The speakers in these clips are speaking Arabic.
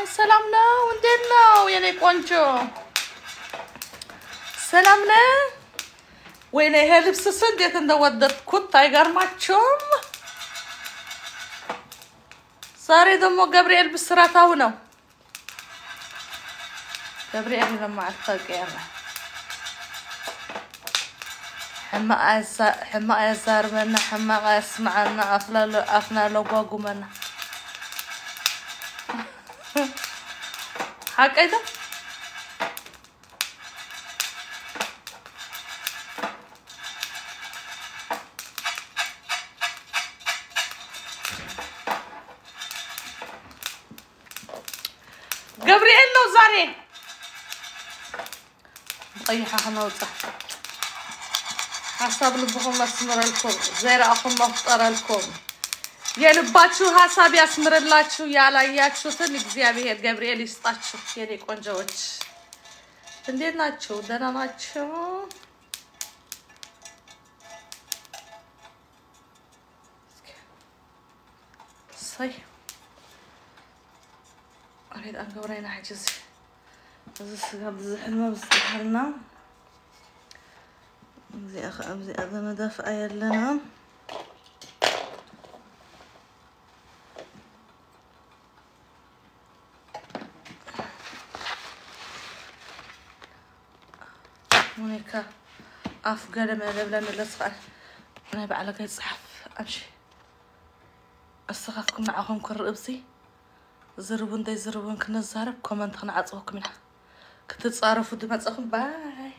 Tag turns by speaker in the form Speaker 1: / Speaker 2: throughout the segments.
Speaker 1: አይ ሰላም ነው። እንዴት ነው የኔ ቆንጆ? ሰላም ነህ? ወይኔ ይሄ ልብስስ እንዴት እንደወደድኩት አይገርማችሁም? ዛሬ ደግሞ ገብርኤል ብስራታው ነው። ገብርኤል ለማልተቀየረ ሕማቅ ያዛርበና ሕማቅ ያስማዓና አፍና ለጓጉመና هكذا جبريل نو زاري طيحة وتحت. حسب لبهم مسمر الكل زير اخو مفطر الكل የልባችሁ ሀሳብ ያስምርላችሁ። ያላያችሁትን እግዚአብሔር ገብርኤል ይስጣችሁ። የኔ ቆንጆዎች እንዴት ናችሁ? ደህና ናችሁ? አሬት አንገብራይና ሕጅዝ እዚ ስጋ ብዝሕልመ ብዝተሓልና እዚኣ ከዓ እዚኣ ዘመዳፍኣ የለና أفقر من لبلان الأصغر أنا بقى على قيد صحف. أمشي. أستخفكم معهم كل رئبسي زربون داي زربون كنا الزهرب كومنت خنا عطوكم منها كنت تصارفوا دمع باي.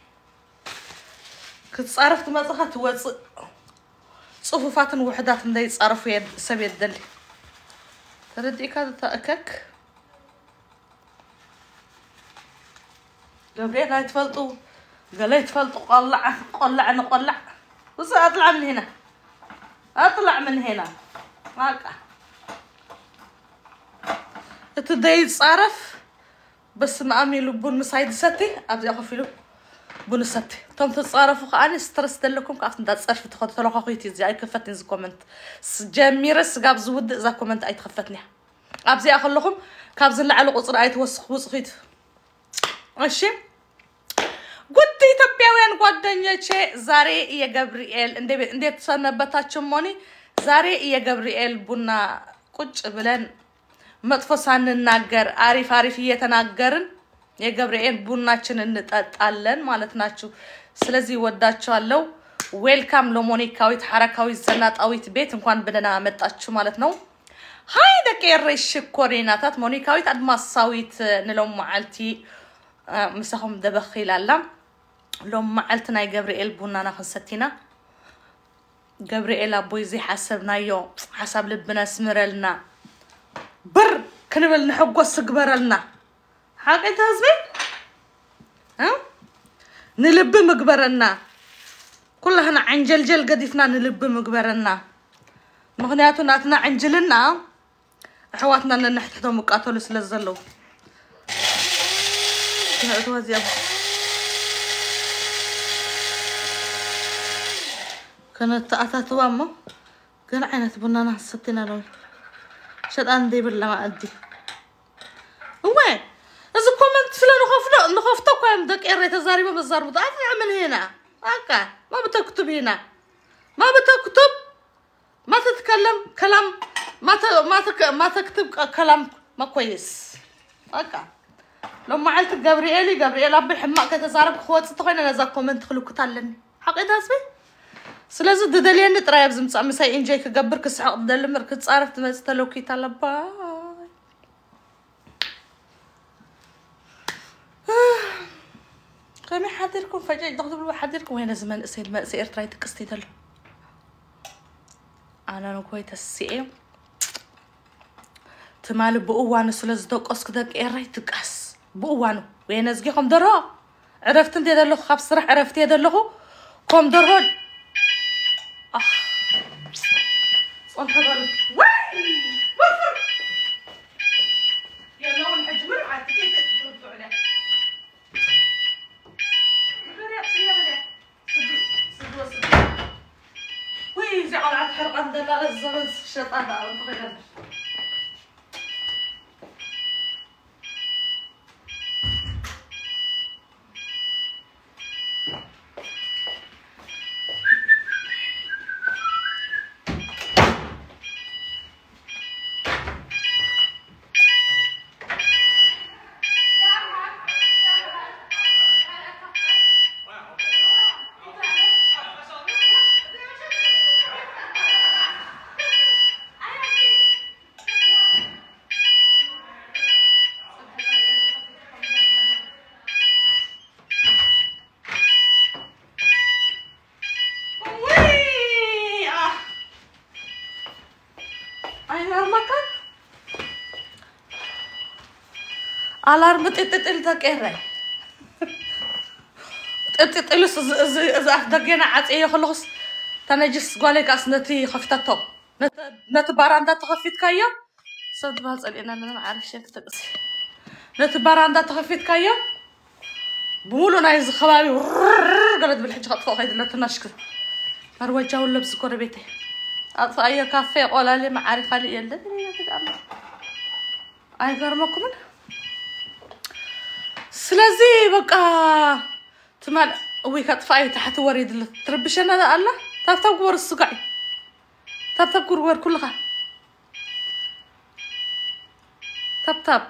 Speaker 1: كنت تصارف دمع تخم توصي صفوفات وحدات داي تصارفوا يد سبي الدلي. ترديك هذا تأكك؟ قبل لا تفلطوا قليت فلت قلع قلع نقلع. بس اطلع من هنا. اطلع من هنا. هكا. اتدي تصرف بس ما نامي لبون مسايد ستي ابزي اخفيلو بون ستي. تم تتصرفوا خاني سترس دلكم كاف انت تصرف تخوت تلوخ اخوتي زي أي كفتني زي كومنت جميرس قاب زود اذا كومنت أي تخفتني. ابزي اخلوكم كاب زلعلو قصر أي توسخ وصخيت ماشي؟ ጉድ ኢትዮጵያውያን ጓደኞቼ ዛሬ የገብርኤል እንዴት ሰነበታችሁ ሞኒ ዛሬ የገብርኤል ቡና ቁጭ ብለን መጥፎ ሳንናገር አሪፍ አሪፍ እየተናገርን የገብርኤል ቡናችን እንጠጣለን ማለት ናችሁ። ስለዚህ ወዳችኋለሁ። ዌልካም ለሞኒካዊት ሓረካዊት ዘናጣዊት ቤት እንኳን በደህና መጣችሁ ማለት ነው። ሃይ ደቂ የረይ ሽኮሬናታት ሞኒካዊት አድማሳዊት ንሎም መዓልቲ ምሳኹም لمعلتناي جبرئيل بنانا خنستينا جبرئيل أبوي زي حسبنايو حسب لبنا سمرلنا بر! كنبل نحقو سقبرلنا حق أنت هزبي ها؟ نلب مقبرنا كلهنا عنجلجل قديفنا نلب مقبرنا مغنياتو ناتنا عنجلنا أحواتنا لنا نحتهم مقاتلو سلزلو نعطوها زيابو كانت كان عينت بنانا نحصتنا لول شد أندي ما أدي. وين؟ إذا كومنت فلا نخاف نخاف تقوم عندك إيري تزاري ما بزار بضعف نعمل هنا. هكا ما بتكتب هنا. ما بتكتب. ما تتكلم كلام. ما ت... ما تك... ما تكتب كلام. ما كويس. هكا لو ما عيلت جبريلي جبريل أبي حماك تزارب. خوات ستقين أنا زا كومنت خلوك تعلن حقيقة اسمي ስለዚ ድደልየኒ ጥራይ ኣብዚ ምፃእ ምሳይ ኢንጆይ ክገብር ክስሓቅ ደሊ ምር ክፃረፍ ትመፅእ ተለኪት ኣለባ ከመይ ሓዲርኩም ፈጨጭ ትክትብልዎ ሓዲርኩም ወይነ እዚ መንእሰይ መንእሰይ ኤርትራይ ትቅስቲ ተሎ ኣነ ንጎይ ተሲኤ ትማሊ ብእዋኑ ስለ ዝደቀስኩ ደቂ ኤራይ ትቃስ ብእዋኑ ወይነ ዝጊኹም ደርሆ ዕረፍቲ እንተ ዘለኹ ካብ ስራሕ ዕረፍቲ እየ ዘለኹ ከም ደርሆ وانتظر واي وفر يلا ونحجمر عاد تردوا عليه. غير يا بنات سدوا سدوا وي زعل عاد حرقان دلال الزمن الشيطان هذا ما ኣላርም ጥጥጥል ተቀይረ ጥጥጥልስ እዚ ኣፍ ደገና ዓፀየ ከለኹስ ተነጅስ ጓለይ ካስ ነቲ ከፊታቶ ነቲ ባራንዳ ተኸፊትካዮ ሰብ ትበሃል ፀሊእና ኣለና ዓርሸ ክተቅሲ ነቲ ባራንዳ ተኸፊትካዮ ብሙሉእ ናይ እዚ ከባቢ ገለ ትብል ሕጂ ከጥፍኦ ከይድለትና ሽክር መርወጃ ውሎ ብዚ ጎረቤተይ ኣጥፋእዮ ካፌ ቆላሊ መዓሪ ካሊእ የለን ኣይገርመኩምን ስለዚ በቃ ትማል እወይ ከጥፋእዮ ታሕቲ ወሪድ ትርብሸና ኣላ ታብታብ ግበር ስጋዕ ታብታብ ጉርበር ኩልኻ ታብታብ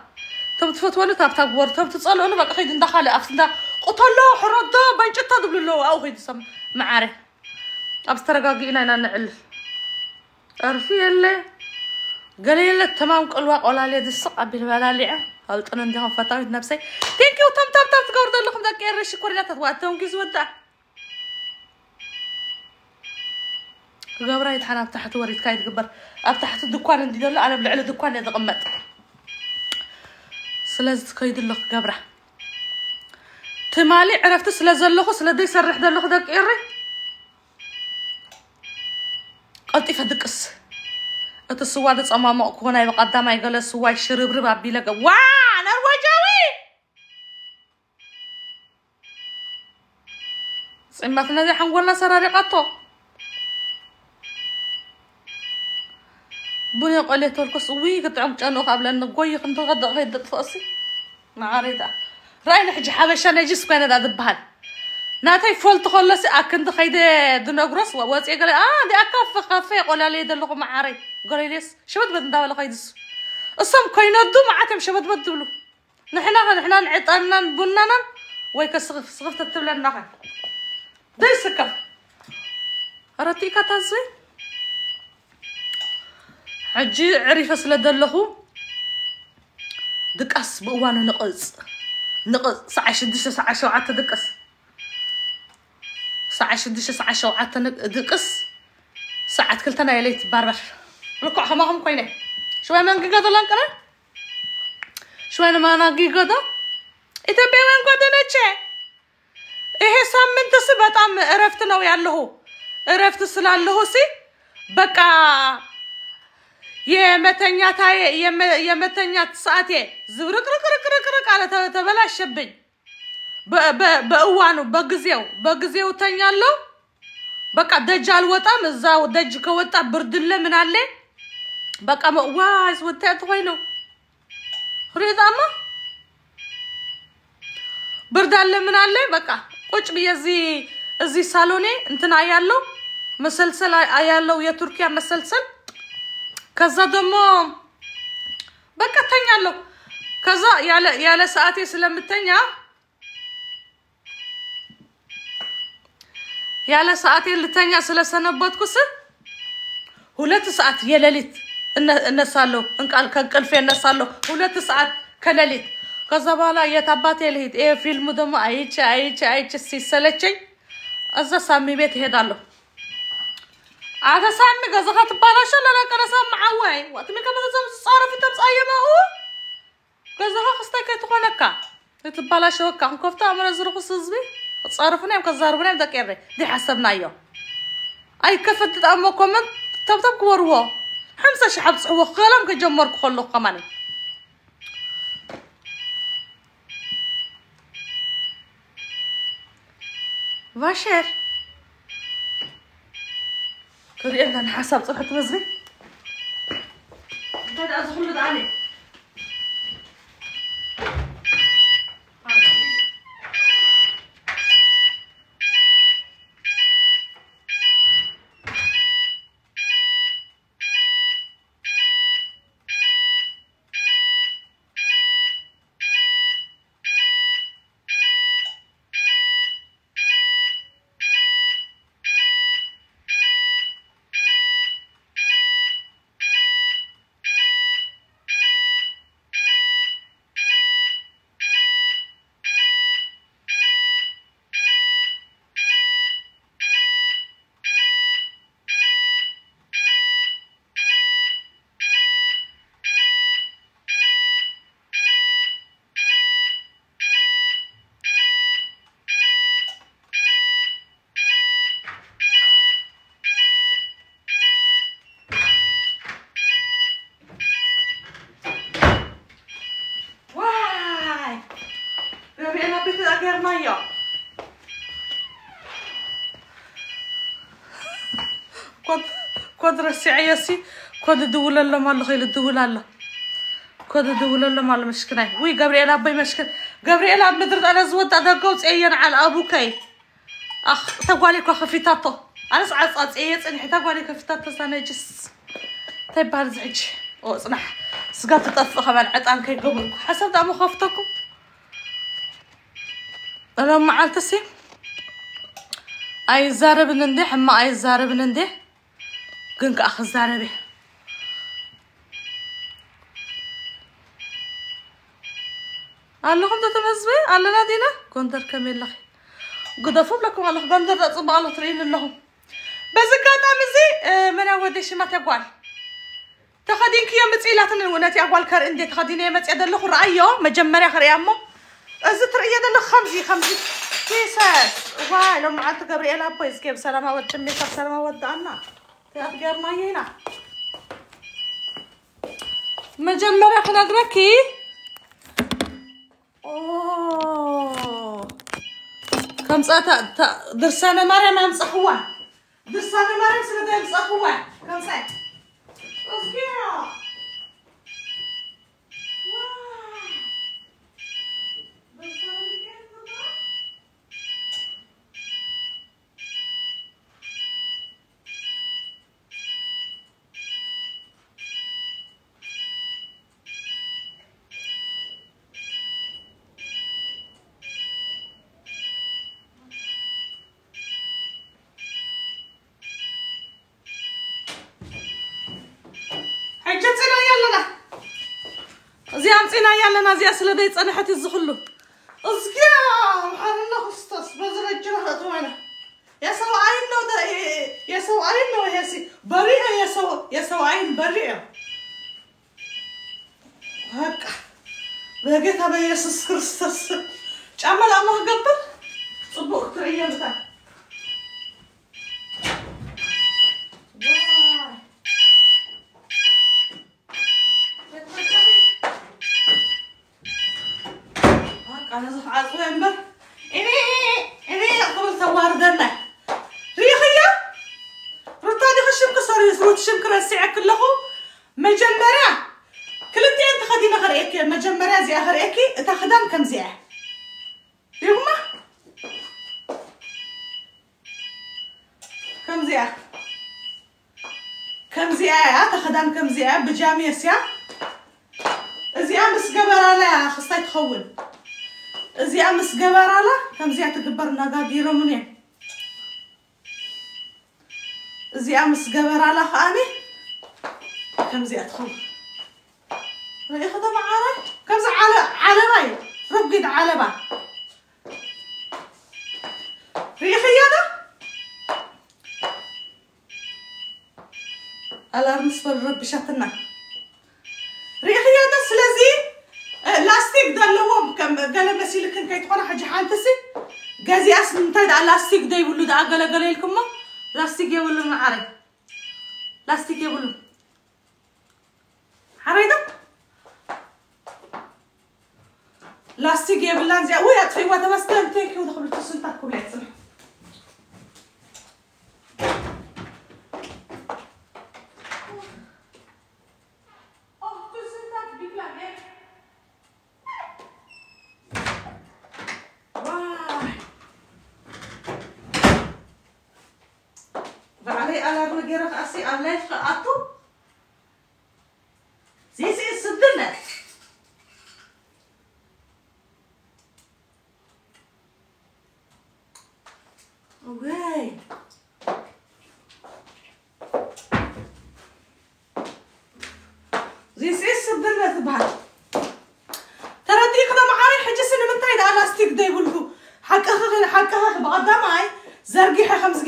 Speaker 1: ቶም ትፈትወሉ ታብታብ ግበሩ ቶም ትፀልኡሉ በቃ ከይድ እንዳካልእ ኣብቲ እንዳ ቁተሎ ሕረዶ ባንጭታ ዝብሉ ኣለዎ ኣብኡ ከይዱ ሰም መዓረ ኣብ ዝተረጋጊእና ኢና ንዕልል ዕርፊ የለ ገለ የለ ተማም ቅልዋ ቆላልየ ዝስቕ ኣቢል በላሊዐ غلطان عندي غنفطر نفسي ثانكيو تم تم تم تقورد لكم داك الريش كورينا تتواتهم كي زودا قبرايد حنا فتحت وريت كايد قبر فتحت الدكان عندي لا أنا بلعل الدكان هذا قمت سلاز كايد لك قبره تمالي عرفت سلاز لخو سلا دي سرح دلخ داك ايري قلتي فدقس أنت سواد دس ما أكون أي أبغى قدام أيقال سوا شرب رب أبي لك وااا أنا رواجوي إما تنادي حنقولنا سراري قطه بني قال تركس وي قد عم كانوا قبل أن نقوي قنت غدا غيد تفاصي ما عارضة رأينا حج حبشة نجس كان هذا بهذا ناتي فولت خلص أكنت خيد دنقرس وواتي قال آه دي أكاف خافي قول لي دلقوا معاري. قال ليس. شبت بدنا ولا خيدس الصم دو معاتم شبت بدلو نحنا نحنا نعطنا بننا ويك صغف صغفت التبلة النخل دي سكر. رتيكا تزوي حجي عريفة سلدلخو دقس بأوانو نقص. نقص. ساعة شدشة ساعة شوعة دقس ساعة شدشة ساعة شوعة دقس ساعة كلتنا يا ليت باربر لكو حماهم كوينة شوية من قيقظة لانكرا شوية ما أنا قيقظة إتبع وين قدنا تشي ይሄ ሳምንትስ በጣም እረፍት ነው ያለሁ እረፍት ስላለሁ ሲ በቃ የመተኛታ የመተኛት ሰዓቴ ዝብርቅርቅርቅርቅርቅ አለ ተበላሸብኝ። በእዋኑ በጊዜው በጊዜው ተኛለሁ። በቃ ደጅ አልወጣም። እዛ ደጅ ከወጣ ብርድለ ምን አለ? በቃ ዋዝ ወታያት ሆይ ነው። ሁኔታማ ብርድ አለ ምን አለ? በቃ ቁጭ ብዬ እዚህ እዚህ ሳሎኔ እንትን አያለው መሰልሰል አያለው የቱርኪያ መሰልሰል። ከዛ ደግሞ በቃ ተኛለሁ። ከዛ ያለ ያለ ሰዓቴ ስለምተኛ ያለ ሰዓቴ ልተኛ ስለሰነበትኩ ስል ሁለት ሰዓት የሌሊት እነሳለሁ። እንቃል ከእንቅልፌ እነሳለሁ ሁለት ሰዓት ከሌሊት። ከዛ በኋላ የት አባቴ ልሂድ? ይሄ ፊልሙ ደግሞ አይቼ አይቼ አይቼ ሲሰለቸኝ እዛ ሳሚ ቤት እሄዳለሁ። ኣተ ሳሚ ገዛኻ ትባላሾ ለለቀረ ሰብ መዓወይ ወቅት ሚከ በተሰብ ዝፃረፉ ተብፃየመኡ ገዛኻ ክስታይ ከይትኾነካ ትባላሸወካ ክንከፍቶ ኣምረ ዝርኩስ ህዝቢ تصرفنا يمكن زاربنا داك إيري دي حسبنايو أي كفتت أما كومنت تب تب كوروا حمسة شعب صحو خلام كجمر كخلو قماني واشر تريد أنا حسب صحة مزري هذا أزخلد عليه كود دول الله مال خيل دول الله. كود دول الله مال مشكلة. وي جبريل أبي مشكلة. جبريل أبي مدرت أنا زود أنا قوت أيان على أبو أبوكي أخ تقولي كوا خفيتاتو أنا ساعات ساعات أيات إن حتى قولي خفيتاتو سنة جس. طيب بارزعج أو صنح. سقط تطفخ من عطان كي قبل حسب دعم خفتكم. أنا ما عالتسي أي زارب نندي حما أي زارب نندي. قنك أخ زاربي. الله خمدة تمزمي الله لا دينا كندر كميل لخي قدفوب لكم الله بندر رأسوا بعلا طريق لهم بزكات أمزي منا وديش ما تقوال تخدين كيوم كيا متسئلاتن ونتي أقوال كار إندي تخدين يا متسئل الله رأيه مجمرة خري أمه أزت رأيه الله خمسي خمسي كيساس واي لو معلت جبريل أبو يسكب سلامة ودمي سلامة ودعنا تأخير ما ينا مجمرة خنقركي ከምፃ ድርሳነ ማርያም ኣምፀኽዋ ድርሳነ ማርያም ስለ ዘምፀኽዋ ኣለና እዚኣ ስለ ደይ ፀንሐት እዩ ዝኽሉ እዝጊያ ሓረና ክርስቶስ በዚ ረጅና ክእትወና የሰው አይን ነው የሰው አይን ነው ይሄ ሲ በሪዕ የሰው የሰው አይን በሪዕ በቃ በጌታ በኢየሱስ ክርስቶስ ጫማ ላሞ ክገብር ፅቡቅ ትርእየምታ بجاميس يا ازي امس قبر على خصتي تخون. ازي امس قبر على كمزي تكبر نغا ديرو مني ازي امس قبر على خامي كمزي تخون. ويخدم عارف كمزي على على ماي رقد على بقى ألارم صفر ربي شاطنا ريحي هذا سلازي أه، لاستيك ده اللي هو كم قال بلاسي لكن كيتقرا حاجة حانتسي. قازي اسم نتاي على لاستيك ده يقولوا ده قال قال لكم لاستيك يقول يقولوا معاري لاستيك يقولوا حريدة؟ لاستيك يبلان زي ويا تفي وتبستن تيكي ودخلت السلطه سمح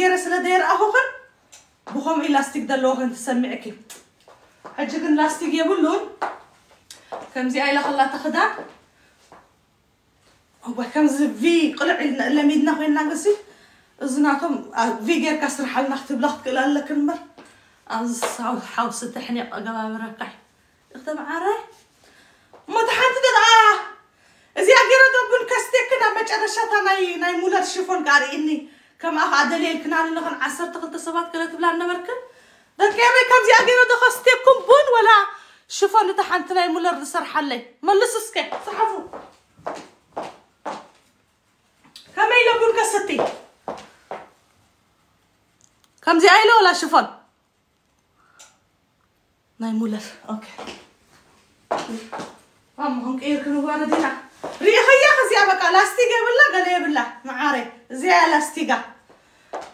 Speaker 1: غير سلا داير اهوكن بهم الاستيك إيه دلوهن تسمعكي. حجي كن لاستيك يبلون كمزي اي لخلا تخدا؟ هو كمز في قلع لميدنا خوينا قصي زناكم آه، في غير كسر حالنا اختبلا خلال لك المر ازاو حوس تحني قباب ركح إختم عاري ما تحنت دقا آه! إزي اغيرو انا كستيكنا مجرشتا ناي ناي مولاد قاري اني كم أخ عدليل كنا على لغن عصر تقلت صبات كلا تبلا نمركن؟ ده كيما كم زي أجينا ده خاص تيكم بون ولا شوفوا أنا تحنت لي مولر صرح لي ملص سكي صحفوا كم أي لبون كستي؟ كم زي أيلو ولا شوفوا ناي مولر. أوكي. هم هم إير كنوا وانا دينا. ريحه ريحية خزيا بقى لاستيجا ولا قليل بالله معاري زي لاستيجا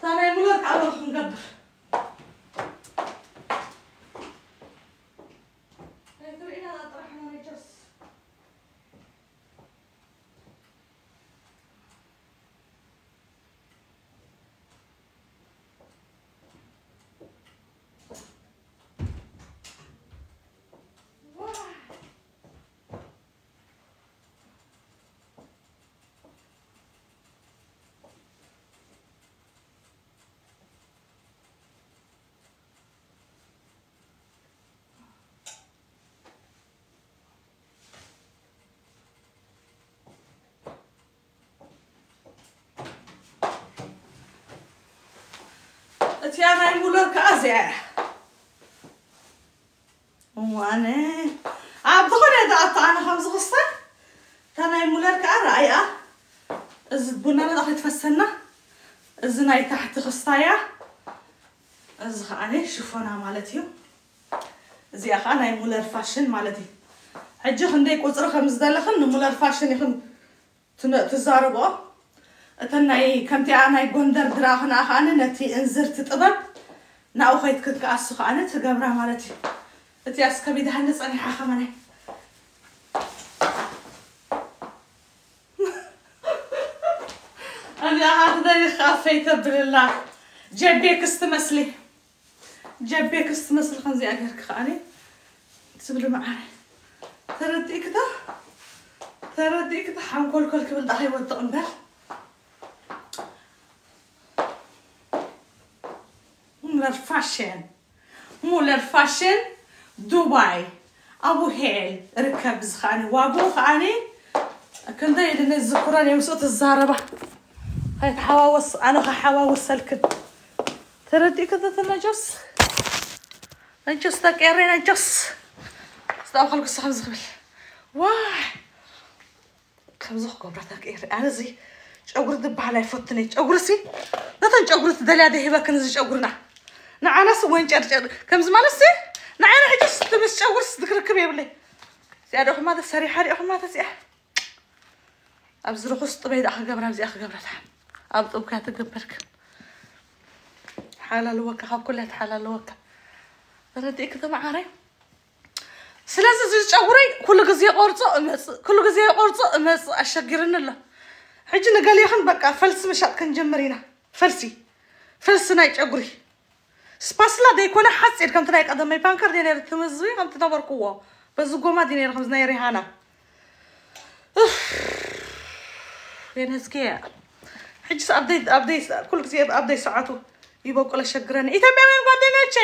Speaker 1: تاني ملوك على الخنقبر Tatiana i mulor kaze. وأنا عبد خنا دقطع أنا خمس غصة. يا يمولر كا رايا از بنا لا تفسنا از ناي تحت غصايا. از خاني شوفونا مالتي زي خانا يمولر فاشن مالتي. حجي خندي قصر خمس دلخن مولر فاشن يخن تزاربو. እተን ናይ ከምቲኣ ናይ ጎንደር ድራ ክነኣ ከዓነ ነቲ እንዝርቲ ጥበብ ናብኡ ከይት ክትከኣሱ ከዓነ ትገብራ ማለት እዩ እቲኣ ስከቢድሃኒ ፀኒሓ ከመነ እዚኣ ሃትደሪኻ ፈይተብልላ ጀቤክስ ትመስሊ ጀቤክስ ትመስሊ ከምዚኣ ጌርክ ከዓነ ትብል መዓረ ተረዲእክታ ተረዲእክታ ሓንኮልኮል ክብል ዳ ከይወድቕ እምበር ሙለር ፋሽን ሙለር ፋሽን ዱባይ ኣቡሄል ርከብ ዝከዓኒ ዋግኡ ከዓኒ ክንደይ ኢድነ ዝኩራን የምስኡ ትዛረባ ከይተሓዋወስ ኣነ ከሓዋውሰልክን ተረዲእክ ተተነጆስ ነጆስ ተቀሪ ነጆስ ዝጠብኸልኩ ሳ ከምዚ ክብል ዋይ ከምዚ ክገብራ ተቀሪ ኣነ እዚ ጨጉሪ ዝበሃል ኣይፈትን እየ ጨጉሪ ሲ ነተን ጨጉሪ ትደልያ ደሂበክን እዚ ጨጉርና ንዓናስ ወይን ጨርጨር ከምዚ ማለት ሲ ንዓይነ ሕጂ ትምስ ጨጉሪ ዝክርክብ የብለይ እዚኣ ደኹማ ተሰሪሓ ዲኹማ ተዚኣ ኣብዚ ርኩስ ጥበይ ዳ ክገብራ እዚኣ ክገብረታ ኣብ ጥብካ ትግበርክ ሓላለወካ ካብ ኩላ ተሓላለወካ ረዲእ ክትመዓረ ስለዚ እዚ ጨጉረይ ኩሉ ግዜ ቆርፆ እመፅእ ኩሉ ግዜ ቆርፆ እመፅእ ኣሸጊርኒ ኣሎ ሕጂ ንገሊኹን በቃ ፈልሲ ምሻጥ ክንጀምር ኢና ፈልሲ ፈልሲ ናይ ጨጉሪ ስፓስላ ደይኮነ ሓፂር ከምቲ ናይ ቀደመይ ባንከር ደ ነር ትምዝቢ ከምቲ ነበርክዎ በዚ ጎማ ዲ ነር ከምዚ ናይ ሪሃና የነዝጌ ሕጂ ኣብደይ ኩሉ ግዜ ኣብደይ ሰዓቱ ይበቁል አሸግረን ኢትዮጵያውያን ጓደኞቼ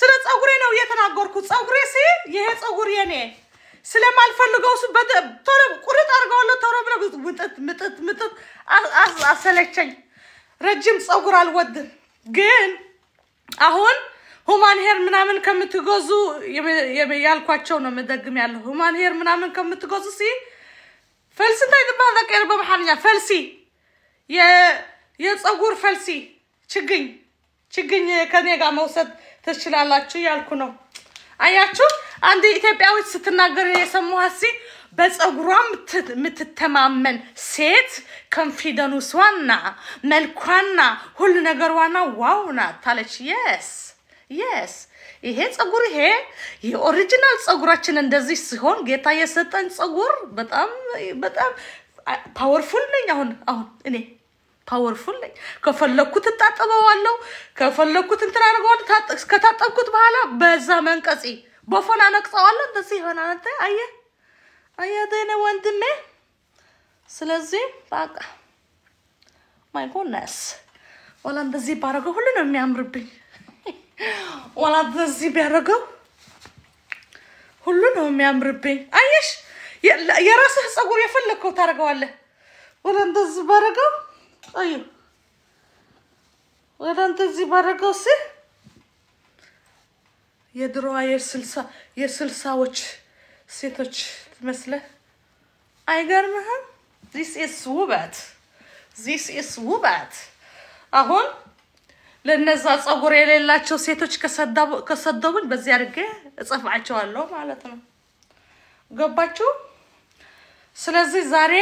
Speaker 1: ስለ ፀጉሬ ነው እየተናገርኩ ፀጉሬ ሲ ይሄ ፀጉር የኔ ስለማልፈልገው ሱ ቶሎ ቁርጥ አድርገዋለሁ ቶሎ ብለ ምጥጥ ምጥጥ ምጥጥ አሰለቸኝ ረጅም ፀጉር አልወድም ግን አሁን ሁማን ሄር ምናምን ከምትገዙ ያልኳቸው ነው ምደግም ያለሁ ሁማን ሄር ምናምን ከምትገዙ ሲ ፈልሲ እንታይ ዝበሃል ቀይር በመሓርኛ ፈልሲ የፀጉር ፈልሲ ችግኝ ችግኝ ከኔ ጋር መውሰድ ትችላላችሁ ያልኩ ነው። አያችሁ? አንድ ኢትዮጵያዊት ስትናገር የሰማኋት ሲ በፀጉሯ የምትተማመን ሴት ኮንፊደንሷና መልኳና ሁሉ ነገሯና ዋው ናት አለች። የስ የስ ይሄ ፀጉር ይሄ የኦሪጂናል ፀጉራችን እንደዚህ ሲሆን ጌታ የሰጠን ፀጉር በጣም በጣም ፓወርፉል ነኝ። አሁን አሁን እኔ ፓወርፉል ነኝ። ከፈለግኩት እታጠበዋለሁ፣ ከፈለግኩት እንትን አድርገዋለሁ። ከታጠብኩት በኋላ በዛ መንቀጺ በፎን አነቅጸዋለሁ። እንደዚህ ይሆናል። አንተ አየህ አየህ ደህና ወንድሜ። ስለዚህ በቃ ማይ ጎድነስ ወላ እንደዚህ ባረገው ሁሉ ነው የሚያምርብኝ። ወላ እንደዚህ ቢያደርገው ሁሉ ነው የሚያምርብኝ። አየሽ የራስህ ፀጉር የፈለግከው ታደርገዋለህ። ወደ እንደዚህ ባረገው እዩ ወደ እንደዚህ ባረገው ሲ የድሮዋ የስልሳ የስልሳዎች ሴቶች ትመስለ አይገርምህም? ዚስ ኢስ ውበት ዚስ ኢስ ውበት። አሁን ለነዛ ጸጉር የሌላቸው ሴቶች ከሰደቡኝ በዚህ አድርጌ እጸፋቸዋለሁ ማለት ነው። ገባችሁ? ስለዚህ ዛሬ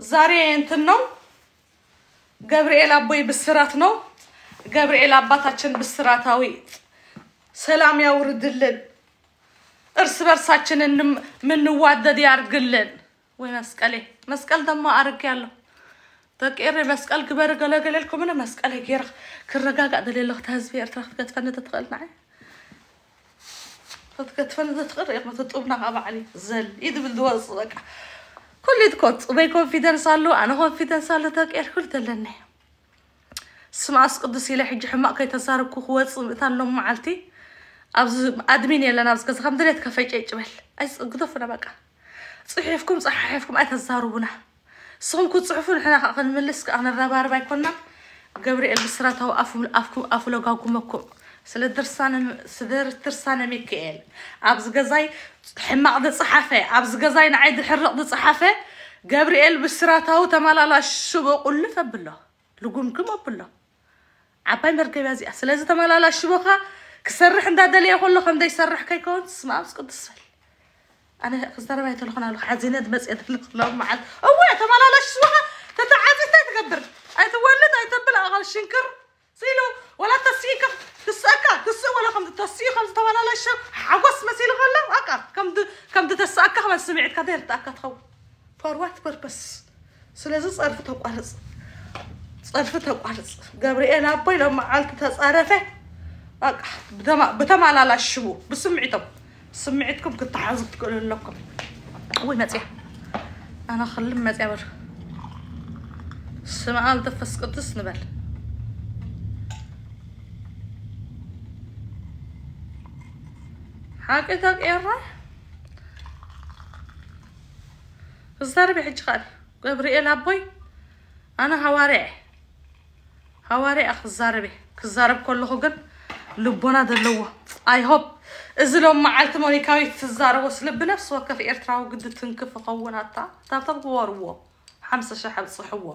Speaker 1: ዛሬ እንትን ነው ገብርኤል አቦይ ብስራት ነው። ገብርኤል አባታችን ብስራታዊ ሰላም ያውርድልን፣ እርስ በርሳችን ምንዋደድ ያርግልን። ወይ መስቀሌ መስቀል ደሞ አርግ ያለሁ ተቀረ መስቀል ግበር ገለገለልኩ ምን መስቀል ገይረ ክረጋጋእ ደለለሁ ህዝቢ ኤርትራ ክትከትፈኒ ትትኽእል ንዓይ ክትከትፈኒ ትትኽእል ኢኹም ትጡብና ካብ ባዕሊ ዘል ይድብል ዝወፅእ በቃ ኩሊት ኮት በይ ኮንፊደንስ ኣሎ ኣነ ኮንፊደንስ ኣሎ ተቀር ኩሉ ተለኒ ስምኣስ ቅዱስ ኢለ ሕጂ ሕማቅ ከይተዛረብኩ ክወፅእ ምእታሎ መዓልቲ أدمين يلا نابس كذا خمد كفاية جبل أيس قطفنا بقى صحيفكم صحيفكم أتزارونا صوم كنت صحفون إحنا خلنا نملس أنا الربار بيكوننا قبري البسرات هو أفهم أفكم أفلو قاكم مكم سل سدر ترسان ميكائيل أبز جزاي حماق ضد صحافة أبز جزاي نعيد الحرق ضد صحافة جبريل بسرات هو تمال على الشبو قل فبله لقومكم أبله عباي مركب هذه سلازة تمال على الشبو ክሰርሕ እንዳደለየ ከሎ ከምዘይሰርሕ ከይከውን ስማ ምስ ቅዱስ በል ኣነ ክዛረባ ይተለኹን ኣለኹ ሓዚነት መፅአ ተለኽሎም መዓልት እወ ተመላላሽ ሽቦካ ተተዓፂ እንታይ ትገብር ኣይትወልድ ኣይተብል ኣቐል ሽንክር ሲሉ ወላ ተሲኢካ ትስአካ ትስእ ወላ ከም ተሲኡ ከም ዝተመላላሽ ሓጎስ መሲሉ ከሎ ኣቃ ከምቲ ተስኣካ ከመ ስምዒትካ ደይርትኣካ ትኸውን ፎርዋት ፐርፐስ ስለዚ ፀርፊ ተቋርፅ ፀርፊ ተቋርፅ ገብርኤል ኣቦይ ሎ መዓልቲ ተፃረፈ ብተመላላሽ ሽቡ ብስምዒቶም ስምዒትኩም ክትሓዙ ክትክእሉ ኣለኩም ወይ መፅያ ኣነ ክልም መፅያ በር ስምዓ ዝተፈስ ቅዱስ ንበል ሓቂ ተቀራ ክዛረብ ሕጂ ኻል ገብርኤል ኣቦይ ኣነ ሃዋርያ ሃዋርያ ክዛረበ ክዛረብ ከለኹ ግን ልቦና ዘለዎ ኣይሆፕ እዚ ሎም መዓልቲ ሞኒካዊት ትዛረቦ ስለ ብነፍሲ ወከፍ ኤርትራዊ ግዲ ትንክፍ ክኸውን ኣታ ታብቶም ክወርዎ ሓምሳ ሸሕ ኣብፅሕዎ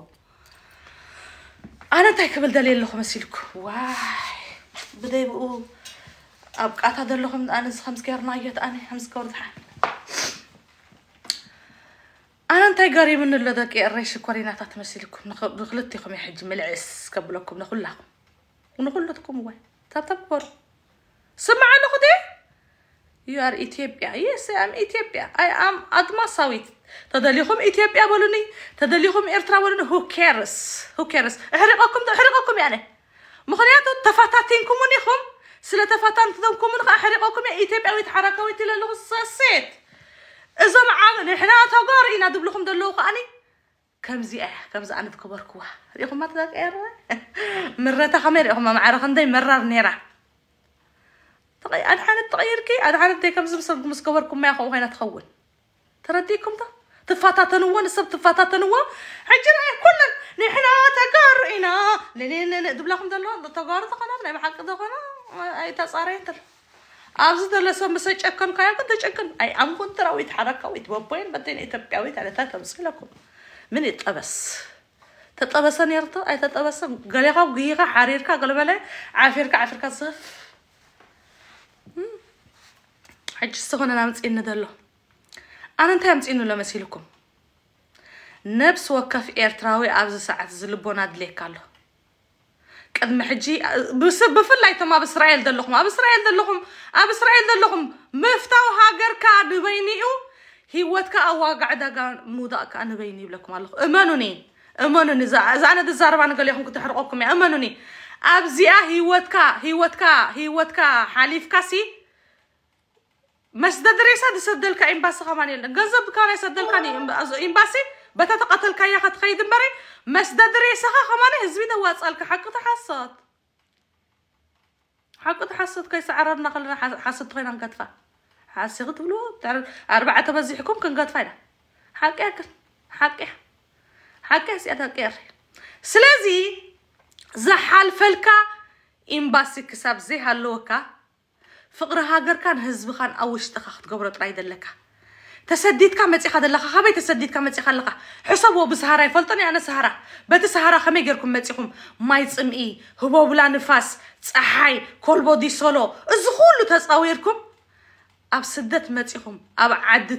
Speaker 1: ኣነ እንታይ ክብል ደልየ ኣለኹ መሲልኩ ዋይ ብደይብኡ ኣብ ቃታ ዘለኹም ኣነ ከምዚ ገርና እየት ኣነ ከምዚ ገበሩ ዝሓን ኣነ እንታይ ገሪሙኒ ኣሎ ደቂ እረይ ሽኮሪናታት መሲልኩም ንክልቲኹም እየ ሕጂ ምልዕስ ከብለኩም ንኩላኹም ንኩለትኩም طب طب سمع عنه خدي؟ You are Ethiopia. Yes, I am Ethiopia. I am Adma تدليهم إثيوبيا بولوني تدليهم إرترا بولوني. هو كيرس هو كيرس أحرقكم أحرقكم يعني. مخنياتو تفتاتينكم ونيخم سلا تفاتان تفتاتنكم ونخ أحرقكم يا إثيوبيا. ويتحركوا ويتلالو الساسيت. إذا معنا إحنا تغار إنا دبلهم دلوخ أني እያ ኢትዮጵያዊት ሓረካዊት ኢለ ኣለኹ ሰሴት እዞም ዓብ ንሕና ተጋሩ ኢና ድብልኩም ዘለዉ ከዓኒ ከምዚኣ ከምዚ ኣነ ትገበርክዋ ሪኢኹማ ተቀየረ ምረታ ከመይ ሪኢኹማ ማዕረ ክንደይ መራር ነይራ ኣድሓነት ተቀይርኪ ኣድሓነት ደይ ከምዚ ምስ ገበርኩማ ያ ከምኡ ኮይና ትኸውን ተረዲእኩም ቶ ትፈታተንዎ ንሰብ ትፈታተንዎ ሕጂ ናይ ኩለን ንሕና ተጋሩ ኢና ድብላኩም ዘለዎ ተጋሩ ተኾና ናይ ብሓቂ ተኾና ኣይተፃረየ እንተሎ ኣብዚ ዘሎ ሰብ ምስ ጨከንካዮ ግን ተጨክን ኣይ ኣምኮንትራዊት ሓረካዊት በቦይን በተይን ኢትዮጵያዊት من يتقبس تتقبسن يرتو أي تتقبسن قليقة وقيقة حريركا قلبلة عافيركا عافيركا صف حج السخن أنا متئن دلو أنا أنت متئن لو مسيلكم نبس وكف إيرتراوي أبز ساعة زلبونا دليك الله قدم حجي بس بفلاي تما بإسرائيل دلهم أب إسرائيل دلهم أب إسرائيل دلهم مفتاو هاجر كاد بينيو ሂወትካ ኣብ ዋጋዕ ዳጋ ምውዳእካ ንበይኒ ይብለኩም ኣለኹ እመኑኒ እመኑኒ እዛ ኣነ ዝዛረባ ንገሊኹም ክትሕርቀኩም እያ እመኑኒ ኣብዚኣ ሂወትካ ሂወትካ ሂወትካ ሓሊፍካሲ መስደድ ሬሳ ዝሰደልካ ኤምባሲ ከማን የለን ገንዘብካ ናይ ሰደልካ ኤምባሲ በታ ተቀተልካያ ክትኸይድ እምበረ መስደድ ሬሳኻ ከማነ ህዝቢ ተዋፀልካ ሓቂ ተሓሰት ሓቂ ተሓሰት ከይሰዕረርና ከለና ሓሰት ኮይና حاسقت تاع أربعة تبزحكم كان قد فايدة حقك حقه حقه سيادة كير سلازي زحال فلكا إمباسي كساب زي هالوكا فقر هاجر كان هزب خان أوش تخخت قبر ترايد لك تسديد كم تسي خاد لك خابي تسديد كم تسي خد لك حسب هو بسهرة أنا سهرة. بات سهرة خمي جركم متيكم ما يتسمعي هو بلا نفاس تسحي كل بودي سولو. الزخول تسأويركم. ኣብ ስደት መፂኹም ኣብ ዓዲ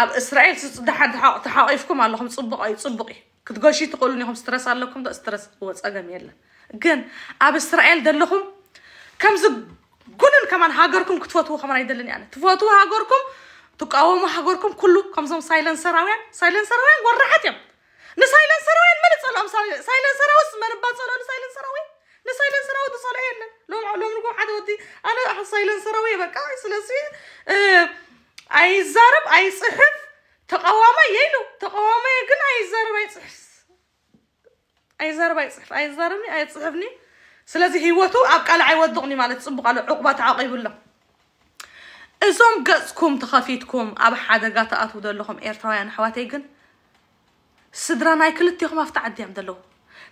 Speaker 1: ኣብ እስራኤል ድሓን ተሓቂፍኩም ኣለኹም ፅቡቅ እዩ ፅቡቅ እዩ ክትገሺ ትኽእሉን ኢኹም ስትረስ ኣለኩም ስትረስ ወፀገም የለን ግን ኣብ እስራኤል ዘለኹም ከምዚ ጉንን ከማን ሃገርኩም ክትፈትዉ ከማን ኣይደለኒ ኣነ ትፈትዉ ሃገርኩም ትቃወሙ ሃገርኩም ኩሉ ከምዞም ሳይለንሰራውያን ሳይለንሰራውያን ጎራሓት እዮም ንሳይለንሰራውያን መን ፀልኦም ሳይለንሰራውስ መንባ ፀልኦ ንሳይለንሰራዊ ንሳይለንሰራዊ ዝፀልኦ የለን ሎም ሎም ንጎ ሓደ ወዲ ኣነ ሳይለንሰራዊ በቃ ስለዚ ኣይዛረብ ኣይፅሕፍ ተቃዋማይ የኢሉ ተቃዋማይ ግን ኣይዛረብ ኣይፅሕፍ ኣይዛረብ ኣይፅሕፍ ኣይዛረብኒ ኣይፅሕፍኒ ስለዚ ሂወቱ ኣብ ቃል ኣይወድቕኒ ማለት ፅቡቅ ኣሎ ዕቁባ ተዓቂቡሎ እዞም ገፅኩም ተኸፊትኩም ኣብ ሓደጋ ተኣትዉ ዘለኹም ኤርትራውያን ኣሕዋተይ ግን ስድራ ናይ ክልቲኹም ኣብቲ ዓዲ እዮም ዘለዉ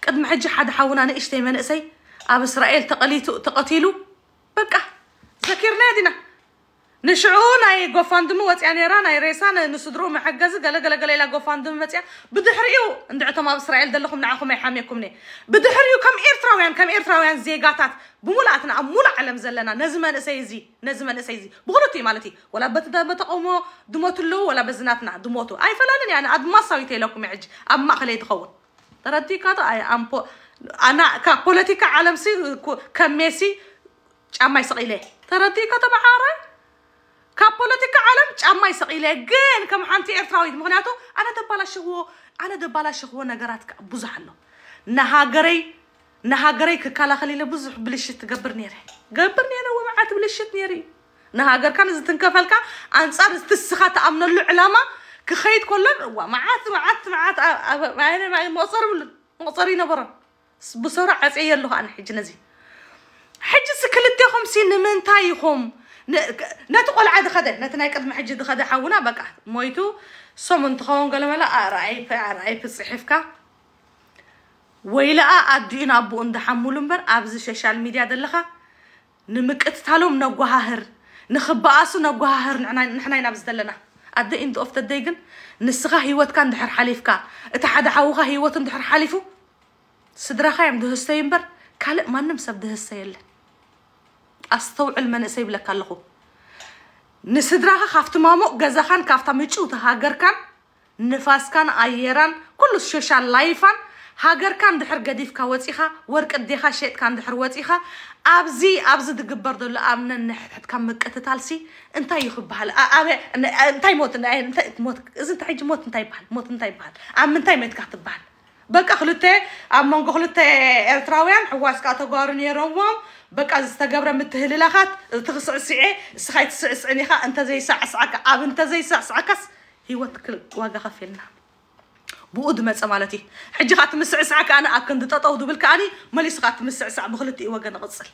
Speaker 1: ቅድሚ ሕጂ ሓደ ሓውና ንእሽተይ መንእሰይ ኣብ እስራኤል ተቐሊቱ ተቐቲሉ በቃ ዘኪርና ዲና ንሽዑ ናይ ጎፋንድሚ ወፅያ ነራ ናይ ሬሳ ንስድሮ መሐገዚ ገለገለገለ ኢላ ጎፋንድሚ መፅያ ብድሕሪኡ እንድዕቶም ኣብ እስራኤል ዘለኹም ንዓኹም ኣይሓሜኩም ኒ ብድሕሪኡ ከም ኤርትራውያን ከም ኤርትራውያን ዜጋታት ብሙላእትና ኣብ ሙሉእ ዓለም ዘለና ነዚ መንእሰይ እዚ ነዚ መንእሰይ እዚ ብክልቱ እዩ ማለት እዩ ወላ በቲ በተቐሞ ድሞቱ ኣለዉ ወላ በዝናትና ድሞቱ ኣይፈላለን እያ ኣብ ማሳዊት የለኩም ሕጂ ኣብ ማእኸለይ ትኸውን ተረዲካ ኣና أنا كبوليتيكا عالم سي كميسي أما يسقيله. تردي كتب عارة؟ كبوليتيكا عالم أما يسقيله. جن كم حنتي إرتاويد مغنياتو أنا دبلاش هو أنا دبلاش هو نجارات بزحله نهاجري نهاجري ككلا خليل بزح بلشت نيره ره نيره أنا ومعت بلشت نيري. نهاجر كان إذا تنكفلك أنصار تسخات أمن العلامة كخيط كلهم ومعت معت معت أنا معي مصر مصري نبره بسرعة عزيز الله أنا حج نزي حج سكلتي خمسين من تايهم. نتقول عاد خده نتنايك ما حج خده حونا بقى مويتو. سمن تخون قال ملا أرعي فأرعي في الصحفك ويلا أدين أبو عند حمولن بر أبز شاشال ميديا دلخا نمكتتالهم نجوهر نخبأسو نجوهر نحنا نحنا نبز دلنا. of أنت أفتديجن نسخة هيوت كان دحر حليفك. اتحد حوخة هيوت دحر حليفه ሓሊፉ ስድራኻ እዮም ድህስተዩ እምበር ካልእ ማንም ሰብ ድህሰ የለን ኣስተውዕል መንእሰይ ይብለካ ኣለኹ ንስድራኻ ካብቲ ማሞቅ ገዛኻን ካብታ ምጩውቲ ሃገርካን ንፋስካን ኣየራን ኩሉ ሶሻል ላይፋን ሃገርካ እንድሕር ገዲፍካ ወፂኻ ወርቂ ዴኻ ሸጥካ እንድሕር ወፂኻ ኣብዚ ኣብዚ ዝግበር ዘሎ ኣብ ነንሕትሕትካ ምቅትታልሲ እንታይ እዩ ክበሃል እንታይ ሞት እዚ እንታይ ሕጂ ሞት እንታይ ይበሃል ሞት እንታይ ይበሃል ኣብ ምንታይ ሜትካ ትበሃል በቃ ክልተ ኣብ መንጎ ክልተ ኤርትራውያን ሕዋስካ ተጓሩ ነይረዎም በቃ ዝተገብረ ምትህልላኻት እቲ ክስዕስዐ እስኻ ይትስዕስዕን ኢኻ እንተዘይሳዕስዓካ ኣብ እንተዘይሳዕስዓካስ ሂወት ዋጋ ከፊልና ብኡ ድመፀ ማለት እዩ ሕጂ ካ ትምስዕስዓ ከኣነ ኣብ ክንዲ ጠጠው ድብል ከኣኒ መሊስካ ትምስዕሳዕ ብክልቲኡ ወገን ቅፅል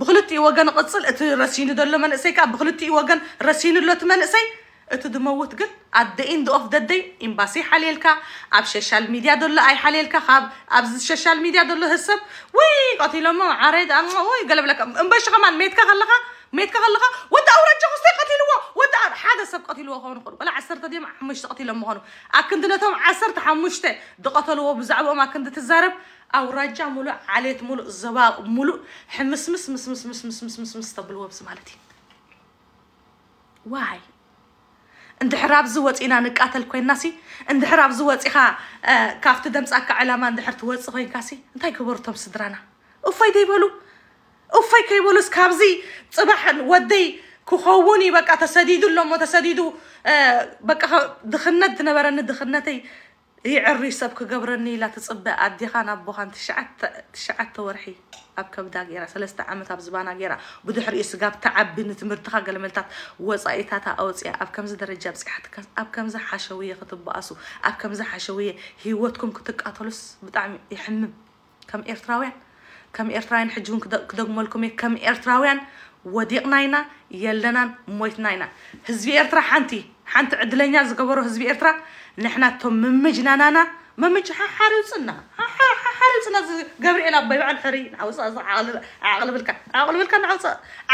Speaker 1: ብክልቲኡ ወገን ቅፅል እቲ ረሲኑ ዘሎ መንእሰይ ከዓ ብክልቲኡ ወገን ረሲኑ ሎ እቲ መንእሰይ اتو دموت قد at the end of the day امباسي حاليلكا اب شاشال ميديا دولو اي حاليلكا خاب اب شاشال ميديا دولو هسب وي قاتي لما عريض أنا وي قلب لك امباش غمان ميتكا غلقا ميتكا غلقا ودا اورج خصي قاتي لوا ودا حادا سب قاتي لوا خون قلو ولا عسرت دي محمشت قاتي لما هون اكن دلتهم عسرت حمشت دقتلوا بزعبو ما كنت تزارب اوراجا ملو عليت ملو زباق ملو حمس مس مس مس مس مس مس مس تبلوا بس مالتي واي እንድሕር ኣብዚ ወፂና ንቃተል ኮይንና ሲ እንድሕር ኣብዚ ወፂኻ ካብቲ ደምፃካ ዕላማ እንድሕር ትወፅእ ኮይንካ ሲ እንታይ ክበርቶም ስድራና እፎይ ደይበሉ እፎይ ከይበሉስ ካብዚ ፅባሕ ወደይ ክኸውን እዩ በቃ ተሰዲዱ ኣሎ ሞ ተሰዲዱ በቃ ድኽነት ዝነበረኒ ድኽነተይ يعري سبك قبرني لا تصب عدي خان أبو خان. تشعت تشعت ورحي. أبك بدأ جيرا سلست عمت أب زبانا جيرا بدو حري سقاب تعب نتمرت مرتخا قال ملتات وصايتها أوصي أب كم زد الرجال بسكحتك أب كم زح حشوية خطب أسو أب كم زح حشوية. هيوتكم كتك أطلس. بطعم يحمم. كم إرتراوين كم إرتراين حجون كدق كدق مالكم كم إرتراوين ኢና የለናን ሞይትና ኢና ህዝቢ ኤርትራ ሓንቲ ሓንቲ ዕድለኛ ዝገበሮ ህዝቢ ኤርትራ ንሕና እቶም ምምጅናናና መምጭ ሓሓሪፅና ሓሓሪፅና ገብርኤል ኣባይ በዓል ሕሪ ንዓውፃ ዓቅሊ ብልካ ዓቅሊ ብልካ ንዓውፃ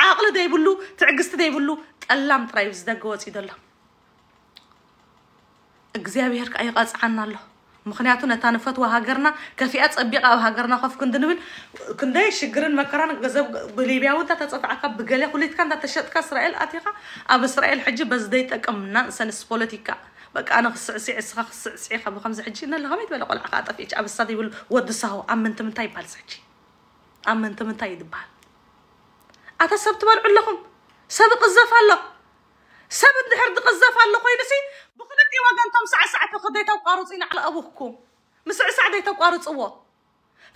Speaker 1: ዓቅሊ ደይብሉ ትዕግስቲ ደይብሉ ቀላም ጥራይ ዝደገ ወፂ ዘሎ እግዚኣብሔር ከዓ ይቐፅዓና ኣሎ ምክንያቱ ነታ ንፈትዋ ሃገርና ከፊኣ ፀቢቃ ኣብ ሃገርና ከፍ ክንድንብል ክንደይ ሽግርን መከራን ገንዘብ ብሊብያ እውን ተፀፍዓካ ብገለ ኩሌትካ እንዳተሸጥካ እስራኤል ኣቲኻ ኣብ እስራኤል ሕጂ በዚ ደይጠቅም ናንሰንስ ፖለቲካ በቃ ኣነ ክስዕስዕ እስኻ ክስዕስዒኻ ብከምዚ ሕጂ ነለ ከመይ ትበለ ቆልዓካ ኣጠፊእች ኣብ እሳት ይብሉ ወዲ ሳሆ ኣብ ምንቲ ምንታይ ይበሃል ሕጂ ኣብ ምንቲ ምንታይ እዩ ዝበሃል ኣታ ሰብ ትበልዑ ኣለኹም ሰብ ቅዘፍ ኣሎ ሰብ እንድሕር ዝቅዘፍ ኣሎ ኮይኑ ሲ ብክልቲኡ ወገንቶም ሳዕሳዕቲ ደይተቋርፁ ይናዕለ ኣቡኽኩም ምስዕሳዕ ደይተቋርፅዎ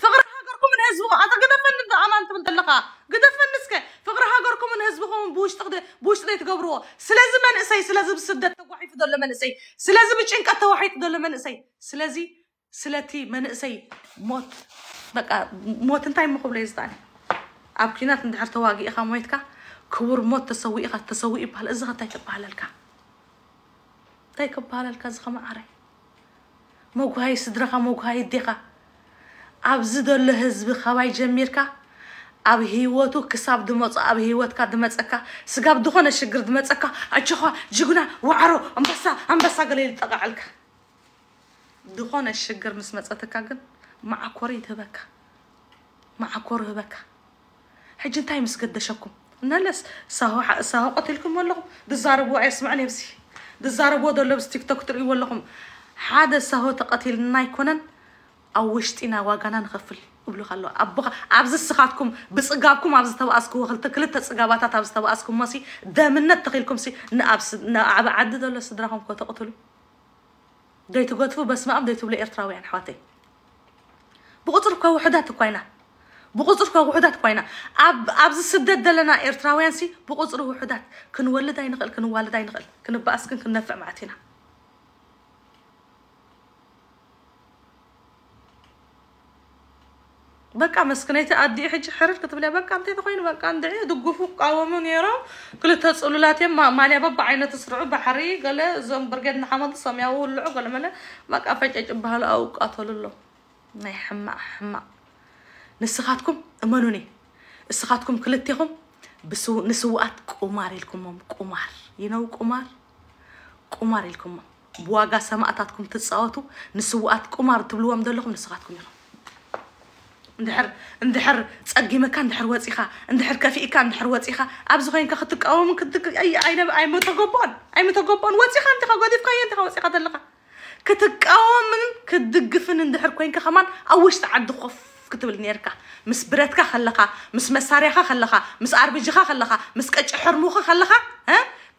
Speaker 1: ፍቅሪ ሃገርኩምን ህዝብኩም ኣታ ግደፈኒ ኣማን ትብል ዘለካ ግደፈኒ እስከ ፍቅሪ ሃገርኩምን ህዝብኩም ብውሽጢ ደይትገብርዎ ስለዚ መንእሰይ ስለዚ ብስደት ተጓሒፉ ዘሎ መንእሰይ ስለዚ ብጭንቀት ተዋሒጡ ዘሎ መንእሰይ ስለዚ ስለቲ መንእሰይ ሞት በቃ ሞት እንታይ ምክብሎ እዩ ዝጣኒ ኣብ ኩናት እንድሕር ተዋጊእኻ ሞይትካ ክቡር ሞት ተሰዊእኻ ተሰዊእ ይበሃል እዚ ኸ እንታይ تاي بحال الكازخة ما عري موك هاي صدرخة موك هاي ديخة أب زدو لهزب خواي جميركا أب هيوتو كساب دموت أب هيوت كا دمت أكا سقاب دخونا شجر دمت أكا أجخوا وعرو أمبسا أمبسا قليل تقعلك دخونا الشجر مس متأتكا قن مع كوري تبكا مع كور هبكا حجن تايم سقدشكم نلس سهو سهو قتلكم والله بالزارب اسمعني بسي. دزاربو دو لبس تيك توك تري ولهم حدا سهو تقتل نايكونن أو وشتنا واجنا نخفل قبلو خلو أبغى عبز السخاتكم بس أجابكم عبز توأسكم وخلت كل تسقابات عبز توأسكم ماسي. دائما نتقيلكم سي نعبس نعب عدد ولا صدرهم كو تقتلوا ديتو قطفو بس ما أم ديتو بلي عن بقصر وحدات كوينا أب أبز سدد دلنا إرتراويان سي بقصر وحدات كن ولد أي نقل كن والد أي نقل كن بأس كن كن نفع معتنا بقى مسكنيت أدي حج حرف كتب لي بقى أنت تخوين بقى أنت دقفو قاومون يرا كل تسألوا لاتي ما ما لي بابا عينة تسرع بحري قال زم برجعنا حمد صميا واللعو قال ملا بقى فجأة بهالأوقات الله ما يحمق حمق ንስኻትኩም እመኑኒ እስኻትኩም ክልቴኹም ንስውኣት ቁማር ኢልኩሞም ቁማር ይነው ቁማር ቁማር ኢልኩሞም ብዋጋ ሰማእታትኩም ትፃወቱ ንስውኣት ቁማር ትብልዎም ዘለኹም ንስኻትኩም ኢኹም እንድሕር እንድሕር ፀጊመካ እንድሕር ወፂኻ እንድሕር ከፊእካ እንድሕር ወፂኻ ኣብዚ ኮይንካ ክትቃወሙ ኣይመተገቦን ኣይመተገቦን ወፂኻ እንቲኻ ጎዲፍካ እየ እንቲኻ ወፂኻ ዘለካ ክትቃወምን ክትድግፍን እንድሕር ኮይንካ ከማን ኣብ ውሽጢ ዓዲ ኮፍ ክትብል ነርካ ምስ ብረትካ ከለካ ምስ መሳርያካ ከለካ ምስ ኣርብጅኻ ከለካ ምስ ቀጭ ሕርሙኻ ከለካ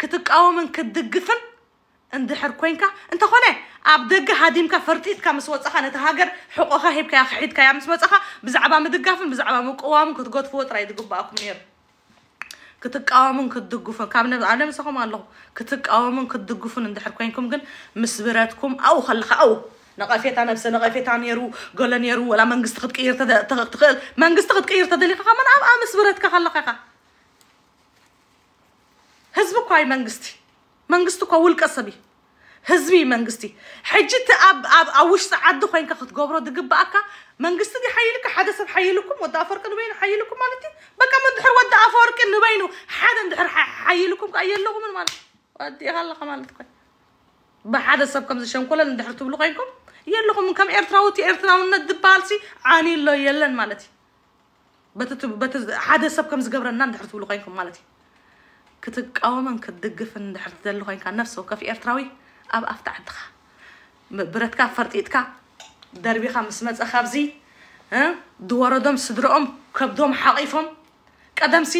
Speaker 1: ክትቃወምን ክትድግፍን እንድሕር ኮይንካ እንተኾነ ኣብ ደገ ሃዲምካ ፈርጢትካ ምስ ወፅኻ ነቲ ሃገር ሕቆኻ ሂብካያ ክሒድካያ ምስ መፅኻ ብዛዕባ ምድጋፍን ብዛዕባ ምቅዋምን ክትገድፍዎ ጥራይ ዝግባኣኩም ነይሩ ክትቃወሙን ክትድግፉን ካብ ኣብ ነምስኹም ኣለኹ ክትቃወሙን ክትድግፉን እንድሕር ኮይንኩም ግን ምስ ብረትኩም ኣው ከለካ نقافيت أنا بس نقافيت عن يرو قال يرو ولا من منقص تقير تدا تقل منقص تقير تدا لقى من عم أم أمس برد كخلقة هزبك هاي من قصدك أول كسبي هزبي من قصدي حجت أب أب أوش عدو خوين كخد جبرة دقب بقى منقصتي حيلك حدا سب حيلكم ودا أفرك نبين حيلكم مالتي؟ بقى من دحر ودا أفرك نبينه حدا دحر حيلكم أيلكم من المال ودي هلا مالتكم بحدا سب كم زشان كل اللي دحرتوا بلغينكم የለኹም ከም ኤርትራዊት ኤርትራውነት ዝበሃል ሲ ዓኒሎ የለን ማለት እዩ ሓደ ሰብ ከም ዝገብረና እንድሕር ትብሉ ኮይንኩም ማለት እዩ ክትቃወምን ክትድግፍን እንድሕር ትደሊ ኮይንካ ነፍሲ ወከፍ ኤርትራዊ ኣብ ኣፍቲ ዓድኻ ብረትካ ፈርጢጥካ ደርቢኻ ምስ መፀ ካብዚ ድወረዶም ስድረኦም ከብዶም ሓቂፎም ቀደምሲ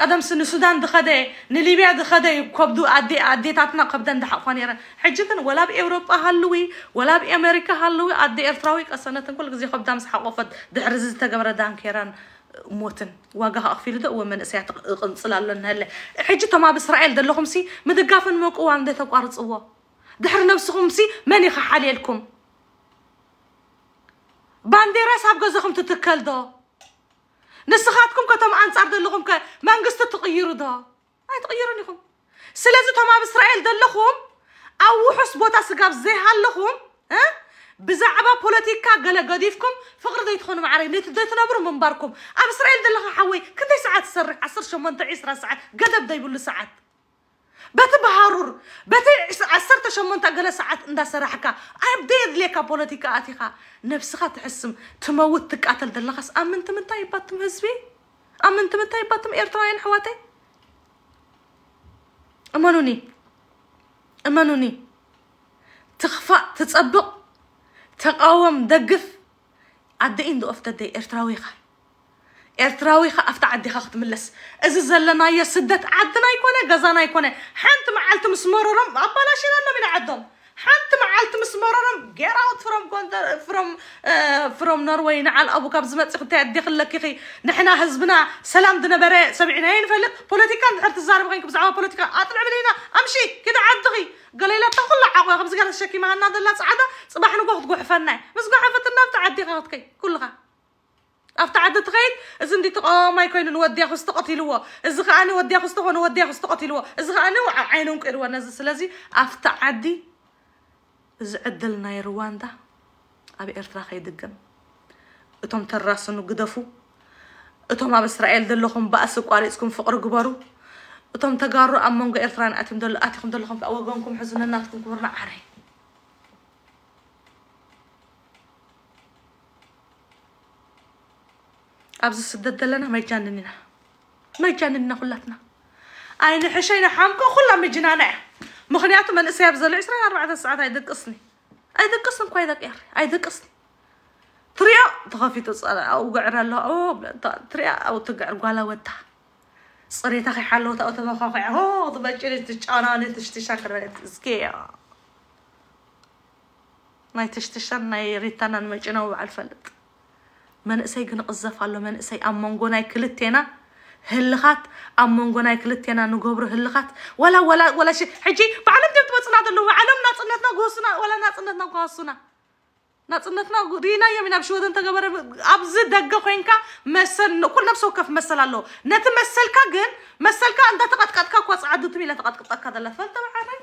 Speaker 1: قدم سن السودان دخده نليبيا دخده كبدو عدي عدي تاتنا قبدن ده دحقفان يران حجتن ولا بأوروبا هالوي ولا بأمريكا هالوي عدي إرتراوي قصنا تنقول زي خبدام سحق ده دحرز تجمع ردان كيران موتن واجه أخفيل ده ومن سيعت قنصل لنا هلا حجته مع بإسرائيل ده لهم سي مدقافن موقوا عند ثوق أرض صوا دحر نفسهم سي ماني خحالي لكم بانديرا سابقة زخم تتكل ده ንስኻትኩም ከቶም ኣንፃር ዘለኹም ከ መንግስቲ ትቕይሩ ዶ ኣይትቕይሩን ኢኹም ስለዚ እቶም ኣብ እስራኤል ዘለኹም ኣብ ውሑስ ቦታ ስጋብ ዘይሃለኹም ብዛዕባ ፖለቲካ ገለ ገዲፍኩም ፍቅሪ ዘይትኾኑ ማዕረ ነቲ ዘይትነብሩ ምንባርኩም ኣብ እስራኤል ዘለካ ሓወይ ክንደይ ሰዓት ትሰርሕ 18 20 ሰዓት ገደብ ዘይብሉ ሰዓት بتبهرر بت عسرت شمنت قال ساعات اندا سرحكا ابديد ليك بوليتيكا اتيخا نفسها تحسم. تموت تقاتل ام انت من طيب باتم هزبي أم أنت من طيب باتم ايرتراين حواتي أمانوني أمانوني تخفى تتسبق تقاوم دقف عدين دو افتدي ايرتراويخه ኤርትራዊ ኢኻ ኤርትራዊ ኢኻ ኣብቲ ዓዲኻ ክትምለስ እዚ ዘለናዮ ስደት ዓድና ኣይኮነ ገዛና ኣይኮነ ሓንቲ መዓልቲ ምስ መረሮም ኣባላሽናሎም ኢና ዓዶም ሓንቲ መዓልቲ ምስ መረሮም ጌር ኣውት ፍሮም ፍሮም ፍሮም ኖርዌይ ንዓል ኣቡ ካብ ዝመፅእ ክታይ ኣዲ ክለኪኺ ንሕና ህዝብና ሰላም ዝነበረ ሰሚዕናዮ ንፈልጥ ፖለቲካ እንድሕር ትዛረብ ኮንክ ብዛዕባ ፖለቲካ ኣጥልዕ ብለና ኣምሺ ክደ ዓድኺ ገሌላታ ኩላ ዓቆ ከምዚ ገለ ተሸኪማና ዘላ ፃዕዳ ፅባሕ ንጎ ክትጎሕፈና ምስ ጎሕፈትና ኣብቲ ዓዲኻ ክትከይ ኩልኻ ኣብቲ ዓዲ ትኸይድ እዚ እንዲ ተቃዋማይ ኮይኑ ንወድያ ክስቲ ቀቲልዎ እዚ ከዓኒ ወድያ ክስቲ ኮኑ ወድያ ክስቲ ቀቲልዎ እዚ ከዓኒ ዓይኖም ቅይርዎ ነዚ ስለዚ ኣብቲ ዓዲ እዚ ዕድል ናይ ሩዋንዳ ኣብ ኤርትራ ከይድግም እቶም ተራስኑ ግደፉ እቶም ኣብ እስራኤል ዘለኹም ባእሲ ቋሪፅኩም ፍቅሪ ግበሩ እቶም ተጋሩ ኣብ መንጎ ኤርትራን ኣቲኹም ዘለኹም ወገንኩም ሕዝንናትኩም ክብርና ዓረይ ኣብዚ ስደት ዘለና መጃንን ኢና መጃንን ኢና ኩላትና ኣይንሕሸይና ሓምኮ ኩላ ምጅናና እያ ምክንያቱ መንእሰይ ኣብ ዘሎ 24 ሰዓት ኣይደቅስኒ ኣይደቅስኒ እኳ ይደቅር ኣይደቅስኒ ትሪኦ ተኸፊቱ ውግዕር ኣሎ ትሪኦ ኣብ ትግዕር ጓላ ወታ ፅሬታ ከይሓለወ ታው ተመኻኺዐ ሆ ትበጭሪ ትጫናኒ ትሽትሻ ክርበለት እስኪ ናይ ትሽትሻን ናይ ሪታናን መጭና ውባዕል ፈልጥ መንእሰይ ክንቕዘፍ ኣሎ መንእሰይ ኣብ መንጎ ናይ ክልቴና ህልኻት ኣብ መንጎ ናይ ክልቴና ንገብሮ ህልኻት ወላ ወላ ወላ ሕጂ ባዕሎም ዮም ትመፅና ዘለዉ ባዕሎም ናፅነትና ክወሱና ወላ ናፅነትና ክወሱና ናፅነትና ሪናዮም ኢና ብሽወት እንተገበረ ኣብዚ ደገ ኮንካ መሰል ኩል ነብሰ ወከፍ መሰል ኣለዎ ነቲ መሰልካ ግን መሰልካ እንዳተቐጥቀጥካ እኳ ፀዓዱትም ኢላ ተቐጥቅጠካ ዘላ ትፈልጠ ባዓራይ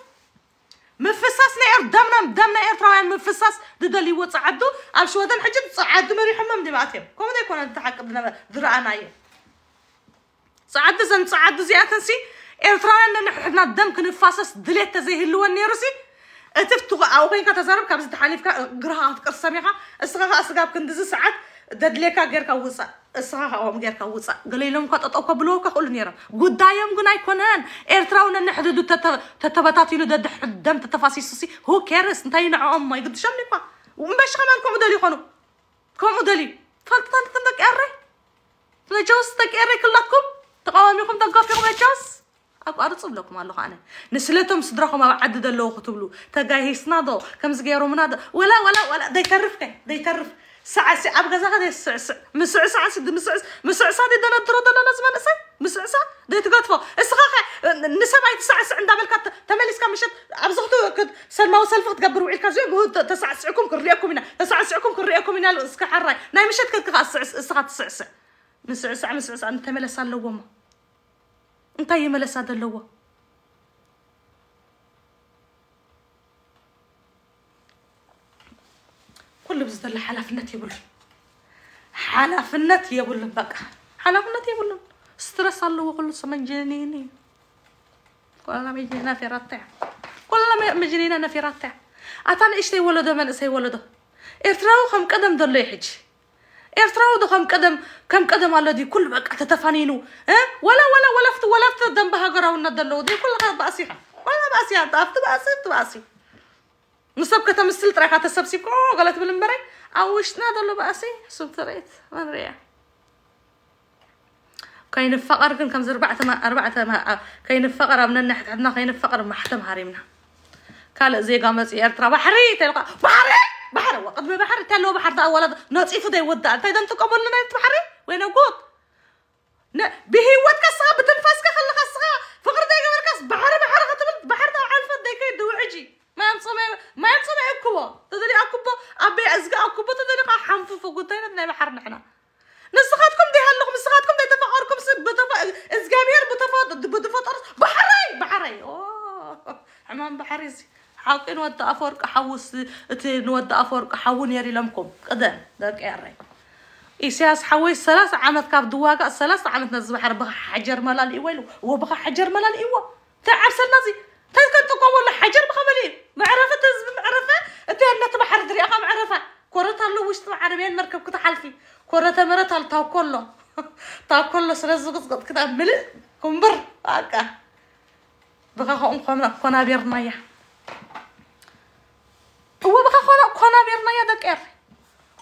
Speaker 1: ምፍሳስ ናይ ደምና ደምና ኤርትራውያን ምፍሳስ ዝደልይዎ ፀዓዱ ኣብ ሽወተን ሕጂ ፀዓዱ መሪሖሞም ዲማት እዮም ከምኡ ዘይኮነ ተሓቅብ ዝረኣናዮ ፀዓዱ ዘን ፀዓዱ እዚኣተን ሲ ኤርትራውያን ነንሕና ደም ክንፋሰስ ድሌት ተዘይህልወን ነይሩ ሲ እቲ ኣብኡ ኮንካ ተዛረብ ካብዚ ተሓሊፍካ ግርኻ ክትቅርሰም ኢኻ እስኻ ከዓ ስጋብ ክንዲዚ ሰዓት ደድሌካ ጌርካ ውፃእ اساهم غير كوصا قليلهم كتطو كبلوك كل نيرا قدايم قنا يكونان ايرتراون نحدد تتباتاتي ند حدام تتفاسيسسي هو كارس نتاي نعم ما يقدش امني ومباش كمان دلي دالي خنو دلي فانت فالتان تندك اري تنجوز تك اري كلاتكم تقاوميكم تقافيكم نجوز اكو ارصب لكم الله أنا نسلتهم صدرهم عدد اللوخ تبلو تجاهي سنادو كم زغيرو منادو ولا ولا ولا ده يترفك ده يترف ساعة عبقى زغدي سعس مسع ساعة مسع مسع سادي دنا درو دنا لازم نسي؟ مسع سا دي تقطفو اسخاخ نسمع تسعس عند بالك تملس كم مشت أبزغتو كد سلمى وسلفة تقبر وعيك زي بهو تسعسعكم كرياكم هنا تسعسعكم كرياكم هنا لسك حراي ناي مشت كد كخاس اسخات سعس مسع ساعة. مسع ساعة أنت ملس اللوما أنت يملس هذا اللوما ኩሉ ብዝደለ ሓላፍነት የብሉን ሓላፍነት የብሉን በቃ ሓላፍነት የብሉን ስትረስ ኣለዎ ኩሉ ሰመንጀኒኒ ኮላ መጅኒና ፌራታ ኮላ መጅኒና نصب كتم السلطة رايحة تسبسي كو قالت بالمبري عوشتنا دولو بقاسي صبت رأيت من ريا كاين الفقر كن كم زربعة ما أربعة ما كاين الفقر من الناحية عندنا كاين الفقر ما حتى مهاري منها قال زي قامت إيرترا بحري تلقى بحري بحر وقد ما بحر تلو بحر ده أولا نوتيف ده يودع أنت إذا أنت قبل لنا بحري وين وجود ن بهيوت كسرة بتنفس كخلق كسرة فقر ده يقول كس بحر بحر غتبل بحر ده عالفت ده كيد وعجي ما maam ما maam samee kuba dadali akuba abe asga akuba dadali qa xanfu fogutay nadna ma xarnaxna نسخاتكم دي هلق مسخاتكم دي تفقركم بتف ازجامير بتفاض بتفاض بحري بحري. أوه. حمام بحريزي حاق نود أفورك حوس نود أفورك حون يري لمكم. قدام. دك اري إساس حوي ثلاث عمد كاب دواقة. ثلاث عمد نزبح بخ حجر ملال إيوه. إيوة. وبخ حجر ملال إيوه. تعب سلنازي. تذكرتكم ولا حجر بخبلين معرفة تزب معرفة؟ أتينا تبحر دري أخا معرفة. كورة الله وش تبع عربيان مركب كده حلفي كورة مرتها تاو كله تاو كله سلزق قط كده ملء كمبر. أكا. بقى خون خون خونا بيرنايا هو بقى خونا خونا بيرنايا مايا دكير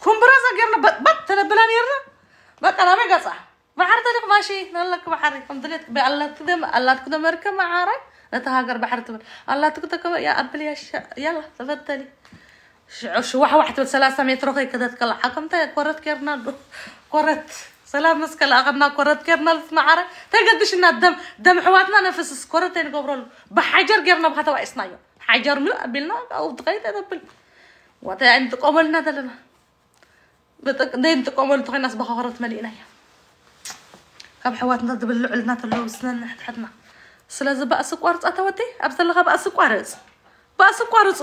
Speaker 1: كمبر زغيرنا بات تنبلان يرنا بقى أنا ما قصح بحر طريق ماشي. نقول لك بحر الحمد لله. الله تقدم الله تقدم مركب معارك. نتهاجر بحر تبل. الله تكتك يا أبل يا شا. يلا تفضلي. شو واحد واحد ثلاثة متر خي كذا تكلا حكمت كورت كيرنا كورت. سلام مسك أخذنا كورت كيرنا في معرة تقدش إن الدم دم حواتنا نفس كورت يعني قبرل بحجر كيرنا بحتى وإسنايو حجر ملو أبلنا أو تغيت أدبل وتا عند يعني قبلنا دلنا بتك دين تقبل تغي ناس بخارات ملينا كم حواتنا دبل لعلنا تلو سنن حد حدنا ስለዚ ባእሲ ቋርፃ ተወዲ ኣብ ዘለካ ባእሲ ቋርፅ ባእሲ ቋርፁ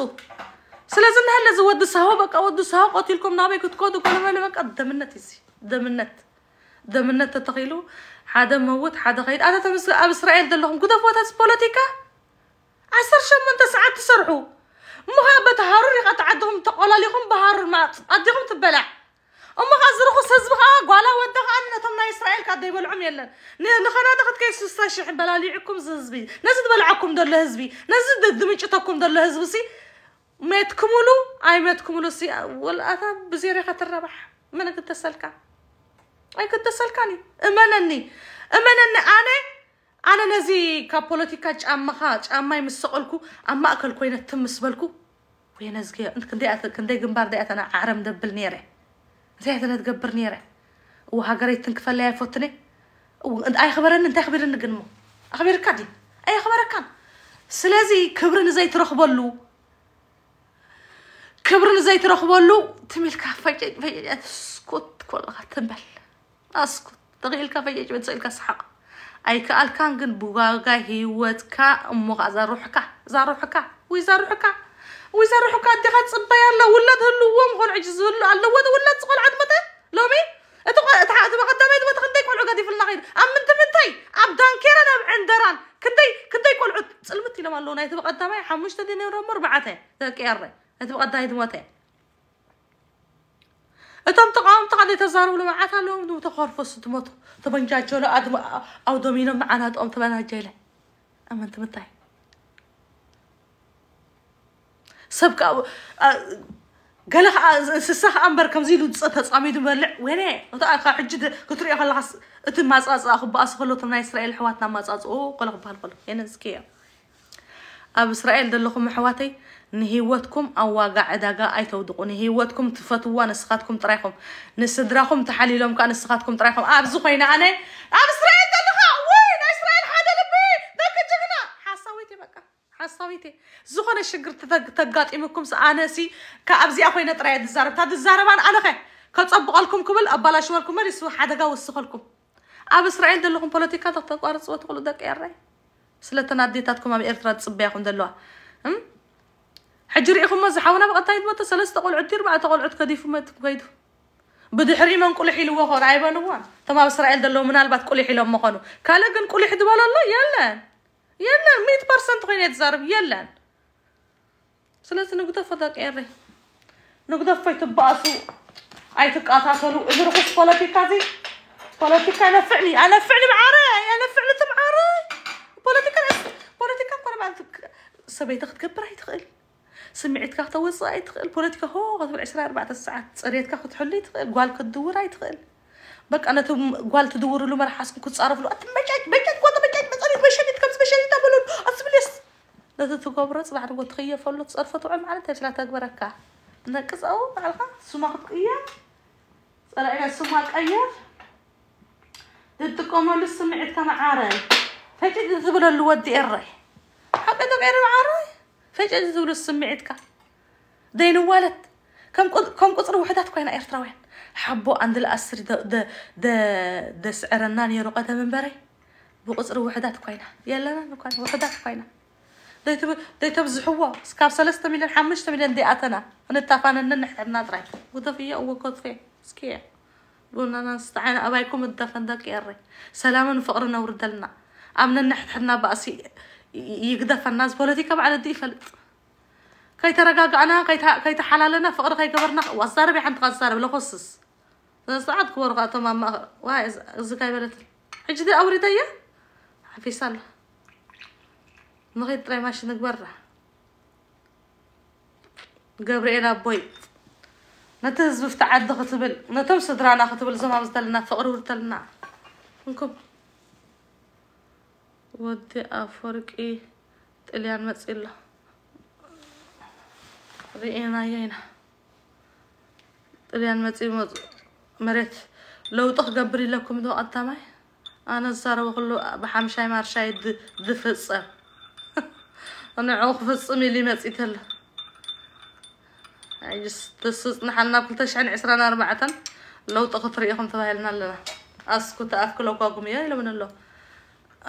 Speaker 1: ስለዚ እናሃለ እዚ ወዲ ሳሆ በቃ ወዲ ሳሆ ቆቲልኩም ናበይ ክትከዱ ኮለመለ በቃ ደምነት እዚ ደምነት ደምነት ተተኺሉ ሓደ መውት ሓደ ከይድ ኣታ ተምስ ኣብ እስራኤል ዘለኹም ጉደፎታት ፖለቲካ ዓሰርተ ሸሞንተ ሰዓት ትሰርሑ እሙኻ በቲ ሃሩር ኢኻ ተዓዲኹም ተቆላሊኹም ብሃሩር ኣዲኹም ትበላዕ እሙኻ ዝርኩስ ህዝቢ ከዓ ጓላ ወዲ ከዓ ነቶም ናይ እስራኤል ካ ደይበልዑም የለን ንኸናደ ክትከይ ስሳ ሽሕ በላሊዕኩም ህዝቢ ነዚ ትበልዓኩም ዘሎ ህዝቢ ነዚ ድምጭተኩም ዘሎ ህዝቢ ሲ ሜትክሙሉ ኣይሜትክሙሉ ሲ ወልኣታ ብዜሬኻ ትረባሕ መነ ክትተሰልካ ኣይ ክትተሰልካኒ እመነኒ እመነኒ ኣነ ኣነ ነዚ ካብ ፖለቲካ ጫማኻ ጫማ ይምሰቀልኩ ኣብ ማእከል ኮይነ ትምስበልኩ ወይ ነዚ ክንደይ ግንባር ዳኣተና ዓረም ደብል ነይረ زاهد لا تقبرني راه وها قريت تنكفل لا فوتني. أي خبر أنت؟ خبر نقنمو خبر كادي أي خبر كان. سلازي كبرن زي ترخبلو كبرن زي ترخبلو تميل كافاجي فاجي أسكت كل تمل أسكت. تغيل كافاجي بتسال كسحق أي كالكان كن بوغاغا هيوت كا. أمو زاروحكا زاروحكا وي زاروحكا ወይ ዘሩሕካ ወይ ዘሩሕካ ኣዴኻ ፅበይ ኣላ ውላድ ህልዎም ኮን ዕጅ ዝህሉ ኣለዎ ውላድ ዝቆልዓት መተ ሎሚ እቲ በቀዳማይ ድመት ክንደይ ቆልዑ ገዲፍልና ከይዱ ኣብ ምንቲ ምንታይ ኣብ ዳንኬራን ኣብ ዕንደራን ክንደይ ክንደይ ቆልዑት ፅልምት ኢሎም ኣለዉ ናይቲ በቀዳማይ ሓሙሽተ ዲነሮሞ ኣርባዕተ ደቂ ያረ ናይቲ በቀዳማይ ድሞተ እቶም ተቃወምቲ ካደ ተዛረቡ ልምዓት ኣለዎም ተኸርፈሱ ትሞቱ ተበንጃጀሎ ኣብ ዶሚኖም መዓናጥኦም ተበናጀለ ኣመንቲ ምንታይ سبك قال قاله سسح أمبر كم زيلو تصت تصاميد مبلع وين وتأخ حجة كتر يا خلاص انت ما صاص أخو بأس خلو تمنا إسرائيل حواتنا ما صاص أو قال قله بحال قال هنا زكية أب إسرائيل دلكم حواتي نهيوتكم أو واقع دقا أي تودقوا نهيوتكم تفتوا نسخاتكم تريخم نسدراكم تحليلهم كان نسخاتكم تريخم أب زخينا أنا أب إسرائيل በቃ ሓሳዊት ዝኾነ ሽግር ተጋጢምኩም ኣነ ሲ ካብዚኣ ኮይነ ጥራይ ትዛረብ እታ ትዛረባን ኣነ ኸ ከፀብቀልኩም ክብል ኣባላሽወልኩም መሪሱ ሓደጋ ወስኸልኩም ኣብ እስራኤል ዘለኹም ፖለቲካ ተቋርፅዎ ትኽእሉ ደቂ ያራይ ስለተን ኣዴታትኩም ኣብ ኤርትራ ትፅበያኹም ዘለዋ ሕጂ ሪኢኹሞ ዝሓውና ብቐታይ ትመቶ ሰለስተ ቆልዑት ቲ ኣርባዕተ ቆልዑት ከዲፉ መት ከይዱ ብድሕሪ መን ቁልሕ ኢልዎ ኾኑ ኣይበልዎን እቶም ኣብ እስራኤል ዘለዉ ምናልባት ቁልሕ ኢሎም መኾኑ ካልእ ግን ቁልሕ ዝበሎ ኣሎ የለን የለን ሚት ፐርሰንት ኮይነ ትዛርብ የለን ስለዚ ንግደፎ ደቂሪ ንግደፎ ይትበኣሱ ኣይትቃታተሉ እዚ ርኩስ ፖለቲካ እዚ ፖለቲካ ነፍዕኒ ኣነፍዕኒ መዓረ ኣነፍዕኒ ትምዓረ ፖለቲካ ፖለቲካ ኮነ ሰበይቲ ክትገብር ኣይትኽእል ስምዒትካ ክተወፅእ ኣይትኽእል ፖለቲካ ሆ ክትብል 24 ሰዓት ፅሬትካ ክትሕሉ ይትኽእል ጓል ክትድውር ኣይትኽእል በቃ ነቲ ጓል ትድውርሉ መርሓስኩም ክትፃረፍሉ ኣትመጫጭ በጫጭ بشنت كم بشنت أبلون أصبلس لذا تقوم رأس بعد وتخيّ فلوت صرفة تعم على تبش لا تقبرك نقص أو معلقة. سماق قيّة صراحة سماق قيّة تتقوم للسمعت كما عاري. فجأة تقول اللي ودي الري حقيقة غير العاري فجأة تقول السمعت كا دين والد. كم كم قصر وحدات كوين إيرتراوين حبو عند الأسر د د د سعرنا يرقى من بري. بقصر وحدات كوينة يلا نكون وحدات كوينة دايتب دايتب زحوا سكاب سلسة مليون حمشت مليون دي أتنا أنا تافانا ننحت عنا دري وضفية وقط فيه سكيع قلنا نستعين أبايكم الدفن ذاك يري سلاما فقرنا وردلنا أمنا نحت حنا بأسي يقدف الناس بوليتيكا على دي فلت كي ترقاقعنا كي تحلالنا فقر كي قبرنا وصار بي بحنت غصار بلا خصص صعد ساعات غاتو ماما واعز زكاي بلت حجدي أوريدية فيصل نغيط راه ماشي نقبر جبريلا بوي نتهز بفتع بفتعد خطبل نتم صدرانا خطبل زما مزدلنا فقر ورتلنا نكب. ودي أفرق إيه؟ تليان مسئلة رئينا يينا. تليان مسئلة مريت. لو تخ جبري لكم دو أتامي. أنا صار وخلو بحمشاي مارشاي د دفصة. أنا عوق فصمي لي ما تقتل عجز تصص نحنا بلتش عن عسران أربعة. لو تقطريهم تباهلنا لنا. أسكت أفكلو قاكم يا إلا من الله.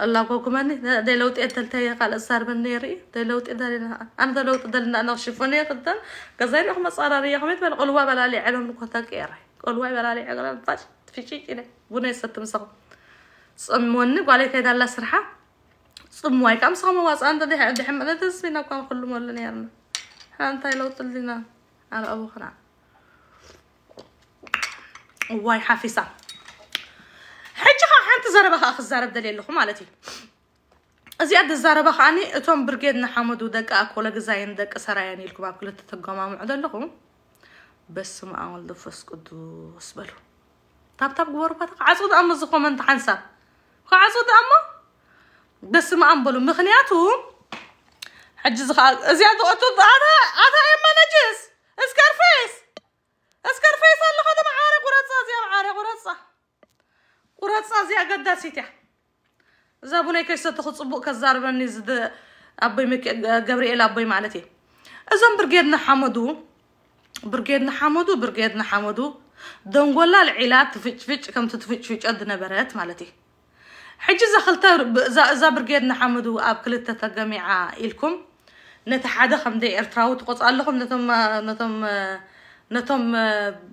Speaker 1: الله قاكم أني ده لو تقتل تايا قال صار بالنيري ده لو تقتل أنا ده لو تقتل أنا شوفوني قدام. كزين هم صاراري هم يتبل قلوا بلالي علم كنت كيري قلوا بلالي علم فاش في شيء كده. بني ستم صغر صموني قالي كيدا الله سرحة صمواي كم صموا واسان دي حد حمد تسمينا كان كل مول نيرنا انت لو تلنا على أبو خرا واي حافسه حجها حنت زربها أخ الزرب دليل لكم مالتي ازي أزياد الزرب اخاني أتوم برجيدنا حمد ودك أكل جزاين دك سراياني لكم أكل تتجمع مع لكم بس ما أول دفس قدو اسبلو طب طب قبر بتاع عزود أمزقوا من تحنسه ከዓፁ ደኣሞ በስመ ኣብ በሉ ምክንያቱ ሕጂ እዚ ከዓ እዚኣ ዝቐቱ ኣታ የማነጅስ እስከርፌስ እስከርፌስ ኣለኸ ተማዓረ ቁረፃ እዚኣ ማዓረ ቁረፃ ቁረፃ እዚኣ ገዳሲት እያ እዛ ቡናይ ከይሰቲ ክፅቡቅ ከዛርበኒ ዝድ ኣቦይ ገብርኤል ኣቦይ ማለት እየ እዞም ብርጌድ ንሓመዱ ብርጌድ ንሓመዱ ብርጌድ ንሓመዱ ደንጎላ ልዒላ ትፍጭፍጭ ከምቲ ትፍጭፍጮ ዝነበረት ማለት እዩ حجز خلتا زابر جيدنا حمدو أب كل تجمع إلكم نتحدى خم دي إرتراوت تقص لهم نتم نتم نتم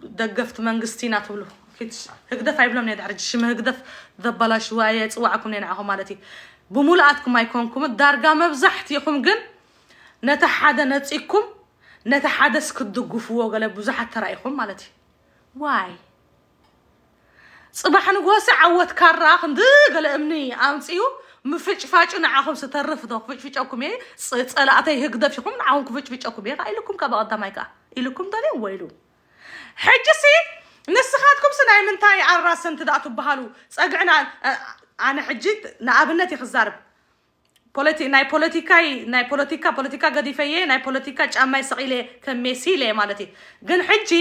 Speaker 1: دقفت من قستينا منقستينا تبلو هقدف عيب لهم جش ما هكذا ذبلا شوية وعكم نعهم على تي بمولاتكم ما يكونكم الدرجة ما بزحت يخم جن نتحدى نتيكم نتحدى سكت دقفوا وقال بزحت ترى يخم مالتي واي صباح نقوس عوت كراخ ندق الأمني أمسيو مفج فاج نعاهم سترف ذوق فج فج أكم يه صلاتي هقدر فيهم نعاهم فج فج أكم يه قايلكم كبا قدامك إلكم دليل ويلو حجسي نسخاتكم سناي من تاي على راس انت دعتوا بهالو سأقعنا أنا حجيت نعابنتي خزارب ክዛርብ ናይ ፖለቲካይ ናይ ፖለቲካ ፖለቲካ ገዲፈየ ናይ ፖለቲካ ጫማይ ሰቂለ ከም ሜሲ ኢለ ማለት እዩ ግን ሕጂ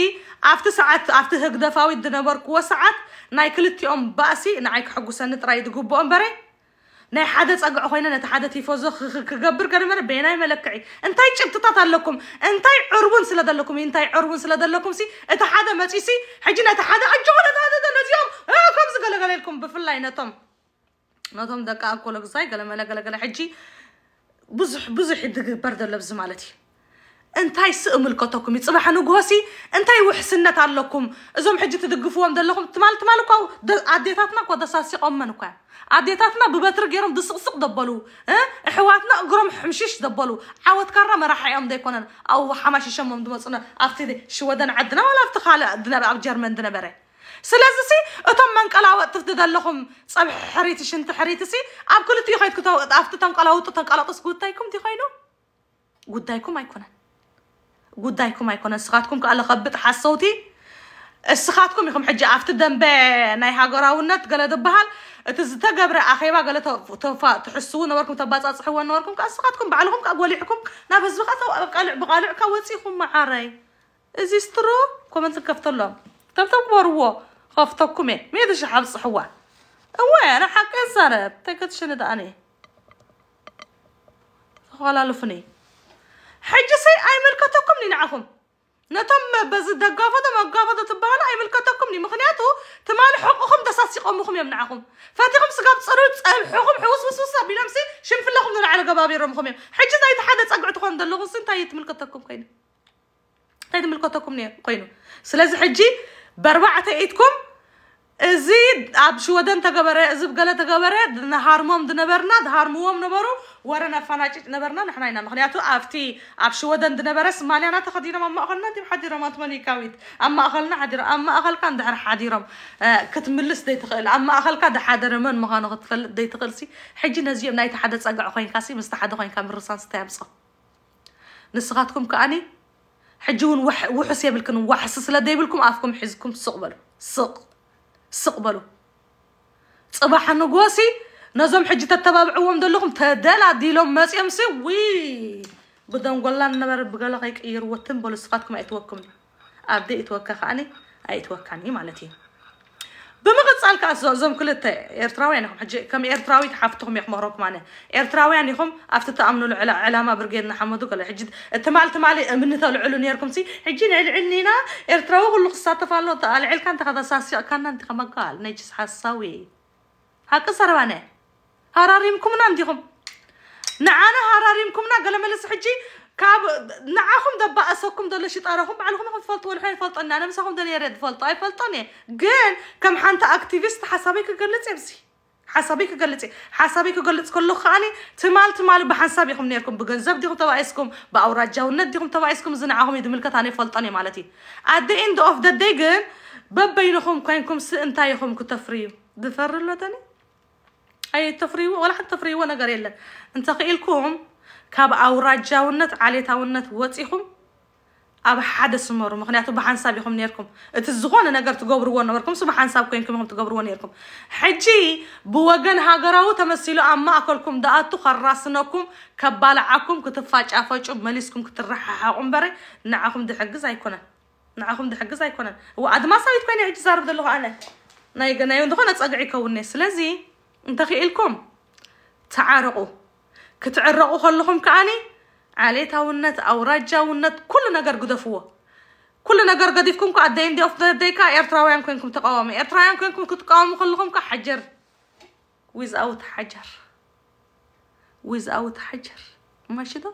Speaker 1: ኣብቲ ሰዓት ኣብቲ ህግደፋዊ ዝነበርክዎ ሰዓት ናይ ክልቲኦም ባእሲ ንዓይ ክሕጉሰኒ ጥራይ ዝግብኦ እምበረ ናይ ሓደ ፀግዒ ኮይነ ነቲ ሓደ ቲፎዞ ክገብር ገደመረ ቤናይ መለክዒ እንታይ ጭብጥታት ኣለኩም እንታይ ዕርቡን ስለ ዘለኩም እንታይ ዕርቡን ስለ ዘለኩም ሲ እቲ ሓደ መፂሲ ሕጂ ነቲ ሓደ ኣጆለ ነዚኦም ከምዚ ገለገለ ኢልኩም ብፍላይ ነቶም ነቶም ደቂ ኣኮሎ ግዛይ ገለመለ ገለገለ ሕጂ ብዙሕ ብዙሕ ዝግበር ዘሎ ብዚ ማለት እዩ እንታይ ስእምልከተኩም እዩ ፅባሕ ንግሆሲ እንታይ ውሕስነት ኣለኩም እዞም ሕጂ ትድግፍዎም ዘለኹም ትማል ትማል እኳ ኣዴታትና እኳ ተሳሲቆመን እኳ ኣዴታትና ብበትሪ ገይሮም ድስቕስቕ ደበሉ ኣሕዋትና እግሮም ሕምሽሽ ደበሉ ዓወት ካራ መራሓዮም ዘይኮነን ኣብ ሓማሽሸሞም ዝመፁነ ኣብቲ ሽወደን ዓድና ዋላ ኣብቲ ካልእ ኣብ ጀርመን ዝነበረ ስለዚ ሲ እቶም መንቀላወጥቲ ዘለኹም ፀብሒ ሕሪት ሽንቲ ሕሪት ሲ ኣብ ክልቲኡ ከይድ ኣብቲ ተንቀላውጡ ተንቀላጡስ ጉዳይኩም እቲ ኮይኑ ጉዳይኩም ኣይኮነን ጉዳይኩም ኣይኮነን ንስኻትኩም ከዓ ለኸብጥ ሓሰውቲ እስኻትኩም ኢኹም ሕጂ ኣብቲ ደንበ ናይ ሃገራውነት ገለ ዝበሃል እቲ ዝተገብረ ኣኼባ ገለ ትሕስቡ ነበርኩም ተባፃፅሕዎ ነበርኩም ከዓ እስኻትኩም ባዕልኩም ከዓ ጎሊዕኩም ናብ ህዝቢ ከዓ ብቃልዕ ካ ወፂኹም መዓረይ እዚ ስትሮ ኮመንት ከፍተሎም ተብተብ ክበርዎ qofta kume miyada shaxab saxwa تاكد شنو sareb tagad لفني. حجي سي اي ملكتكم لي nacahum نتم بز دقافة ما قافة تبانا أي ملكتكم لي مخنياتو تمان حقوقهم دساسي قومهم يمنعهم فاتهم سقاب صاروا حقوقهم حوس وسوس بنفسي شم في لهم على قبابي قبابيرهم خميم حجة تاي تحدث أقعد خون دلغون سن. تاي ملكتكم قينو. تاي ملكتكم قينو. سلازي حجي بأربعة إيدكم እዚ ኣብ ሽወደን ተገበረ እዚ ብገለ ተገበረ ሃርሞም ዝነበርና ሃርምዎም ነበሩ ወረን ኣፈናጭጭ ነበርና ንሕና ኢና ምክንያቱ ኣብቲ ኣብ ሽወደን ዝነበረ ስማልያና ተኸዲኖም ኣብ ማእኸልና ዲም ሓዲሮም ኣትመኒካዊት ኣብ ማእኸልና ሓዲሮም ኣብ ማእኸልካ እንድሕር ሓዲሮም ክትምልስ ደይትኽእል ኣብ ማእኸልካ ዝሓደረ መን ምዃኑ ክትፈልጥ ደይትኽእል ሲ ሕጂ ነዚኦም ናይቲ ሓደ ፀጋዕ ኮንካ ሲ ምስቲ ሓደ ኮንካ ምርሳን ስታይ ኣምፅኦ ንስኻትኩም ከኣኒ ሕጂ እውን ውሑስ የብልክን ዋሕሲ ስለ ደይብልኩም ኣፍኩም ሒዝኩም ስቕ በሉ ስቕ سقبلو صباح النقواسي نزم حجة التبابعوهم دلهم تدلع ديلهم ماسي أمسي وي قدام قلنا نمر بقلا غيك يروتن بولسقاتكم أيتوكم أبدي أيتوكا خاني أتوكاني مالتي ብምቕፃል ከዓ እዞም ክልተ ኤርትራውያን ኢኹም ሕጂ ከም ኤርትራዊት ሓፍትኹም እየ ክመክረኩም ኣነ ኤርትራውያን ኢኹም ኣብቲ ተኣምንሉ ዕላማ ብርጌድና ሓመዱ ገለ ሕጂ ትማል ትማሊ እምኒ ተልዕሉ ነርኩም ሲ ሕጂ ንዕልዕል ኒና ኤርትራዊ ኩሉ ክሳተፍ ኣሎ ኣልዕልካ እንተ ከተሳሲቕካና እንቲ ከመጋል ነጅስ ሓሳዊ ሃቂ ሰረባነ ሃራሪምኩምና እንዲኹም ንዓነ ሃራሪምኩምና ገለ መለስ ሕጂ كاب نعاهم دابا اسوكم دل شي طارهم بعلهم هم فلطوا الحين فلطنا أنا مسهم دل يرد فلط اي فلطني كان كم حنت اكتيفيست حسابيك كقلت امسي حسابيك كقلت حسابيك كقلت كل خاني تمال تمال بحسابيكم نيركم بجنزب ديكم تبعيسكم باوراج جاونت ديكم تبعيسكم زنعاهم يدملك ثاني فلطني مالتي at ذا اند اوف ذا داي كان ببينكم كاينكم سنتايهم كتفريو دفر له ثاني اي تفريو ولا حتى تفريو أنا قال انتقي لكم ካብ ኣውራጃውነት ዓሌታውነት ወፂኹም ኣብ ሓደ ስመሩ ምክንያቱ ብሓንሳብ ኢኹም ነርኩም እቲ ዝኾነ ነገር ትገብርዎ ነበርኩም ስ ብሓንሳብ ኮይንኩም ኢኹም ትገብርዎ ነርኩም ሕጂ ብወገን ሃገራዊ ተመሲሉ ኣብ ማእከልኩም ደኣቱ ከራስነኩም ከባልዓኩም ክትፋጫፈጩ መሊስኩም ክትረሓሓቁ እምበረ ንዓኹም ድሕግዝ ኣይኮነን ንዓኹም ድሕግዝ ኣይኮነን ኣድማሳዊት ኮይነ ሕጂ ዛርብ ዘለኹ ኣነ ናይ ናይ ዝኾነ ፀግዒ ይከውን ስለዚ እንተኽኢልኩም ተዓርቑ ክትዕረቑ ከለኹም ከዓኒ ዓሌታውነት ኣውራጃውነት ኩሉ ነገር ግደፍዎ ኩሉ ነገር ገዲፍኩም ከዓ ደይ እንዲ ኦፍ ደይካ ኤርትራውያን ኮይንኩም ተቃዋሚ ኤርትራውያን ኮይንኩም ክትቃወሙ ከለኹም ከዓ ሓጀር ዊዝኣውት ሓጀር ዊዝኣውት ሓጀር ማሽ ዶ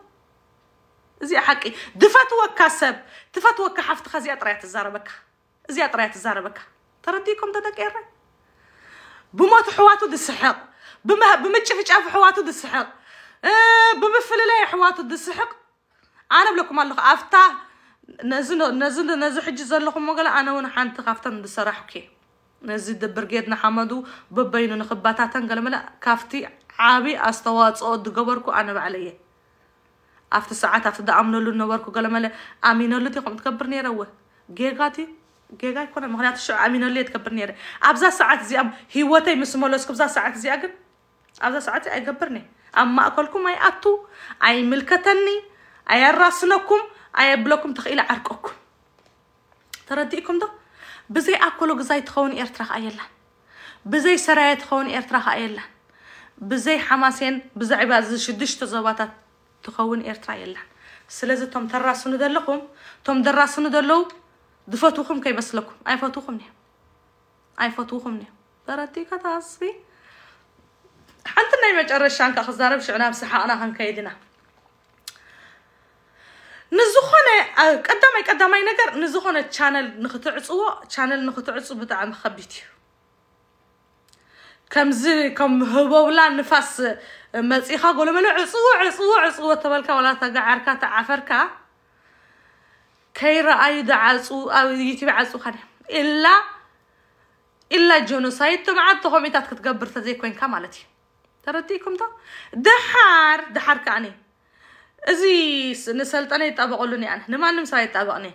Speaker 1: እዚኣ ሓቂ ድፈትወካ ሰብ ትፈትወካ ሓፍትኻ እዚኣ ጥራያ ትዛረበካ እዚኣ ጥራያ ትዛረበካ ተረዲእኩም ተደቀረ ብሞት ሕዋቱ ዝስሕቕ ብምጭፍጫፍ ሕዋቱ أه، بمفل لي حوات الدسحق. أنا بلكم الله أفتا نزل نزل نزل حج زلكم مقل أنا وأنا ونحنت خافتن الصراحه كي. نزل دبرجيتنا حمدو ببينو نخباتاتن قال ملا. كافتي عابي أستوات صوت جبركو أنا بعليه أفت ساعات أفت دعمنا له نوركو قال ملا. أمينو لتي قمت كبرني روه جيغاتي جيغا يكون مغنيات شو أمينو لي تكبرني ره أبزا ساعات زي أم هي وتي مسمولوس كبزا ساعات زي أجن أبزا ساعات اي كبرني أما أقولكم أي أتو أي ملكتني أي راسنكم أي بلوكم تخيل عرقكم ترديكم ده؟ بزي أكلو جزاي تخون إرتراخ أيلا بزي سرايا تخون إرتراخ أيلا بزي حماسين بزي عباز شدش تزواتات تخون إرترا يلا سلازي توم تراسونو دلكم توم دراسونو دلو دفاتوكم كيمسلكم أي فاتوكم نه أي فاتوكم نه دراتي تاسبي መጨረሻን ካ ክዛረብ ሽዕና ብስሓቅና ክንከይድ ኢና ንዝኾነ ቀዳማይ ቀዳማይ ነገር ንዝኾነ ቻነል ንክትዕፅዎ ቻነል ንክትዕፁ ብጣዕሚ ከቢድ እዩ ከምዚ ከም ህበውላ ንፋስ መፂኻ ጎለመለ ዕፅዎ ዕፅዎ ዕፅዎ ተበልካ ወላ ተጋዓርካ ተዓፈርካ ከይረኣዩ ዝዓፁ ኣብ ዩቲብ ዓፁካ ኢላ ኢላ ጀኖሳይድ ተመዓት ኮሚታት ክትገብር ተዘይኮይንካ ማለት እዩ ተረዲእኩም ዶ ድሓር ድሓር ከዓኒ እዚ ንሰልጠነ ይጣበቀሉኒ ኣነ ንማንም ሰብ ኣይጣበቕኒ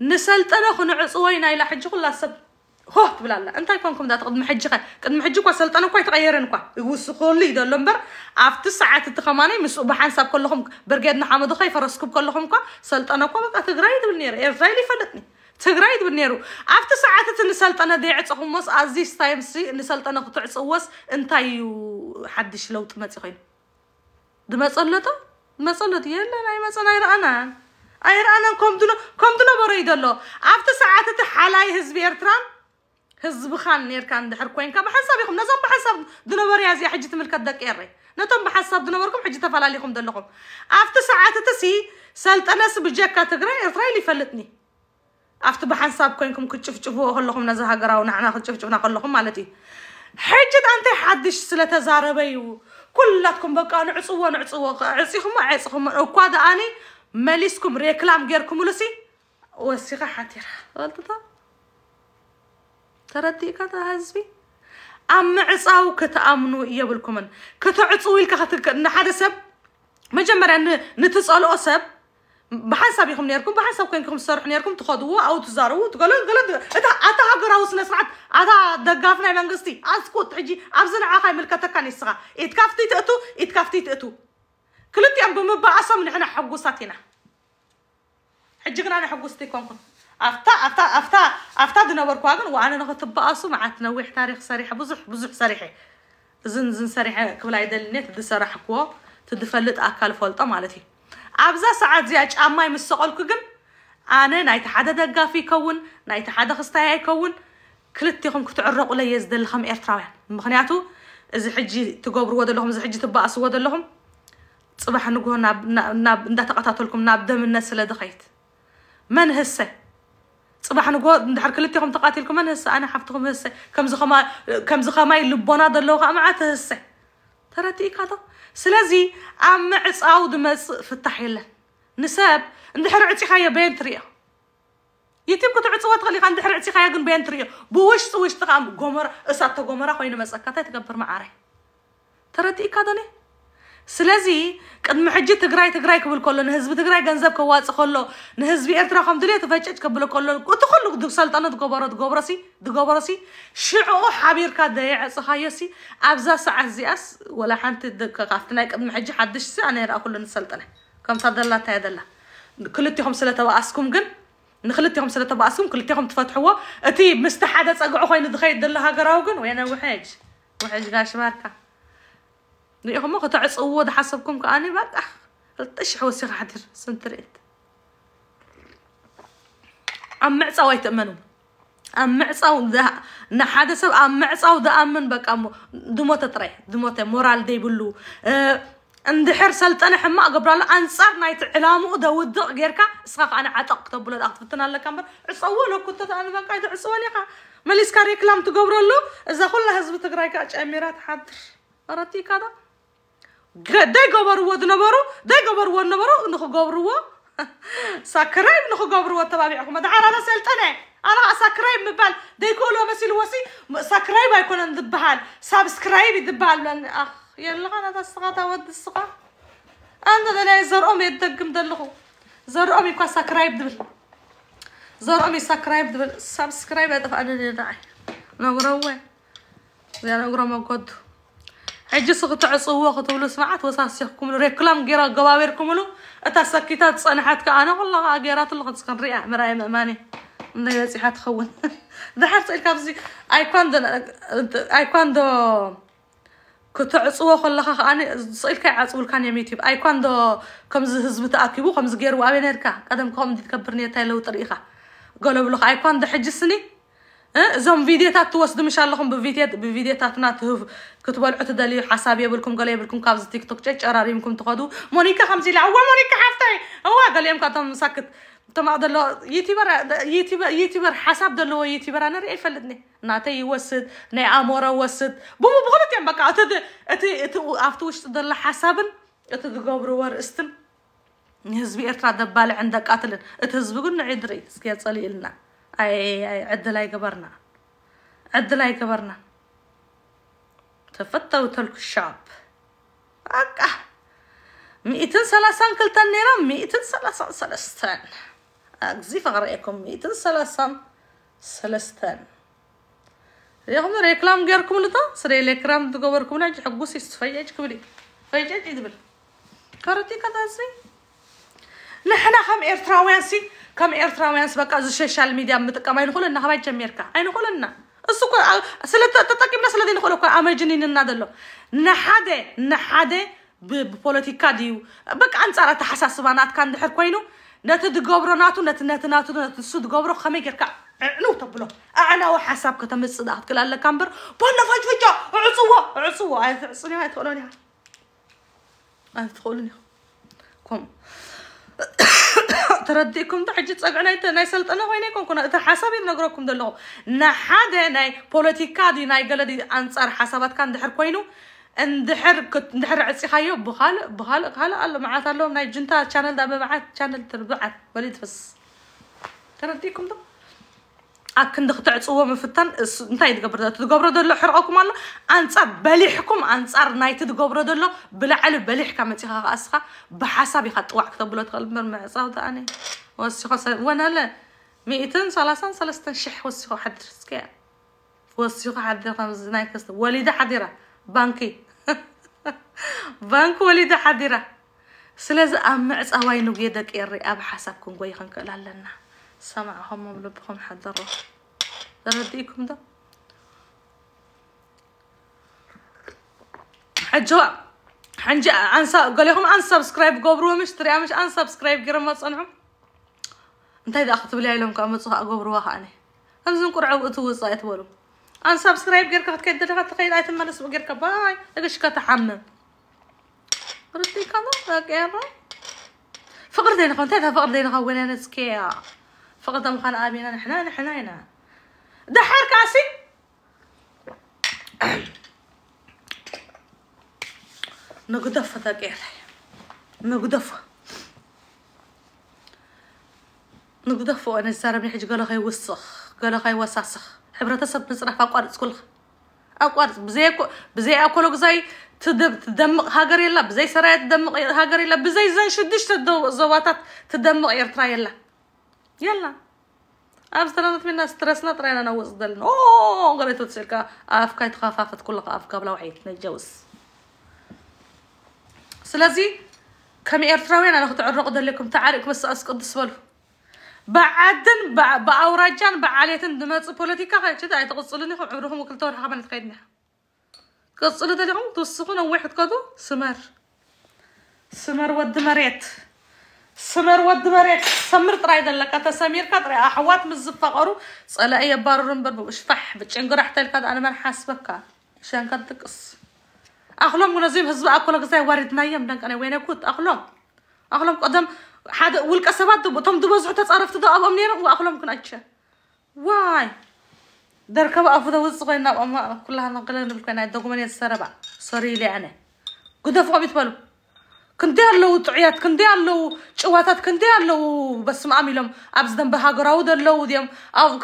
Speaker 1: ንሰልጠነ ክንዕፅዎ ኢና ኢላ ሕጂ ኩላ ሰብ ሆ ትብል ኣላ እንታይ ኮንኩም ዳ ቅድሚ ሕጂ ኸ ቅድሚ ሕጂ እኳ ሰልጠነ እኳ ይተቐየረን እኳ ይውስኸሉ እዩ ዘሎ እምበር ኣብቲ ሰዓት እቲ ከማነይ ምስኡ ብሓንሳብ ከለኹም ብርጌድ ንሓመዱ ኸ ይፈረስኩም ከለኹም እኳ ሰልጠነ እኳ በቃ ትግራይ ትብል ነይሩ ኤርትራይል ይፈለጥኒ ትግራይ ትብል ነይሩ ኣብቲ ሰዓት እቲ ንሰልጠነ ደይዕፀኹምዎስ ኣዚስ ታይምሲ ንሰልጠነ ክትዕፅዎስ እንታይ እዩ ሓድሽ ለውጢ መፂ ኮይኑ ዝመፀሎቶ ዝመፀሎት የለን ኣይመፀን ኣይረኣናን ኣይረኣናን ከምቲ ነበረ እዩ ዘሎ ኣብቲ ሰዓት እቲ ሓላይ ህዝቢ ኤርትራን ህዝብኻን ነርካ እንድሕር ኮንካ ብሓንሳብ ኢኹም ነዞም ብሓንሳብ ዝነበሩ እያ እዚኣ ሕጂ ትምልከት ደቂ የረይ ነቶም ብሓንሳብ ዝነበርኩም ሕጂ ተፈላለኹም ዘለኹም ኣብቲ ሰዓት እቲ ሲ ሰልጠነሲ ብጀካ ትግራይ ኤርትራ أفتبه حساب كونكم كتشوف تشوفوا كلهم نزه هجرا ونحنا كتشوف شوفنا كلهم مالتي. حجة أنت حدش سلة زاربيو كلكم بقى نعصوا نعصوا عصيهم عصيهم. وكاد أني ماليسكم ريكلام غيركم ولسي. وسيقة حتيرة قلت تردي كذا هزبي أم عصاو كتأمنوا إياه بالكمن كتعصوا لك نحد سب. مجمرا نتسألوا سب. بحان سابيكم نيركم صاب كانكم صرح نيركم تخدوه أو تزاروا تقولوا قالوا انت أتا هجر أوسنا سمعت. أتا دقافنا نانجستي أسكت حجي أبزن عاقي ملكة كان الصغار إتكافتي تأتو إتكافتي تأتو. كلتي أم بمبا أصلا من هنا حقوساتنا حجي قنا حقوستي كونكم. أفتا أفتا أفتا أفتا دنور كواغن وأنا نخط بأسو مع ويح تاريخ صريحه بزح بزح صريحة. زن زن صريحة قبل عيد النت دي صراحة كو تدفلت أكل فولطة مالتي. ኣብዛ ሰዓት እዚኣ ጫማይ ምስ ሰቐልኩ ግን ኣነ ናይቲ ሓደ ደጋፊ ይከውን ናይቲ ሓደ ክስታይ ኣይከውን ክልቲኹም ክትዕረቁ ለየ ዝደሊ ከም ኤርትራውያን ምክንያቱ እዚ ሕጂ ትገብርዎ ዘለኹም እዚ ሕጂ ትበኣስዎ ዘለኹም ፅባሕ ንግሆ እንዳተቐታተልኩም ናብ ደምነት ስለ ድኸይት መን ህሰ ፅባሕ ንግሆ እንድሕር ክልቲኹም ተቃቲልኩም መን ህሰ ኣነ ሓፍትኩም ህሰ ከምዚ ከማይ ልቦና ዘለዎ ከዓ መዓተ ህሰ ተረዲእካ ዶ ስለዚ ኣብ ምዕፃው ዝመፅእ ፍታሕ የለን ንሰብ እንድሕር ዕፂኻዮ በየን ትሪኦ سلازي قد محجي تقراي تقراي قبل كله نهزب تقراي جنزب كواس خلو نهزب إيرترا خم دلية تفاجئ قبل كله وتخلو دك سلطانة دقبرة دقبرسي دقبرسي شعو حبير كدايع صحيسي أبزا سعزي أس ولا حنت دك قفتنا قد محجي حدش سنة يرأ كل السلطنة كم تدلة كلتي كلتهم سلطة وأسكم جن خم سلطة وأسكم كلتهم تفتحوا أتي مستحدة أقعوا خاين دخيل دلها قراوجن ويانا وحاج وحاج قاش ماركه نيهم وقت عصود حسبكم كأني بقى لتش حوسي قاعدر سنتريت. أم معصا ويتأمنوا أم معصا وده نحادة سب أم معصا وده أمن بك. أم دموت تري دموت مورال دي بلو. أه اندحر سلطان حما قبرال أنصار نايت علامو ده ودق غيرك. صاف أنا عتق. تبول ده أخطفتنا لك أمر. عصوولو كنت أنا بقى عيد قا مليس كاريكلام تقبرالو إذا كل حزب تقرأيك أج أميرات حاضر. أرتي كذا day gobarwood nabaro day gobarwood nabaro nako gobarwo سكريم نخو قبر وتبابي حكومة دعارة أنا سلطنة أنا سكريم مبال دي كولو مسيل وسي سكريم يكون ندبهال سبسكرايب يدبهال من أخ يلا أنا دا الصغا دا ود الصغا أنا دا لاي زر أمي يدقم دلخو زر أمي كوا سكريب دبل زر أمي سكريب دبل سبسكرايب أدف أنا دي داعي نقرأ وين زي أقرأ ما قدو عجسق تعصوا وقت ولو سمعت وساس يحكم له. ريكلام جرا جواير كملو أتسكتات صنحات أنا والله جيرات الله تسكن ريع مراي مأماني. من ذي نصيحة تخون. ذا حرص اي كوند ده أيكون ده كتعصوا خلا أنا سئل كعصوا كان يميتي اي كوند كم زهزب تأكيبو خمس زجير وأبي نركع قدم كم دي تايلو طريقة. قالوا له اي كوند حجسني. ቀደም ከምዚ ትከብር ኔታይ ለውጢ ርኢኻ ገሎ ብሎካ ኣይኳንዶ ሕጂ ስኒ እዞም ቪድዮታት ትወስዱ ምሻ ኣለኹም ብቪድዮታትና ክትበልዑ ትደልዩ ሓሳብ የብልኩም ገለ የብልኩም ካብዚ ቲክቶክ ጨጨራሪምኩም ትኸዱ ሞኒካ ከምዚ ኢላ እዋ ሞኒካ ሓፍታይ እዋ ገሊኦም ካብቶም መሳክት ተማቕ ዘሎ ዩቲበር ሓሳብ ዘለዎ ዩቲበር ኣነ ሪአ ይፈልጥኒ ናተይ ይወስድ ናይ ኣሞረ ወስድ ብሙ ብክልትዮም በቃ እቲ ኣብቲ ውሽጢ ዘሎ ሓሳብን እቲ ዝገብርዎ ርእስትን ንህዝቢ ኤርትራ ደባልዕን ደቃትልን እቲ ህዝቢ ግን ንዒ ድርኢ እስኪ ፀሊኢልና أي أي عدل قبرنا عدل قبرنا تفتوا تلك الشعب. أكا. مئتين سلاسان كلتن نيران مئتين سلاسان سلستان أكزيف أغريكم. مئتين سلاسان سلستان يغم ريكلام غيركم لتا سري لكرام تقبركم. ناجي حقوسي سفيج كبري. فيجاج يدبل كارتي كذا نحنا خم كم إيرتراويان سبقة السوشيال ميديا متقام أين خلنا هواي جميركا أي أين خلنا السوق سلت تتكلم ناس الذين خلوا كأم جنين نادلو نحدة نحدة ب بسياسة ديو بق أنت على أنصار تحساسبانات كان دحر كوينو نت دقبرو ناتو نت نت ناتو نت سود قبرو خمي كركا نو تبلو أنا وحساب كتم الصداعات كل الله كامبر بنا فج فجا عصوا عصوا عصوني هاي تقولوني هاي تقولوني كم ተረዲእኩም ዶ ሕጂ ፀግዒ ናይ ናይ ሰልጠነ ኮይነ ይኮንኩ እቲ ሓሳብ እዩ ዝነግረኩም ዘለኹ ንሓደ ናይ ፖለቲካ ድዩ ናይ ገለ ድዩ ኣንፃር ሓሳባትካ እንድሕር ኮይኑ እንድሕር ክት- እንድሕር ዕፂኻዮ ብካልእ ብካልእ ካልእ ኣሎ መዓት ኣለዎም ናይ ጅንታ ቻነል ዳ በመዓት ቻነል ትርብዓት በሊ ትፈስ ተረዲእኩም ዶ ኣብ ክንዲ ክትዕፅዎ ምፍታን እሱ- እንታይ ትገብር ዘሎ? እቲ ትገብሮ ዘሎ ሕርቀኩም ኣሎ ኣንፃር በሊሕኩም ኣንፃር ናይቲ ትገብሮ ዘሎ ብላዕሊ በሊሕካ መፂኻ ከኣስኻ ብሓሳብ ኢኻ ጥዋዕ ክተብሎ ትኽእል እምበር ምዕፃው ተኣነ ወሲኮ ወናለ ሚእትን ሰላሳን ሰለስተን ሽሕ ወሲኮ ሓድር እስከያ ወሲኮ ሓድር ከምዚ ናይ ክስተ ወሊዳ ሓዲራ ባንኪ ባንኪ ወሊዳ ሓዲራ ስለዚ ኣብ ምዕፃዋይ ንጉየ ደቂሪ ኣብ ሓሳብ ክንጎይ ክንክእል ኣለና سمعهم ولبهم حضره رد ايكم ده. حجوا حنجا عن قال لهم ان سبسكرايب قبروا مشتري مش ان سبسكرايب قرا ما صنعهم أنت إذا أخذت بلاي لهم كم تصح قبروها أنا. امزن قرعوا وتو صايت ولو ان سبسكرايب قرك تكد لك تخيل ايت مالس قرك باي. لقش كتحمم ردي كذا فقر دينها فقر دينا دينها فقر دينا هو أنا سكيا فقط مخان آبينا نحنا نحنا هنا دحر كاسي. نقدف ذاك نقدف نقدف وأنا الزارة من حج قالوا خي وسخ قالوا خي وساسخ. حبرتسب نزرع فاقوارد كلها أقوارد بزي بزي أكلوك زي تدم تدمق هاجر يلا بزي سرايا تدمق هاجر يلا بزي زين شدش تدو زواتات تدمق يرترا يلا. يلا. ابسترانت منا ستريسنا طرينا أنا ضلنا أو غريت تسلكا أفكا تخافافت كل أفكا بلا وعيت نتجوز سلازي كم إرتراوين أنا خدت عرق لكم تعارك بس اسقد سولف بعدن بع بعوراجان بعاليتن دمت بوليتيكا خير. كذا تقصلني خو عمرهم وكل وكلتور حابة نتقيدنا قصلوا دلهم توسخون واحد قدو سمر. سمر ود مريت. سمر ود مريت سمر طرايد طراي دلك سمير كطري أحوات من الزفقرو صلا أي باررن بربو شطح بتشنقر حتى لك أنا ما حاسبك شان كنت تقص. اخلم منظم هزب أكل غزا وارد نايم دنك أنا وين كنت اخلم أخلهم قدم حد والكسبات بتم دبزو تتصرف دو أبو منين واخلم كن اتش واي. دركب أفضل وصغينا نعم، أما كلها نقلنا بالكنا الدوكمنت السربع سوري لي أنا. قد فوق ክንደይ ኣለዉ ጥዑያት ክንደይ ኣለዉ ጭዋታት ክንደይ ኣለዉ በስመ ኣብ ኢሎም ኣብዚ ደንበ ሃገራዊ ዘለዉ ድዮም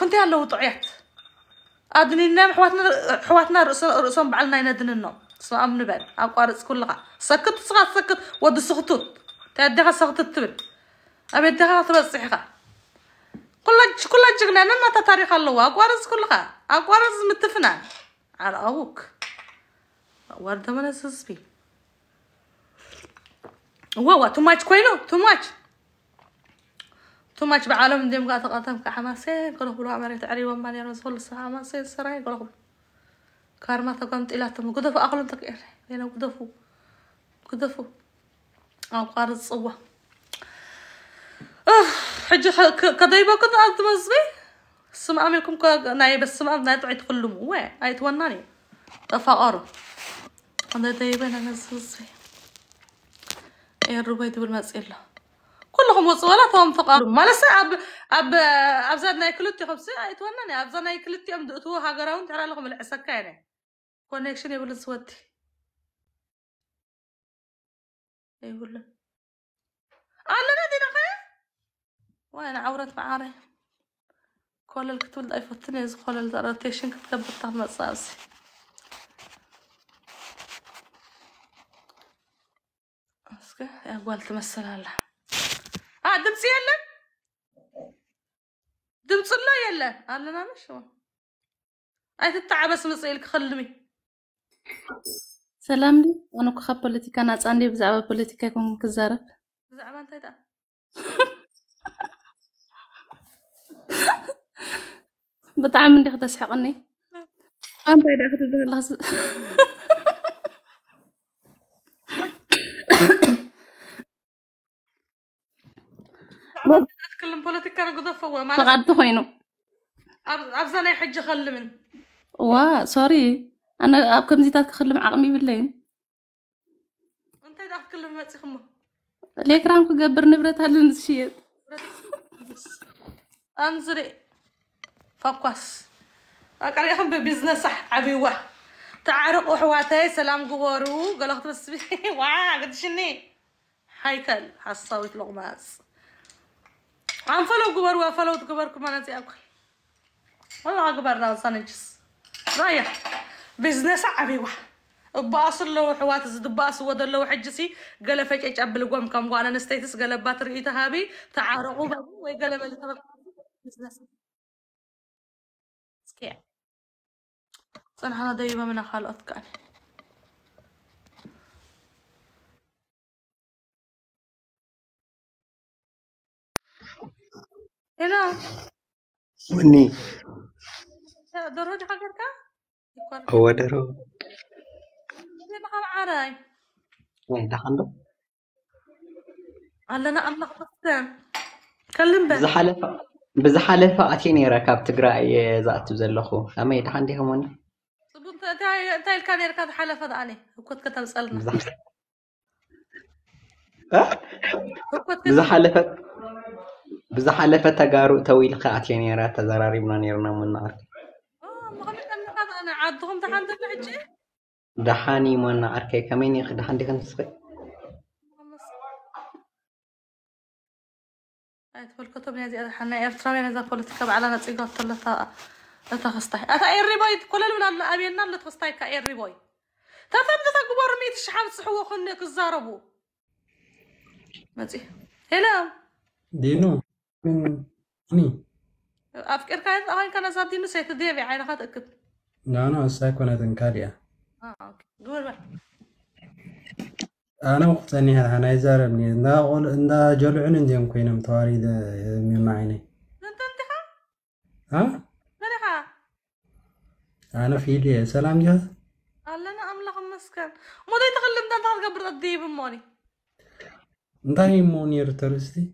Speaker 1: ክንደይ ኣለዉ ጥዑያት ኣድኒናዮም ኣሕዋትና ርእሶም በዓልና ይነድንኖም ስመ ኣብ ንበል ኣብ ቋርፅ ኩልካ ሰክት ስኻ ትሰክት ወዲ ስክቱት እንታይ ኣዴኻ ሰክትት ትብል ኣብ ኣዴኻ ትበፅሕ ኢኻ ኩላ ጅግና ነናታ ታሪክ ኣለዎ ኣቋርፅ ኩልካ ኣቋርፅ ምትፍናን ዓልኣቡክ ዋርደመነስ ህዝቢ واوا تو ماتش كوينو تو ماتش بعالم ديم قاعد تقدم كحماسة قالوا بلو مريت عريوة مالي أنا زول حماسة سراي قالوا كارما تقوم إلى تم. قدفوا أقلم تكير هنا قدفوا. قدفوا. أو قارد صوة. حج كضيبة كنت أنت مزبي سمع منكم ناي بس سمع ناي تعيد كلهم وين؟ أي توناني تفاقروا أنا ضيبة أنا مزبي የሩባይ ትብል መፅ የለ ኩልኹም ወፁ ወላ ተም ተቃሩ ማለት ኣብ ኣብ ኣብዛ ናይ ክልቲኦም ሲ ኣይትወናኒ ኣብዛ ናይ ክልቲኦም ድእትዎ ሃገራዊ እንድሕር ኣለኹም ልዕሰካ የነ ኮኔክሽን የብልን ስወቲ የብልን ኣለና ዲና ኸ ወይ ንዓውረት መዓረ ኮለል ክትብል ኣይፈትን እየ ዝኮለል ሮቴሽን ክትገብርታ ትመፅእ ኣብሲ እስከ ያጓል ትመስላለህ። አ ድምፅ የለን ድምፅ ሎ የለን ኣለና ምሽ ኣይትተዓበስ ምፅእ ኢልክ ክልሚ
Speaker 2: ሰላም ዲ ኣነ እኮ ካብ ፖለቲካ ናፃ እንዲ ብዛዕባ ፖለቲካ ይኮን ክዛረብ
Speaker 1: ብዛዕባ እንታይ ዳ
Speaker 2: ብጣዕሚ እንዲ ክተስሕቕኒ እንታይ ዳ ክትብል
Speaker 1: ትክልም ፖለቲካ ንግዘፈዎ ማለት
Speaker 2: ፍቓድቲ ኮይኑ
Speaker 1: ኣብ- ኣብዛ ናይ ሕጂ ኸልምን
Speaker 2: ዋ ሶሪ ኣነ ኣብ ከምዚታት ክኽልም ዓቕሚ ይብለይን
Speaker 1: እንታይ ዳ ክትክልም መፂኹሞ
Speaker 2: ሌክራም ክገብር ንብረት ሃልን ዝሽየጥ
Speaker 1: ኣንዝሪ ፎኳስ ኣቀሪኹም ብቢዝነስ ዓብይዋ ተዓርቁ ኣሕዋተይ ሰላም ግበሩ ገለ ክትበስቢ ዋ ግድሽኒ ሃይከል ሓሳዊት ልቕማፅ عن فلو قبر وفلو قبركم أنا زي أبخل والله قبرنا صنجس رايح بزنس عبي واحد باص الله حوات زد باص ود الله حجسي قال فجأة قبل قوم كم وأنا نستيتس قال باتر إيتهابي تعارعوا بقى وقال بل تبقى بزنس سكيع صنحنا دايما من خالقتك
Speaker 3: أنا
Speaker 1: إلا؟ مني. دروج حقرك
Speaker 3: هو درو
Speaker 1: اللي بقى عراي وين
Speaker 3: علنا الله قسم كلم بس تقرأي أما يتحندي همون
Speaker 1: تاي تاي
Speaker 3: وكنت
Speaker 1: سألنا
Speaker 3: بزحلفة بزحلفة تقارو تويل أتي نيرا تزراريبنا نيرنا من نار
Speaker 1: مخمسة أنا عادهم تحت الحجي
Speaker 3: دحاني من نار كي كمين يخ دحن دي خنسخي
Speaker 1: تقول كتب نادي حنا إيرتراوي أنا ذا بوليتيكا على نتيجة ثلاثة لا تخستاي أتا إيري بوي كل اللي أبينا اللي تخستاي كإيري
Speaker 4: دينو. من ني.
Speaker 1: أفكر كان أهين كان زاد دينو سيت ديبي عين خاطر أكد.
Speaker 4: لا أنا أساكونا تنكاليا
Speaker 1: آه أوكي. قول بقى.
Speaker 4: أنا وقتني هذا أنا يزاربني دا قول دا جلعن عندهم كوينم تواريد من معيني
Speaker 1: أنت أنت
Speaker 4: ها؟
Speaker 1: مالي خا
Speaker 4: أنا في لي. سلام جهاز.
Speaker 1: قال لنا أملك مسكن. مو ده يتغلم ده تعال قبل الديب موني.
Speaker 4: انتهي مونير ترستي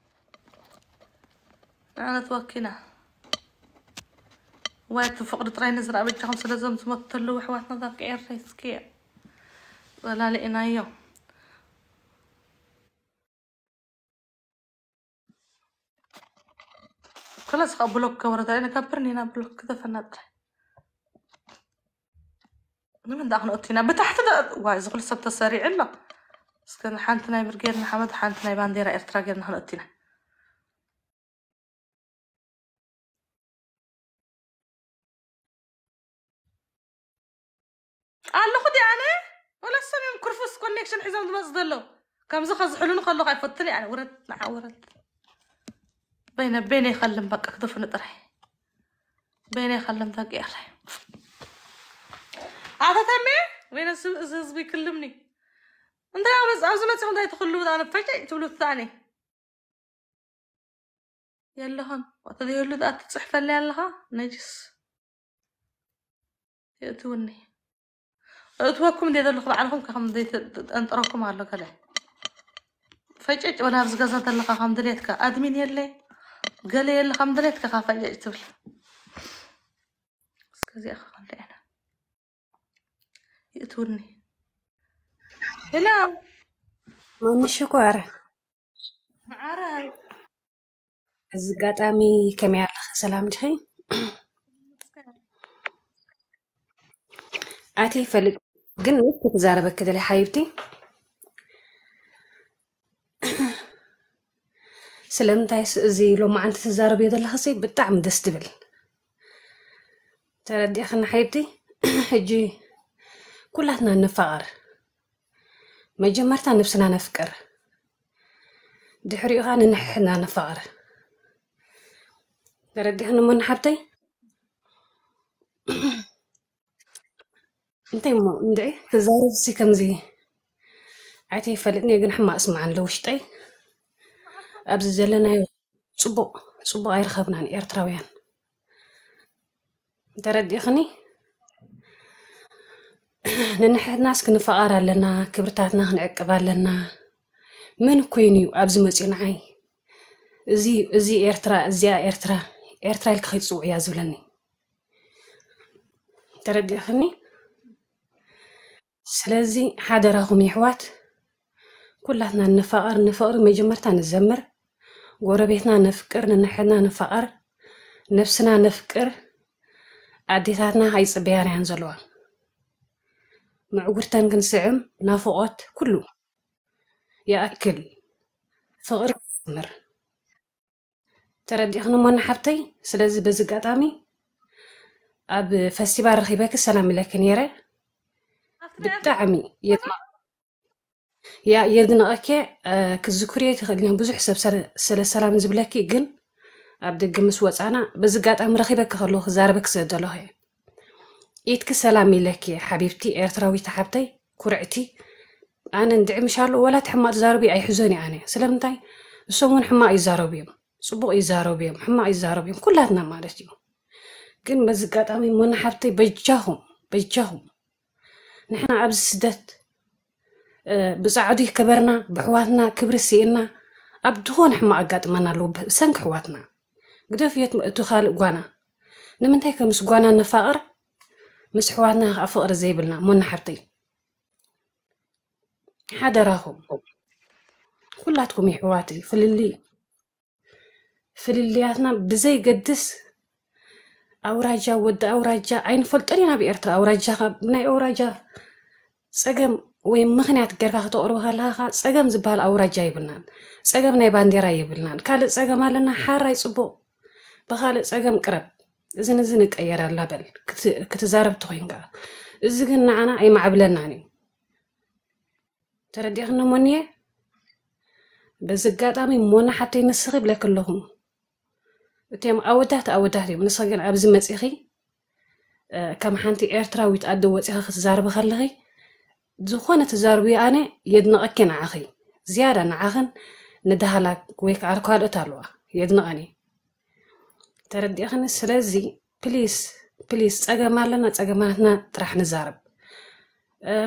Speaker 1: أنا توكينا وقت فقد ترين نزرع بجهم سلزم تمثلوا وحواتنا ذاك عير ريسكي ولا لقينا يوم. خلاص بلوك ورا أنا كبرني أنا بلوك كذا فنادر من داخل اوتينا بتحت دا واي زغل سبت سريع لا بس كان حانتنا برجير محمد حانتنا بانديرا ارترا جير نحن اوتينا كونكشن حزام دمس دلو كم زخ زحلون خلو قاعد فتلي يعني ورد نع ورد. بين بيني خلم بقى. كدف نطرح. بيني خلم ذاك أخي عادة تمي بين الزز بيكلمني؟ أنت يا بس عاوز ما ده تخلو أنا فجأة تواكم دي دلق عنكم كهم دي أنت راكم على كله فجأة وأنا أبز جزات اللقى خمدليت كا أدمين يلي قال لي اللي خمدليت كا فجأة تبل بس كذي أخ خمدي أنا يقتلني هلا من شكر معرف زقاتامي كم يعلق سلام جهي أتي
Speaker 5: فلق ሽኳር
Speaker 1: መዓራይ
Speaker 5: እዚ ኣጋጣሚ ከመይ ኣለኸ ሰላም ድኺ ኣቴ ይፈልጥ ግን ምስ ክትዛረበክ ደለይ ሓቢብቲ ስለምንታይ እዚ ሎማዓንቲ ትዛረብዮ ዘለኻ ሲ ብጣዕሚ ደስ ትብል ተረዲእኽና ሓቢብቲ ሕጂ ኩላትና ንፈቐር መጀመርታ ነብስና ነፍቅር ድሕሪኡ ኸ ንንሕሕና ነፈቐር ተረዲእኽኒ ሞና ሓብተይ እንታይ እሞ እንድዒ ክዛረብ ሲ ከምዚ ዓይተ ይፈልጥኒ ግን ሕማቅ እስማዕ ኣሎ ውሽጠይ ኣብዚ ዘለናዮ ፅቡቅ ፅቡቅ ኣይረኸብናን ኤርትራውያን ተረዲእኽኒ ንንሕናስ ክንፈቓር ኣለና ክብርታትና ክንዕቅብ ኣለና መን ኮይኑ እዩ ኣብዚ መፅኡ ንዓይ እዚ እዚ ኤርትራ እዚኣ ኤርትራ ኤርትራ ኢልካ ከይፅውዕ እያ ዝብለኒ ተረዲእኽኒ ስለዚ ሓደራኹም ይሕዋት ኩላትና ንፋቐር ንፍቅሪ መጀመርታ ንዘምር ጎረቤትና ነፍቅር ንንሕና ንፋቐር ነፍስና ነፍቅር ኣዴታትና ኣይፅበያን እየን ዘለዋ ምዕጉርተን ክንስዕም ናፍቆት ኩሉ ይኣክል ፍቅሪ ክምር ተረዲእኽኒ ሞና ሓብተይ ስለዚ በዚ ኣጋጣሚ ኣብ ፈስቲቫል ረኪበክ ሰላም ኢለክ ነይረ ብጣዕሚ የድንቐከ ክዝኩርዮ ትኽእል እየ ብዙሕ ሰብ ስለ ሰላም ዝብለኪ ግን ኣብ ደገ ምስ ወፃና በዚ ኣጋጣሚ ረኪበክ ከለኹ ክዛረበክ ስለ ዘለኹ እየ ኢትክ ሰላም ኢለክ እየ ሓቢብቲ ኤርትራዊት ሓብተይ ኩርዕቲ ኣነ እንድዒ ምሻሉ ወላት ሕማቅ ትዛረቡ ኣይሕዞን እየ ኣነ ስለምንታይ እሶም እውን ሕማቅ ይዛረቡ እዮም ፅቡቅ ይዛረቡ እዮም ሕማቅ ይዛረቡ እዮም ኩላትና ማለት እዩ ግን በዚ ኣጋጣሚ ሞና ሓብተይ በጃኹም በጃኹም ንሕና ኣብዚ ስደት ብፃዕዱ ይከበርና ብሕዋትና ክብሪ ስኢና ኣብ ድኾነ ሕማቅ ኣጋጥመና ኣለዎ ብሰንኪ ሕዋትና ግደፍየት እቲ ካልእ ጓና ንምንታይ ከም ምስ ጓና ነፋቕር ምስ ሕዋትና ከዓ ፍቅሪ ዘይብልና ሞና ሓብተይ ሓደራኹም ኩላትኩም ይሕዋት እዩ ፍልሊ ፍልልያትና ብዘይገድስ ኣውራጃ ወዲ ኣውራጃ ኣይንፈልጦን ኢና ብኤርትራ ኣውራጃ ናይ ኣውራጃ ፀገም ወይ ምክንያት ጌርካ ክተቕርቡ ከለካ ፀገም ዝበሃል ኣውራጃ ይብልናን ፀገም ናይ ባንዴራ ይብልናን ካልእ ፀገም ኣለና ሓራይ ፅቡቅ ብካልእ ፀገም ቅረብ እዚ ንዚ ንቀየረላ በል ክትዛረብ ትኮይንካ እዚ ግን ንዓና ኣይማዕብለናን እዩ ተረዲእክኒ ሞኒየ በዚ ኣጋጣሚ ሞና ሓተይ ንስኺ ይብለክ ኣለኹም እትዮም ኣወዳት ኣወዳት እዮም ንስኺ ግን ኣብዚ መፂኺ ከም ሓንቲ ኤርትራዊት ኣደ ወፂኻ ክትዛርቢ ከለኺ ዝኾነ ተዛርቢ ኣነ የድንቐኪ ንዓኺ ዝያዳ ንዓኽን ንዳህላክ ወይ ከዓ ካልኦት ኣለዋ የድንቐኒ ተረዲእኽኒ ስለዚ ፕሊስ ፕሊስ ፀገም ኣለና ፀገማትና ጥራሕ ንዛረብ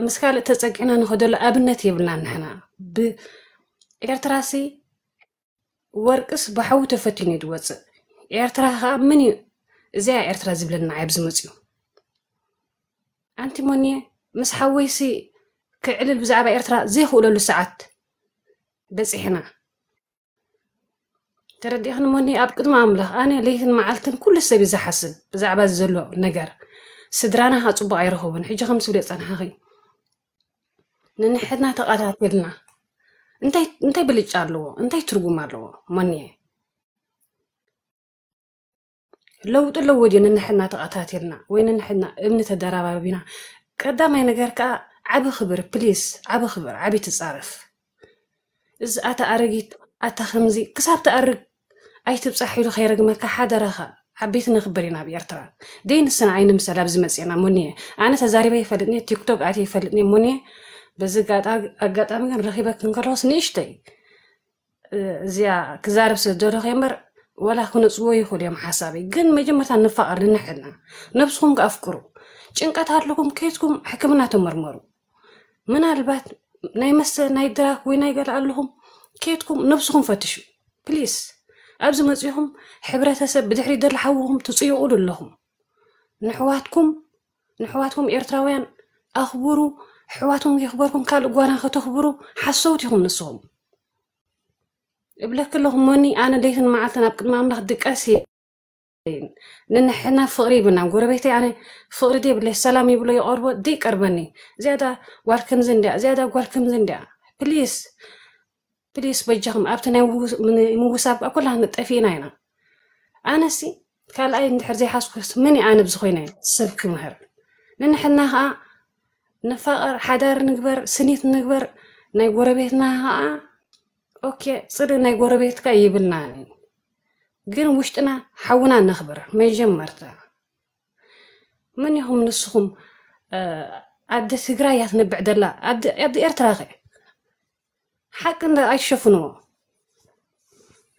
Speaker 5: ምስ ካልእ ተፀጊዕና ንኸደሎ ኣብነት የብልና ንሕና ብኤርትራሲ ወርቅስ ብሓዊ ተፈቲኑ እዩ ዝወፅእ ኤርትራ ከዓ ምን እዩ እዚኣ ኤርትራ ዝብለና ዓይብ ዝመፅዩ ኣንቲ ሞኒየ ምስ ሓወይሲ ክዕልል ብዛዕባ ኤርትራ ዘይክእለሉ ሰዓት በፂሕና ተረዲእኽኒ ሞኒ ኣብ ቅድሚ ኣምላኽ ኣነ ለይትን መዓልትን ኩሉ ሰብ እዩ ዝሓስብ ብዛዕባ ዘሎ ነገር ስድራና ከዓ ፅቡቅ ኣይረኸቡን ሕጂ ከም ዝብል ፀናሕኺ ንንሕትና ተቐታተልና እንታይ ብልጫ ኣለዎ እንታይ ትርጉም ኣለዎ ሞኒየ ለውጡ ኣለዎ ድዩ ንንሕና ተቐታተልና ወይ ንንሕና እምኒ ተደራባቢና ቀዳማይ ነገር ከዓ ዓብ ክብር ፕሊስ ዓብ ክብር ዓብይ ትፃረፍ እዚ ኣታ ኣረጊት ኣታ ከምዚ ክሳብ ተኣርግ ኣይትብፃሕ ኢሉ ከይረግመካ ሓደረኻ ዓበይቲ ንክብር ኢና ብኤርትራ ደይ ንስና ዓይኒ ምሰል ኣብዚ መፅና ሞኒየ ኣነ ተዛሪበ ይፈልጥኒ ቲክቶክ ኣት ይፈልጥኒ ሞኒየ በዚ ኣጋጣሚ ግን ረኪበ ክንከለስ ንእሽተይ እዚኣ ክዛረብ ስለ ደለኸ እምበር ወላ ክነፅዎ ይኽእሉ እዮም ሓሳበይ ግን መጀመርታ ንፋቐር ንንሕና ነብስኩም ከኣፍቅሩ ጭንቀት ኣለኩም ከይትኩም ሕክምና ተመርመሩ ምናልባት ናይ መስተ ናይ ድራክ ወይ ናይ ገለ ኣለኹም ከይትኩም ነብስኩም ፈትሹ ፕሊስ ኣብዚ መፂኹም ሕብረተሰብ ብድሕሪ ደሊ ሓውኹም ትፅይቑሉ ኣለኹም ንሕዋትኩም ንሕዋትኩም ኤርትራውያን ኣኽብሩ ሕዋትኩም ከይኽበርኩም ካልእ ጓና ከተኽብሩ ሓሰውት ኢኹም ንስኹም እብለክ ኣለኹም ሞኒ ኣነ ለይትን መዓልትን ኣብ ቅድሚ ኣምላኽ ድቀስ ንንሕና ፍቅሪ ይብልና ጎረቤተይ ኣነ ፍቅሪ ደይብለይ ሰላም ይብሎ ይቀርቦ ደይቀርበኒ ዝያዳ ጓል ከምዚ እንድያ ዝያዳ ጓል ከምዚ እንድያ ፕሊስ ፕሊስ በጃኹም ኣብቲ ናይ ምውሳብ ከዓ ኩላ ንጠፊእና ኢና ኣነሲ ካልኣይ እንድሕር ዘይሓስኩስ ምን ኣነ ብዚ ኮይነ ሰብ ክምህር ንንሕና ከዓ ንፋቐር ሓዳር ንግበር ስኒት ንግበር ናይ ጎረቤትና ከዓ ኦኬ ፅሪ ናይ ጎረቤትካ ይብልና ግን ውሽጥና ሓውና ነኽብር መጀመርታ መን ኢኹም ንስኹም ኣደ ትግራይ እያ ትነብዕ ዘላ ኣዲ ኤርትራ ኸ ሓቂ ኣይትሸፍንዎ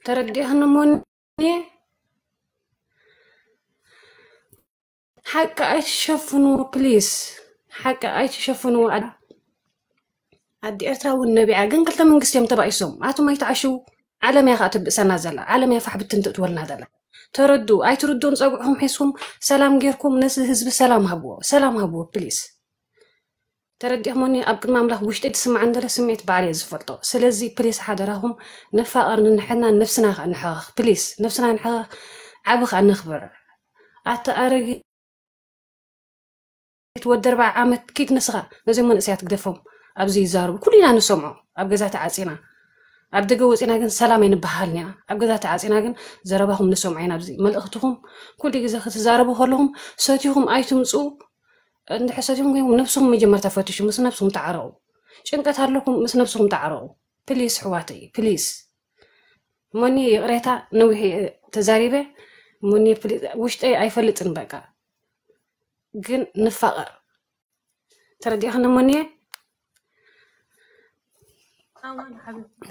Speaker 5: ተረዲእኽኒ ሞኒ ሓቂ ኣይትሸፍንዎ ፕሊስ ሓቂ ኣይትሸፍንዎ ኣዲ ኤርትራ እውን ነቢዓ ግን ክልተ መንግስቲ እዮም ተባኢሶም ኣቶም ኣይተዓሽው ዓለም እያ ከዓ ትብእሰና ዘላ ዓለም እያ ፋሕ ብትን ትእትወልና ዘላ ተረዱ ኣይትርድኡን ፀጉዕኩም ሒዝኩም ሰላም ጌርኩም ነዚ ህዝቢ ሰላም ሃብዎ ሰላም ሃብዎ ፕሊስ ተረዲእኩሞኒ ኣብ ቅድሚ ኣምላኽ ውሽጢ ትስማዕ እንተለ ስምዒት በዓል እየ ዝፈልጦ ስለዚ ፕሊስ ሓደራኹም ነፋቐር ንንሕና ነፍስና ከዓ ንሕኸኽ ፕሊስ ነፍስና ንሕኸኽ ዓብ ከዓ ነኽብር ኣተ ኣረጊት ወዲ ኣርባዕ ዓመት ኪድ ነስኻ ነዚኦም መንእሰያት ክደፎም ኣብዚ ይዛረቡ ኩልና ንሰምዖ ኣብ ገዛ ተዓፂና ኣብ ደገ ወፂና ግን ሰላም ኣይንበሃልኒ ኣብ ገዛ ተዓፂና ግን ዘረባኹም ንሰምዖ ኢና ኣብዚ መልእኽትኹም ኩሉ ግዜ ክትዛረቡ ከለኹም ሰትኹም ኣይትምፁ እንድሕር ሰትኹም ኮይንኩም ነብስኹም መጀመርታ ፈትሹ ምስ ነብስኹም ተዓረቑ ጭንቀት ኣለኩም ምስ ነብስኹም ተዓረቑ ፕሊስ ኣሕዋተይ ፕሊስ ሞኒ ይቕሬታ ነዊሕ ተዛሪበ ሞኒ ውሽጠይ ኣይፈልጥን በቃ ግን ንፋቐር ተረዲእኸኒ ሞኒየ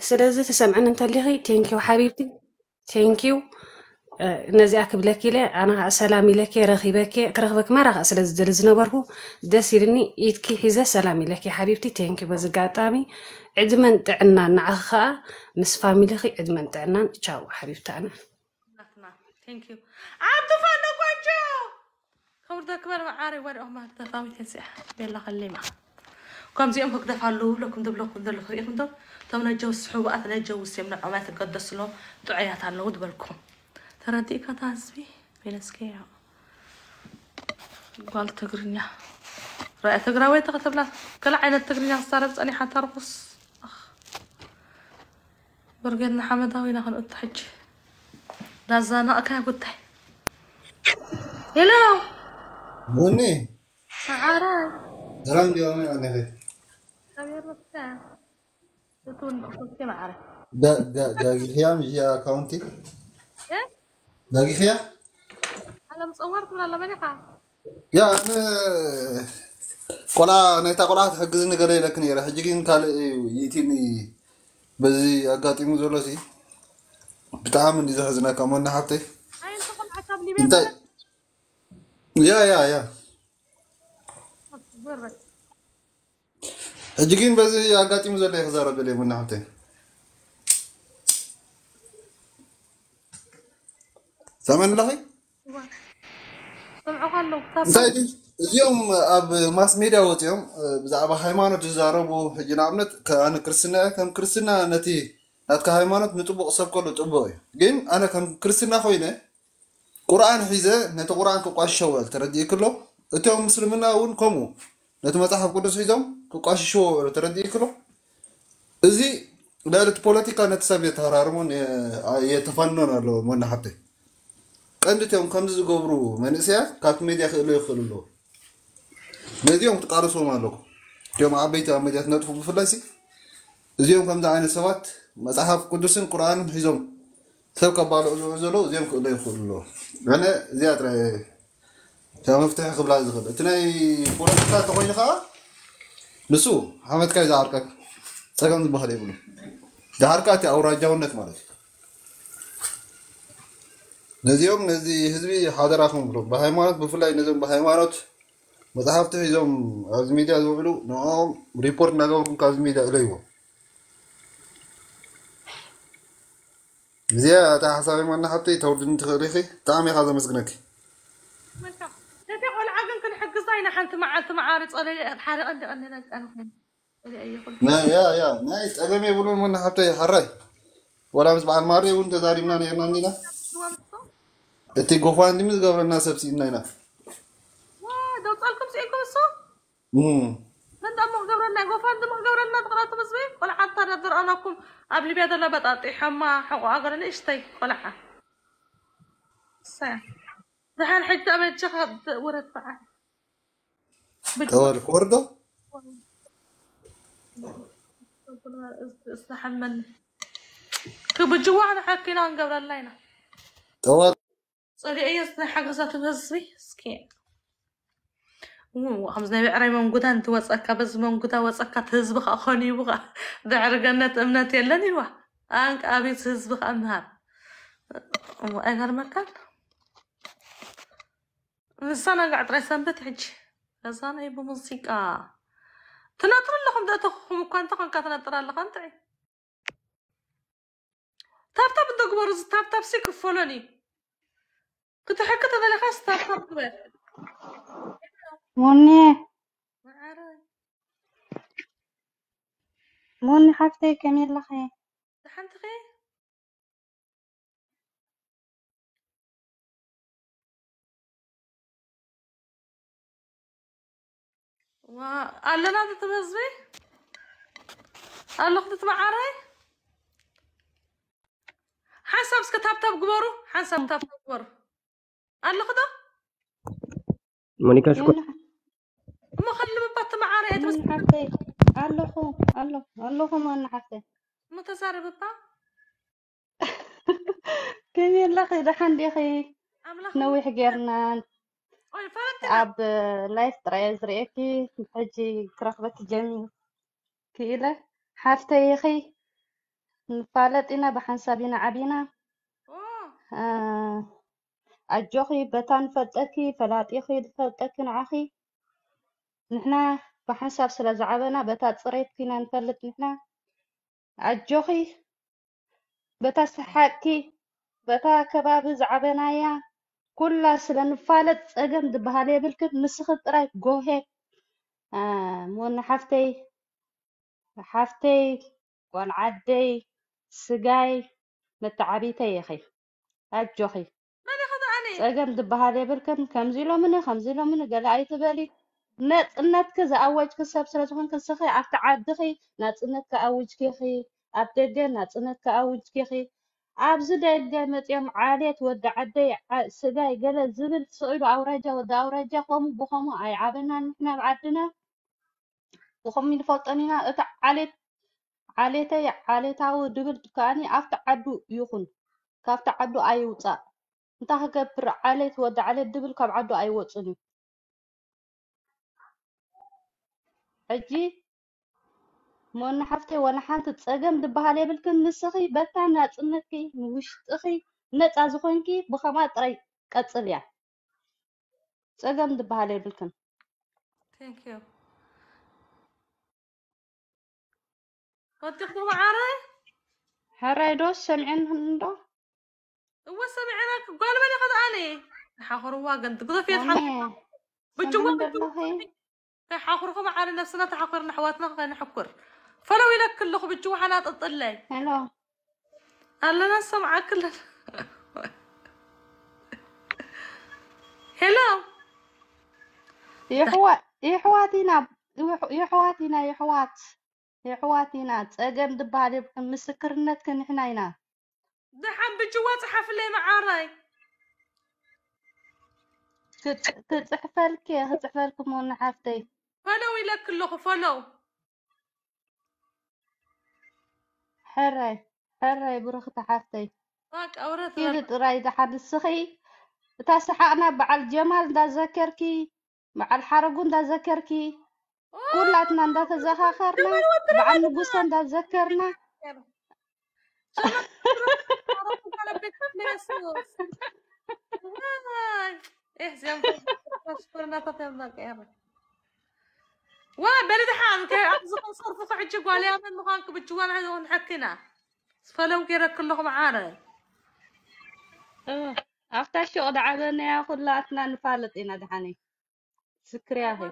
Speaker 5: ስለዚ ትሰምዐን እንተሊኺ ቴንኪው ሓቢብቲ ቴንኪው ነዚኣ ክብለኪ ኢለ ኣነ ከዓ ሰላም ኢለኪ ረኺበኪ ክረኽበክ ማራኸ ስለ ዝደሊ ዝነበርኩ ደስ ኢልኒ ኢድኪ ሒዘ ሰላም ኢለኪ ሓቢብቲ ቴንኪው በዚ ኣጋጣሚ ዕድመን ጥዕና ንዓኺ ከዓ ምስ ፋሚሊኺ ዕድመን ጥዕናን ቻው ሓቢብቲ ኣነ
Speaker 1: نعم ثانك يو عبد فانا كوانجو خبر ذاك بلا معاري وين أم هذا فامي تنسيح بيلا خلي معه كم زي أمك دفع له لكم دبلكم دل خريكم دم تم نجوز حبات نجوز يمنع عمات قدس له دعيات على ود بالكم ترى ديك تاسبي في نسكيا قال تقرنيا. رأي تقرأ وين تكتب لا كل عين التقرنيا. صارت أني حتى رقص أخ. برقدنا حمد وين أخن أتحج لازانا أكا قلت هلو
Speaker 6: بني
Speaker 1: عراي
Speaker 6: درام ديومي أنا هيك
Speaker 1: خبير مكان يكون أخوك معرف
Speaker 6: دا دا داقي خيام جي أكاونتي
Speaker 1: إيه
Speaker 6: داقي خيام
Speaker 1: أنا مصورت ولا ماني قاعد
Speaker 6: يا أنا ቆልዓ ናይታ ቆልዓ ትሕግዝ ነገር የለክ ነይረ ሕጂ ግን ካልእ ይእቲኒ በዚ ኣጋጢሙ ዘሎ ሲ ብጣዕሚ እንዲ ዘሕዝነካ ሞና ሓብተይ
Speaker 1: هاي أنت قل حسب لي
Speaker 6: እንታይ ያ ያ ያ
Speaker 1: بيت
Speaker 6: هجين بزي يا قاتي مزلي خزارة بلي من نحوتي سامن لغي؟
Speaker 1: سمعوا قالوا
Speaker 6: سيدي اليوم اب ماس ميديا وتيوم بزعب هيمانو تزاربو هجين عمنت كان كرسنا كان كرسنا نتي نات كهيمانو نتبو قصب كله تبوي جين أنا كان كرسنا خوينه قران حيزه نت قران كقاشو ترديك كله اتيوم مسلمنا اون كومو نت مصحف قدس حيزهم ክቋሽሽዎ ውዕሉ ተረዲእ ክሎ እዚ ልዕሊ ፖለቲካ ነቲ ሰብ የተራርሙን የተፋኖን ኣለዎ ሞና ሓብተይ ቀንዲ እትዮም ከምዚ ዝገብሩ መንእሰያት ካብቲ ሜድያ ክእሉ ይኽእሉ ኣለዎ ነዚኦም ክትቃልስዎም ኣለኩም እትዮም ዓበይቲ ኣብ ሜድያ ትነጥፉ ብፍላይ ሲ እዚኦም ከምዚ ዓይነት ሰባት መፅሓፍ ቅዱስን ቁርኣንን ሒዞም ሰብ ከባልዑ ዝውዕሉ ዘለዉ እዚኦም ክእሉ ይኽእሉ ኣለዎ ኣነ እዚኣ ጥራይ እታ መፍትሒ ክብላ ዝኽእል እቲ ናይ ፖለቲካ እንተኮይኑ ከዓ ንሱ ሐመትካ ዝዓርቃ ፀገም ዝበሃል የብሉ ዳሃርቃ እቲ ኣውራጃውነት ማለት እዩ ነዚኦም ነዚ ህዝቢ ሓደራ ክንብሎም ብሃይማኖት ብፍላይ ነዞም ብሃይማኖት መፅሓፍቲ ሒዞም ኣብዚ ሚድያ ዝውዕሉ ንኦም ሪፖርት እናገበርኩም ካብዚ ሚድያ እለይዎም እዚኣ እታ ሓሳብ ማናሓብቲ ተውርድን ትኽእል ኢኺ ብጣዕሚ ኢኻ ዘመስግነኪ
Speaker 1: صاينا حنت مع حنت مع عارض. أنا حارة أنا أنا أنا نا يا
Speaker 6: يا. نا يتألم يقولون من حتى يحرّي. ولا بس بعد مرة يقولون تداري من أنا ينام لنا أتى قفان دي مزقابر الناس بسيط
Speaker 1: ناينا واه ده تسألكم سئلكم
Speaker 6: الصو
Speaker 1: أمم ندا مغبرنا قفان دي مغبرنا تقرأت بسوي؟ ولا حتى ندر أناكم قبل بيا أنا بتعطي حما حقو أقرأ إشتي ولا حا. سا ده حال حتى أمد شخص ورد بعد
Speaker 6: هو الحوار
Speaker 1: ده استحل منه كبجوعنا حكينا قبل الليلة
Speaker 6: تمام
Speaker 1: صار أي صدي حق صات بزبي سكين. وخمس نبي عري منقودا أنت بس من منقودا وصأك تهزب أخوني بغا دعر جنة أمنات يلني وا أنك أبي تهزب أمهار وأغر مكان السنة قاعد رسم سنبت أصاني بموسيقى تناطر لهم ذات خم كان تقن كتناطر لهم تعي تاب تاب بدك بروز تاب تاب سيك فولوني كنت حكت هذا اللي خاص
Speaker 7: تاب
Speaker 1: تاب
Speaker 7: بير موني موني حكتي
Speaker 1: كميل لخي حنت خي الله لا تتبزبي الله خدت معاري حسب سكتاب تاب قبرو حسب تاب
Speaker 8: قبرو الله
Speaker 1: خدا مونيكا شكون ما
Speaker 7: خلي
Speaker 1: ببات
Speaker 7: معاري اتبس الله خو الله الله
Speaker 1: خو ما
Speaker 7: نعرفه متساري ببا كمين
Speaker 1: لخي
Speaker 7: دحان ديخي
Speaker 1: نويح جيرنان
Speaker 7: وي فهمت اب لايف درايز ريكي نحجي كرخبك جميل كيلة. حافتة يا أخي. نفالت إنا
Speaker 1: بحنسابينا
Speaker 7: عبينا. آه. أجوخي بطان فتأكي فلاطيخي فتأكن نعخي نحنا بحسب سلا زعبنا بتا صريت فينا نفلت نحنا. أجوخي بتا سحاكي بتا كباب زعبنا يا. ኩላ ስለ ንፋለጥ ፀገም ዝበሃል የብልክን ንስኺ ጥራይ ጎሄ አ፣ ሞኒ ሓፍተይ ሓፍተይ ቆልዓደይ ስጋይ መተዓቢተይ ኢኺ ኣጆኺ
Speaker 1: መን ይኸ ኣነ
Speaker 7: ፀገም ዝበሃል የብልክን ከምዚ ኢሎምኒ ከምዚ ኢሎምኒ ገለ ኣይትበሊ ነፅነትኪ ዝኣወጅኪ ሰብ ስለ ዝኾንክ ንስኺ ኣብቲ ዓድኺ ናፅነት ከኣውጅኪ ኢኺ ኣብ ደገ ናፅነት ከኣውጅኪ ኢኺ ኣብዚ ደገ መፅኦም ዓሌት ወዲ ዓደይ ስጋይ ገለ ዝብል ስኢሉ ኣውራጃ ወዲ ኣውራጃ ከምኡ ብከምኡ ኣይዓበና ንሕና ብዓድና ብከምኡ ንፈልጠን ኢና። እቲ ዓሌት ዓሌተይ ዓሌታዊ ድብል ከዓኒ ኣብቲ ዓዱ ይኹን ካብቲ ዓዱ ኣይውፃእ። እንታይ ክገብር ዓሌት ወዲ ዓሌት ድብል ካብ ዓዱ ኣይወፅን እዩ። ሕጂ ሞኒ ሓፍተይ ወላ ሓንቲ ፀገም ዝበሃል የብልክን ንስኺ በታ ናፅነትኪ ንውሽጥኺ ነፃ ዝኾንኪ ብኸማ ጥራይ ቀፅል እያ ፀገም ዝበሃል የብልክን
Speaker 1: ቴንክ ዩ ወዲኽዶ መዓረይ
Speaker 7: ሕራይ ዶ ሰሚዕን ዶ
Speaker 1: እወ ሰሚዕና ጓል መን ይኸ ኣነ ሓኽርዋ ገንት ግዘፍየት
Speaker 7: ሞኒ
Speaker 1: ብጅዋ
Speaker 7: ሰሚዕን ደለኺ
Speaker 1: ሓኽርኹም ዓነ ነፍስና ተሓኩርና ኣሕዋትና ከይንሕኩር فلو يلك اللخ بجو حنا تطلع
Speaker 7: ألو
Speaker 1: هلا أنا سمعك.
Speaker 7: هلو يا حوا يا حواتينا يا حواتينا يا حوات يا حواتينا تسجم دبالي مسكرنت كن
Speaker 1: حناينا دحن بجوات حفلة
Speaker 7: معاراي كتحفلك يا هتحفلك ونحفتي
Speaker 1: فلو يلك اللخ فلو
Speaker 7: ሕራይ ብርኽቲ ሓፍተይ
Speaker 1: በቃ ውረት
Speaker 7: ኢሉ ጥራይ ዝሓንስኺ እታ ሰሓቅና በዓል ጀማል እንዳዘከርኪ በዓል ሓረጉ እንዳዘከርኪ ኩላትና እንዳተዘኻኸርና በዓል ንጉሰ እንዳዘከርና
Speaker 1: ዋ በልድሓን ኣብዝኾን ሰርፉ ሕጂ ጓልያ መን ምዃንክ ብጅዋን ንሐኪና ፈለው ገይረክ ኣለኹ መዓረ
Speaker 7: እ፣ ኣብታ ሾቅ ዳዓበናያ ኩላትና ንፋለጥ ኢና ድሓነ ስክርያ ኸ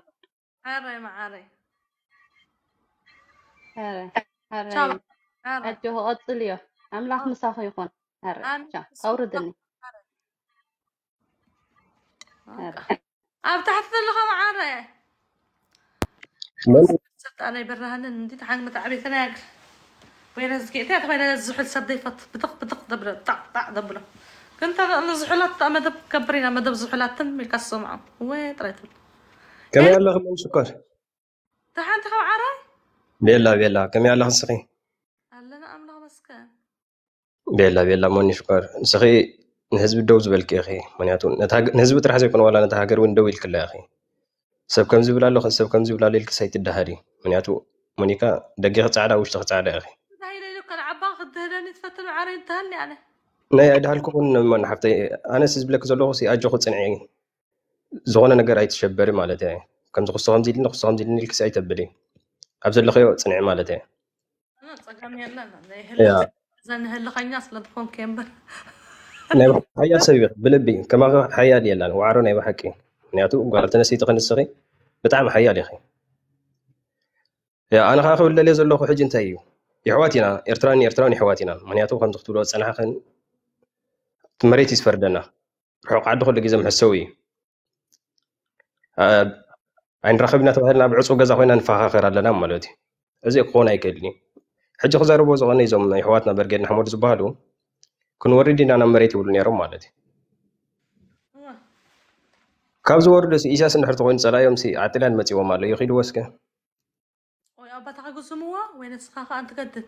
Speaker 1: ዓረይ መዓረይ
Speaker 7: ሕራይ ሕራይ
Speaker 1: ቻው ዓረይ
Speaker 7: ኣጆ ክቐፅል እዮ ኣምላኽ ምሳኺ ይኹን ሕራይ
Speaker 1: ኣሚን
Speaker 7: ቻው ኣውርድኒ ሕራይ
Speaker 1: ኣብ ታሕቲ ዘለኻ መዓረ أنا برا هنا نديت حاجة متعبي تناك هناك زكيت هذا وين زحل صديفة كنت أنا زحلات ما دب كبرينا ما دب زحلات تنمي الكسو معه وين طريت
Speaker 8: كم يلا من شكر
Speaker 1: تحان تخو عراي
Speaker 8: بيلا بيلا. كم يلا خسقي
Speaker 1: هلا أنا أملا مسكان
Speaker 8: بيلا بيلا. موني شكر نسخي نهزب الدوز بالك يا أخي. مانياتو نهزب ترح زيكون ولا نتهاجر وندوي الكل يا أخي. سب كم زبلا له سب كم زبلا ليلك سايت الدهاري من ياتو مونيكا دقيقة تعالى
Speaker 1: وش تقطع على أخي هاي ليلك أنا عباق إن
Speaker 8: ما نحفتي أنا سيز بلك زلوه سي أجو خد سنعي زغنا نقر أي تشبر مالتي كم زغو صغم زيلين وغو صغم زيلين لك سايت أبلي أبزل لخيو سنعي مالتي
Speaker 1: أنا تقامي أنا
Speaker 8: ناي
Speaker 1: هل زان هل لخي ناس لبخون كيمبر
Speaker 8: ناي حيال سبيق بلبي كما ምክንያቱ ጓል ተነስተይቲ ክንስኺ ብጣዕሚ ሓያል ኢኺ ያ ኣነ ከዓ ክብለልየ ዘለኹ ሕጂ እንታይ እዩ ይሕዋት ኢና ኤርትራን ኤርትራን ይሕዋት ኢና ምክንያቱ ከምዚ ክትብሎ ፀናሕኽን እቲ መሬት እዩ ዝፈርደና ርሑቕ ዓዲ ኩሉ ግዜ ምሕሰቡ እዩ ኣይንራኸብ ኢና ተባሂልና ብዕፁ ገዛ ኮይና ንፈኻኸር ኣለና ማለት እዩ እዚ ክኾን ኣይክእልን እዩ ሕጂ ክዘረቦ ዝቐነ እዞም ኣሕዋትና በርጌድን ሓመድ ዝበሃሉ ክንወርድ ኢና ናብ መሬት ይብሉ ነይሮም ማለት እዩ ካብ ዝወርዱ ኢሳስ እንድሕር ተኮይኑ ፀላዮም ዓጢላን መፂዎም ኣሎ
Speaker 1: ይኽኢልዎ እስከ ኣባትኻ ክስምዎ ወይ ንስኻ ከዓ እንትገድል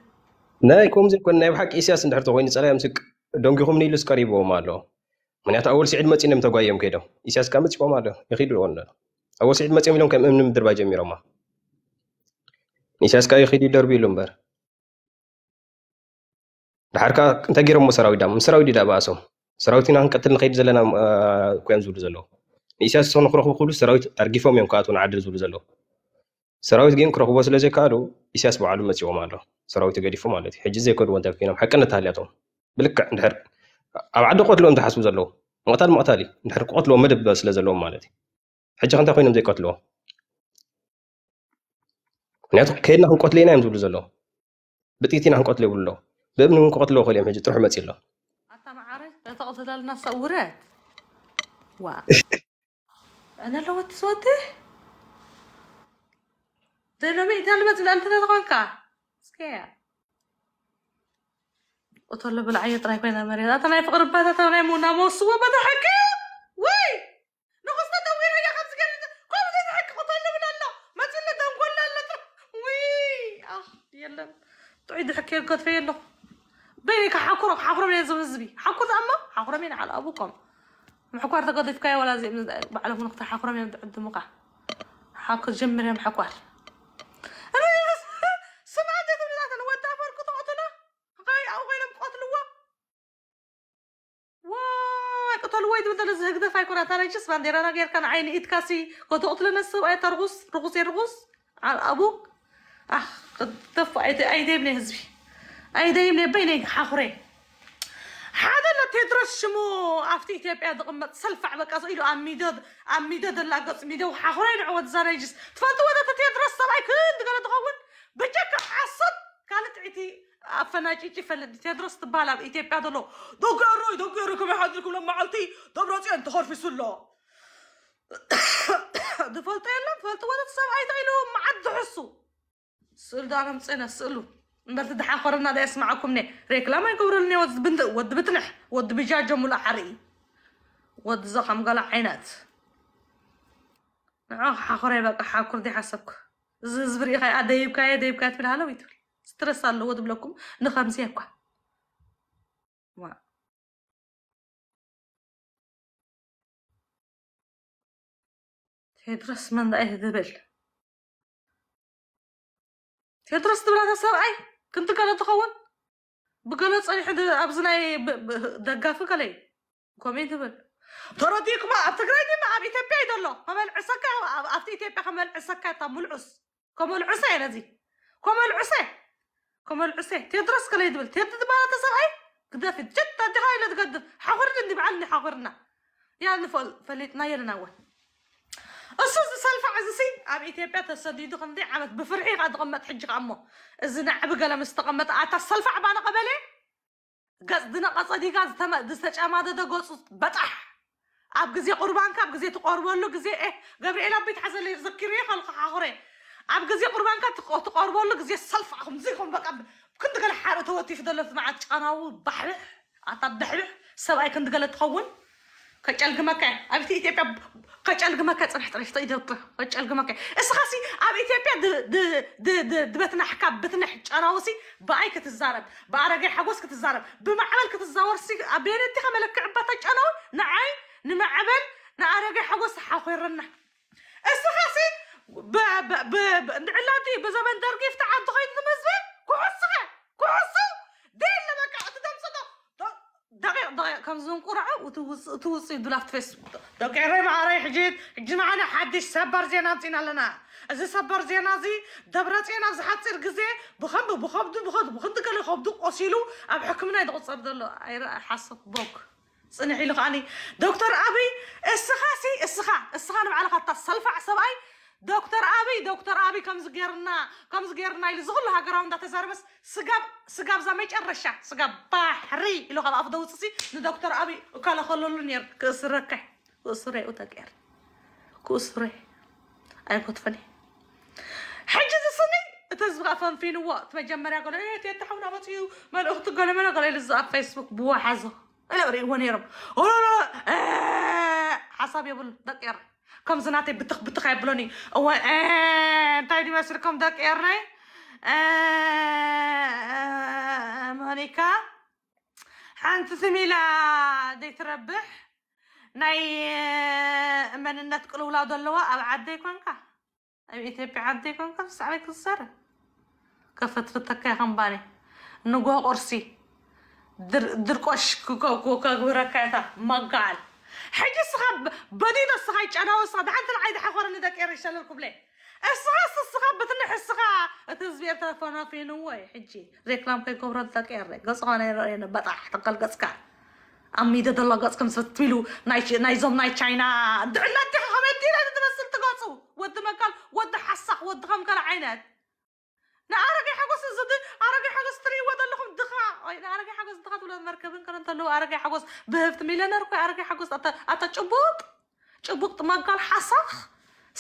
Speaker 8: ናይ ከምኡ ዘይኮነ ናይ ብሓቂ ኢሳያስ እንድሕር ተኮይኑ ፀላዮም ስቅ ደንጊኹም ንኢሉስ ቀሪብዎም ኣሎ ምክንያቱ ኣወል ስዒድ መፂኖም ተጓዮም ከይዶም ኢሳያስ ካብ መፂቦም ኣሎ ይኽኢልዎ ኣሎ ኣወል ስዒድ መፂኦም ኢሎም ከም እምኒ ምድርባ ጀሚሮማ ኢሳያስ ከዓ ይኽኢሉ ደርቢ ኢሉ እምበር ድሓርካ እንታይ ገይሮሞ ሰራዊት ዳ ሰራዊት ዳ በኣሶም ሰራዊትና ክንቀትል ንኸይድ ዘለና ኮይም ዝብሉ ዘለዉ ኢሳያስ ሰኑ ክረኽቡ ክብሉ ሰራዊት ኣርጊፎም እዮም ካብኣት ዓዲ ዝብሉ ዘለዉ ሰራዊት ግን ክረኽቦ ስለ ዘይከኣሉ ኢሳያስ በዕሉ መፂኦም ኣሎ ሰራዊት ተገዲፉ ማለት እዩ ሕጂ ዘይከድዎ እንታይ ኮይኖም ሓቅነት ሃልያቶም ብልክዕ እንድሕር ኣብ ዓዲ ቆትሎም ዝሓስቡ ዘለዉ ምቕታል ምቕታል እዩ እንድሕር ክቆትልዎ መደብ ስለ ዘለዎም ማለት እዩ ሕጂ ክንታይ ኮይኖም ዘይቀትልዎ ምክንያቱ ከይድና ክንቆትለ ኢና እዮም ዝብሉ ዘለዉ ብጥቂት ኢና ክንቆትለ ይብሉ ኣለዉ ብእምኒ እውን ክቆትልዎ ክእል እዮም ሕጂ ጥርሑ መፂ ኣሎ
Speaker 1: ኣታ መዓረ ተተቕትለልና ሰውረት أنا ميت هل مثلا أنت تتوقع سكيا وطلب العيط رايك وين مريض أنا يفقر بهذا أنا مونا موسوة بدأ حكي. وي! نقص تدوير يا خمس قال قوم تضحك وطلب لنا ما تلا تنقول لا وي! آه يلا. تعيد حكي القط في له بينك حكرك حكرم يا زبزبي حكر أما؟ حكرم من على أبوكم. محكور تقضي فكاية ولا زي بعلم نقطة حكرم يوم عند مقع حكر جمر يوم حكور أنا سمعت من ذات أنا فرق قطعتنا؟ غاي أو غير مقاتلوا واي قتل وايد بدل زهق دفع يكون أتانا جس باندير أنا غير كان عيني إتكاسي كنت قتل نسو أي ترغص رغص يرغص على أبوك. أخ دفع أيدي أيدي من هزبي. أيدي من بيني حخري هذا اللي تدرس شمو؟ أفتي إثيوبيا دقمة سلفع بك أصيلو أم ميدود أم ميدود اللي قص ميدو حخرين عود زانيجس تفضل ولا تدرس سبعي كنت قال تقول بجك حصد قالت عيتي أفناجي تفلد تدرس تبالا إثيوبيا دلو. دوغيرو دوغيرو كم يحد لكم لما عالتي. دبراتي أنت خرفي سلا دفلت يلا دفلت ولا تسمعي تقولوا معد حسو. سؤال ده أنا مصينا ده حاخرنا ده يسمعكم نه ريكلاما يقولوا ود بنت ود بتنح ود بجاجة ملا حري ود زخم قال عينات آه حاخري بقى حاخر دي حسبك زبري خي أديب كاي أديب كات في الهلا ويتول سترس الله ود بلكم نخمسي أكوا وا تدرس من ده دبل تدرس دبل سبعي كنت قال تخون بقول صريح أبز ناي دقافك علي كومين تبل ترى ديك ما أتقرأ دي ما أبي تبعي دلو هم العسكة أفتي تبع هم العسكة تام العس كم العسة يا نزي كم العسة كم العسة تدرس كلا يدبل تدرس ما تسمعي كده في جد دي هاي أصلا سالفة عزيزي أبي إثيوبيا تسديدو خندي عمت بفرحي قد غمت حج عمو إذن عبق لما استقمت أتا السالفة عبانا قبلي قصدنا قصدي قصد تما دستش أمادة دا قصص بطح أب قزي قربان كاب قزي تقربو له قزي إيه قبريل أبيت حسن لي ذكري خلق حاخري أب قزي قربان كاب تقربو له قزي السالفة خمزيكم ከጨልግመከ ኣብቲ ኢትዮጵያ ከጨልግመከ ፅንሕ ጥሪፍቲ ይደብር ከጨልግመከ እስኻ ሲ ኣብ ኢትዮጵያ ድበትናሕካ ብትንሕ ጨናውሲ ብኣይ ክትዛረብ ብኣረጋይ ሓጎስ ክትዛረብ ብማዕበል ክትዛወርሲ ኣብ ቤነቲኻ መለክዕ ባታ ጨናው ንዓይ ንማዕበል ንኣረጋይ ሓጎስ ሓኮይረና እስኻ ሲ ንዕላቱ ብዘመን ደርጊ ፍትዓንቲ ኮይኑ ንመዝበ ኩዕስኸ ኩዕሱ ደለ دقيق دقيق. كنزون قرعة وتوصي دولاب تفيس دوك عري مع رايح جيت جمع أنا حدش سبر زينا زينا لنا اذا سبر زينا زي دبرتينا زحصير دو بخم بخبد دك اللي كان يخبد اصيلو اب حكمنا يدق يتقصر دلو. حاسة بوك. صنعي لك دكتور أبي السخاسي السخا السخا نبع لك الصلفع سبعي. እስኻ ንባዕልካ እታሰልፋዕ ሰብኣይ ዶክተር ኣብይ ዶክተር ኣብይ ከምዚ ገርና ከምዚ ገርና ኢሉ ዝኩሉ ሃገራዊ እንዳተዛረበስ ስጋብ ስጋብ ዛ መጨረሻ ስጋብ ባሕሪ ኢሉ ካብ ኣፍ ደውፅሲ ንዶክተር ኣብይ እከለኸለሉ ነር ክእስረካይ ክእስረ እዩ ተቀር ክእስረ ኣይኮትፈኒ ሕጂ ዝስኒ እቲ ህዝቢ ከዓ ፈንፊንዎ እቲ መጀመርያ ገለ ተታሓውና መፅኡ መልእኽቲ ገለ መለ ገለ ኢሉ ኣብ ፌስቡክ ብዋሓዞ ኢለ ርእይዎ ነይሮም ሓሳብ የብሉ ደቂር كم زناتي بتخ بتخ يبلوني هو تايدي ما سلكم داك إيرني مونيكا حانت سميلة دي تربح ناي من النت كل ولاد اللواء عدي كونكا ابي تبي عدي كونكا بس عليك السر كفترتك يا خمباني نقوى قرصي در دركوش كوكا كوكا غورا كاتا مقال حجي الصخب بديد الصخاي جانا وصاد عند العيد حخور ذاك إيريش لكم ليه الصخاص الصخب بتنح الصخا تزبير تلفونا في نوي حجي. ريكلام كي كبر ذاك ندك قص أنا يرين بطح تقل قصكا أمي ده الله قصكم ستبلو نايش نايزوم ناي تشاينا دعنا تخمتي لا تدرس تقصو ود مكان ود حصق ود غمكل عينات. ንኣረጋይ ሓጎስ እዚ ኣረጋይ ሓጎስ ትርእይዎ ዘለኹም ድኻ ንኣረጋይ ሓጎስ ድኻ ትብሎ መርከብን ከረ እንተለዉ ኣረጋይ ሓጎስ ብህብቲ ሚሊዮነር ኮይ ኣረጋይ ሓጎስ ኣተ ጭቡጥ ጭቡጥ መጋል ሓሳኽ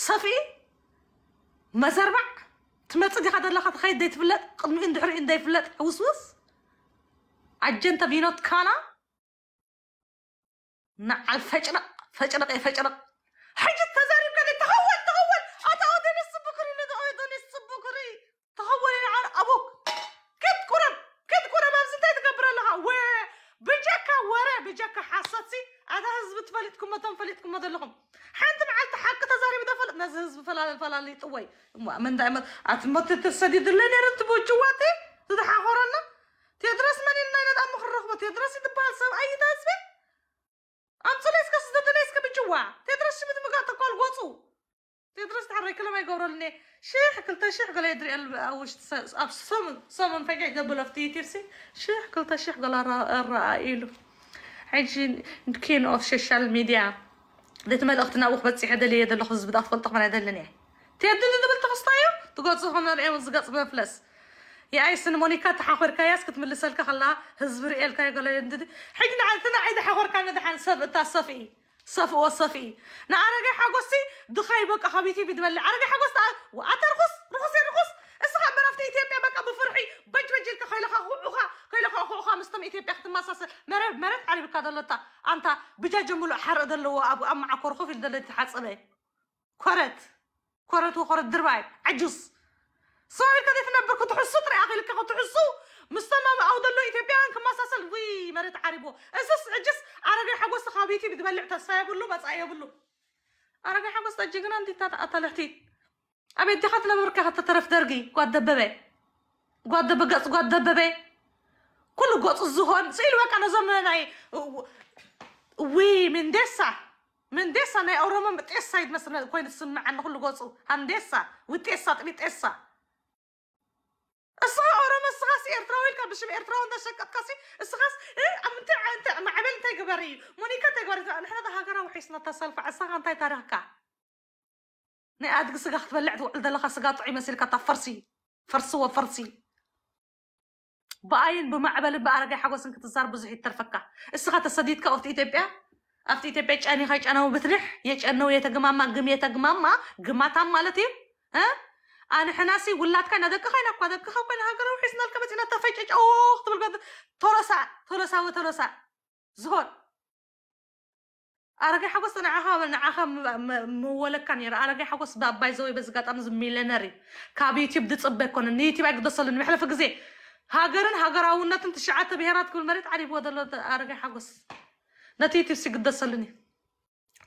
Speaker 1: ሰፍኢ መዘርባዕ ትመፅእ ዲኻ ዘለካ ትኸይድ ዘይትፍለጥ ቅድሚኡ እንድሕሪኡ እንዳይፍለጥ ውስውስ ኣጀንተ ቪኖት ካና ንዓል ፈጭረቕ ፈጭረቕ የፈጭረቕ ሕጂ ተዛሪብካ بدا فلت ناس هزب فلا فلا اللي طوي من دائما أتمت تسديد لنا رتبو جواتي تدحى خورنا تدرس من إننا ندعم مخرخبة تدرس يدبال سب أي تاسبي أم تليس كاس تدرس كبجوا تدرس شبت مقاطع كل قوصو تدرس تحرك لما يقولوا لنا شيخ قلت شيخ قال يدري اوش اب سمن سمن فجأة قبل افتي ترسي ديت ما أختنا وخ بتصيح هذا اللي يدل خز بدا فلطق من هذا اللي تيدل دبل تخصطايو تقول صهون الأيام زقص بفلس يا اي سن مونيكا تحاخر كياس كنت من لسالك خلا هزب ريال كاي قال يندد حجنا عندنا عيد حاخر كان دحان سب تا صفي. صفو وصفي نعرق حقوسي دخاي بقى خبيتي بدمل حقوس وأترخص رخص. ايتيبيا بقى بفرحي بج بج لك خيل خوخا خيل خوخا مستم ايتيبيا خت ماساس مرد مرد علي بك دلتا أنت بجا جملو حر دلو أبو أم عكور في دلت حصبه كرت كرت وخرت درباي. عجوز. صاير كده تنبر كنت حسو طريق أخي لك كنت حسو مستمم أو دلو ايتيبيا كما ساسل وي مرت عربو أساس عجز عرقي حقوس خابيتي بتبلع تلحتي ابي دخلت لمركا حتى طرف درقي قاد دببه قاد دبقص قاد دببه كل قص الزهون. سيل وقت أنا زمناي وي من دسا من دسا ناي اورما بتقصا مثلا كوين تسمع عن كل قص هندسا وتقصا تبي تقصا اسغا اورما اسغاس ايرتراوي كان بشم ايرتراو انت شكت كاسي اسغاس إيه؟ أم انت انت مع عمل انت قبري. مونيكا تقبري. نحن ذا هاكرا وحيسنا تصل فعسغا أنت تاركا ني ادق سغا تبلعت وعلد لها سغا طعي مسير كتا فرسي. فرسو وفرسي. بأين بمعبل بأرجع حقوس انك تزار بزحي ترفكا اسغا تصديد كأوفت إيتيبيا أفت إيتيبيا جاني خايج أنا وبترح يج أنه يتجمع قم يتجمع قماتها مالتي؟ ها؟ أنا حناسي ولات كان دك خاينا قا دك خا كان هاجر وحسنا الكبت إن تفجج أوه تبل قد ترسا ترسا وترسا زهور أرجع حقص أنا عها أنا عها م م مولك كان يرى. أرجع حقص باباي زوي بس قط أنا ميلينري. كابي تيب دت أبى كون. النية تبع قد صل إنه محلف قزي هاجرن هاجر أو نت أنت شعات بهرات كل مريت عريب هذا لا أرجع حقص نتي تبص قد صلني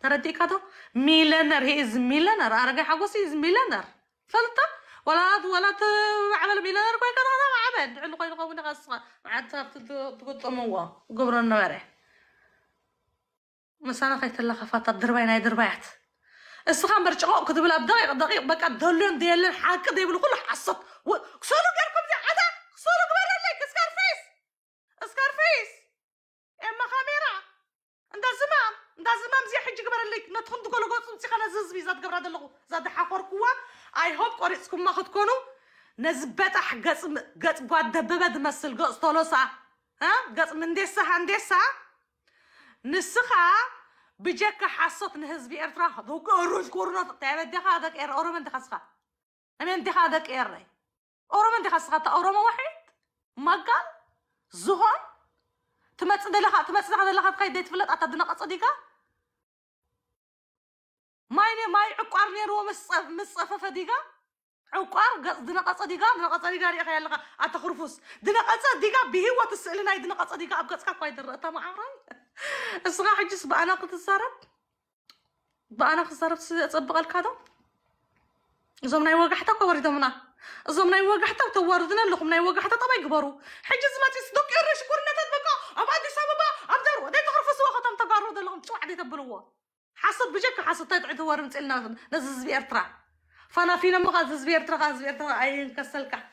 Speaker 1: ترى دي كاتو ميلينر. هي إز ميلينر. أرجع حقص إز ميلينر. فلتا ولا ولا تعمل ميلينر. كوي كده كذا عمل. عند قوي قوي نغص عاد صار تقول تموه قبرنا مريح مسانا مسافة الله خفات الدربين هاي دربات السخان برشقاء كتب لها بدقيقة دقيقة بقى دولين ديالين حاكا ديبلو كل حصت وكسولو كاركم دي عدا كسولو كسكار فيس سكارفيس سكارفيس اما خميرة اندا زمام اندا زمام زي حجي كبير لك نتخن دقول قوتم زز ززبي زاد كبير دلغو زاد حاقور قوة اي هوب قريتكم ما خدكونو نزبتا حق قص قص قد دببة دمسل قص طولوسا ها قص من ديسا هنديسا نسخة بجاك حصت نهزب إرترا ذوق أروج كورنا تعب ده هذاك إير أورم أنت خسخة أنا أنت هذاك إير ري أورم أنت خسخة ما واحد مقال زهون تمت ده لها تمت ده لها تخيل ديت فلت أتدنا قصديكا مايني ماي عقار نيرو مس مسففة ديكا عقار دنا قصة ديكا دنا قصة ديكا ريا خيال لغا أتخرفوس دنا قصة ديكا بهوة تسألنا دنا قصة ديكا أبقى سكاك وايد الرئة معاراي الصراحه جس بانا قلت صارت بانا خسرت صبغ الكادو زوم ناي وقحتا كوردمنا زوم ناي حتى توردنا لكم ناي حتى طبا يكبروا حجي زما تصدق قرش كورنا تبقى ابا دي سببا ابدر ودي تغرفس وختم تقارض لهم توعدي يتبلوا حصل بجك حصل تيت عيد ورمت لنا نزز بيرترا فانا فينا مغاز زبيرترا غاز بيرترا أي كسلكا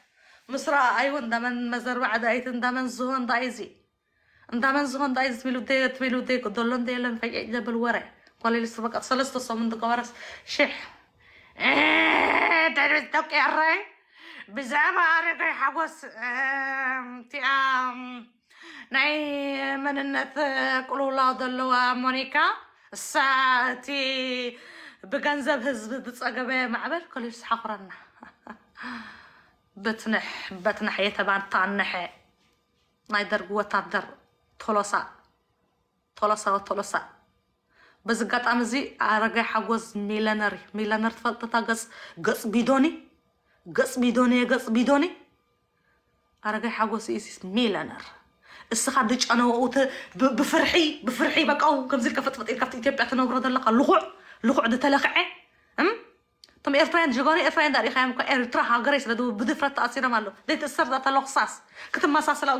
Speaker 1: مصر ايون دمن مزر وعد ايتن دمن زهون دايزي intaameen socontaas wiludeega wiludeega dolondeelan fayida balware qalil sabaq salasta soomanta qabaras shix تعرف توكي الري بزعما أريد حواس تي ناي من الناس كلو لا ضلوا مونيكا ساعتي بغنزب هزب بتصقبي معبر كل سحقرنا بتنح بتنح يتبان طانح نايدر قوة تدر ቶሎሳ ቶሎሳ ቶሎሳ በዚ ኣጋጣሚ እዚ ኣረጋይ ሓጎስ ሚለነር እዩ ሚለነር ትፈልጥታ ገፅ ገፅ ቢዶኒ ገፅ ቢዶኒ እየ ገፅ ቢዶኒ ኣረጋይ ሓጎስ ኢሲስ ሚለነር እስኻ ድጨነውኡ ብፍርሒ ብፍርሒ በቃ ከምዚ ኢልካ ፍጥፍጥ ኢልካ ኣብቲ ኢትዮጵያ ትነብሮ ዘለካ ልኩዕ ልኩዕ تم إيرترين جوجاني إيرترين داري خيام كو إيرترا هاجريس لدو بدي فرت أسيرة مالو. ديت السر ده تلو خصاص كتم ما ساس لأو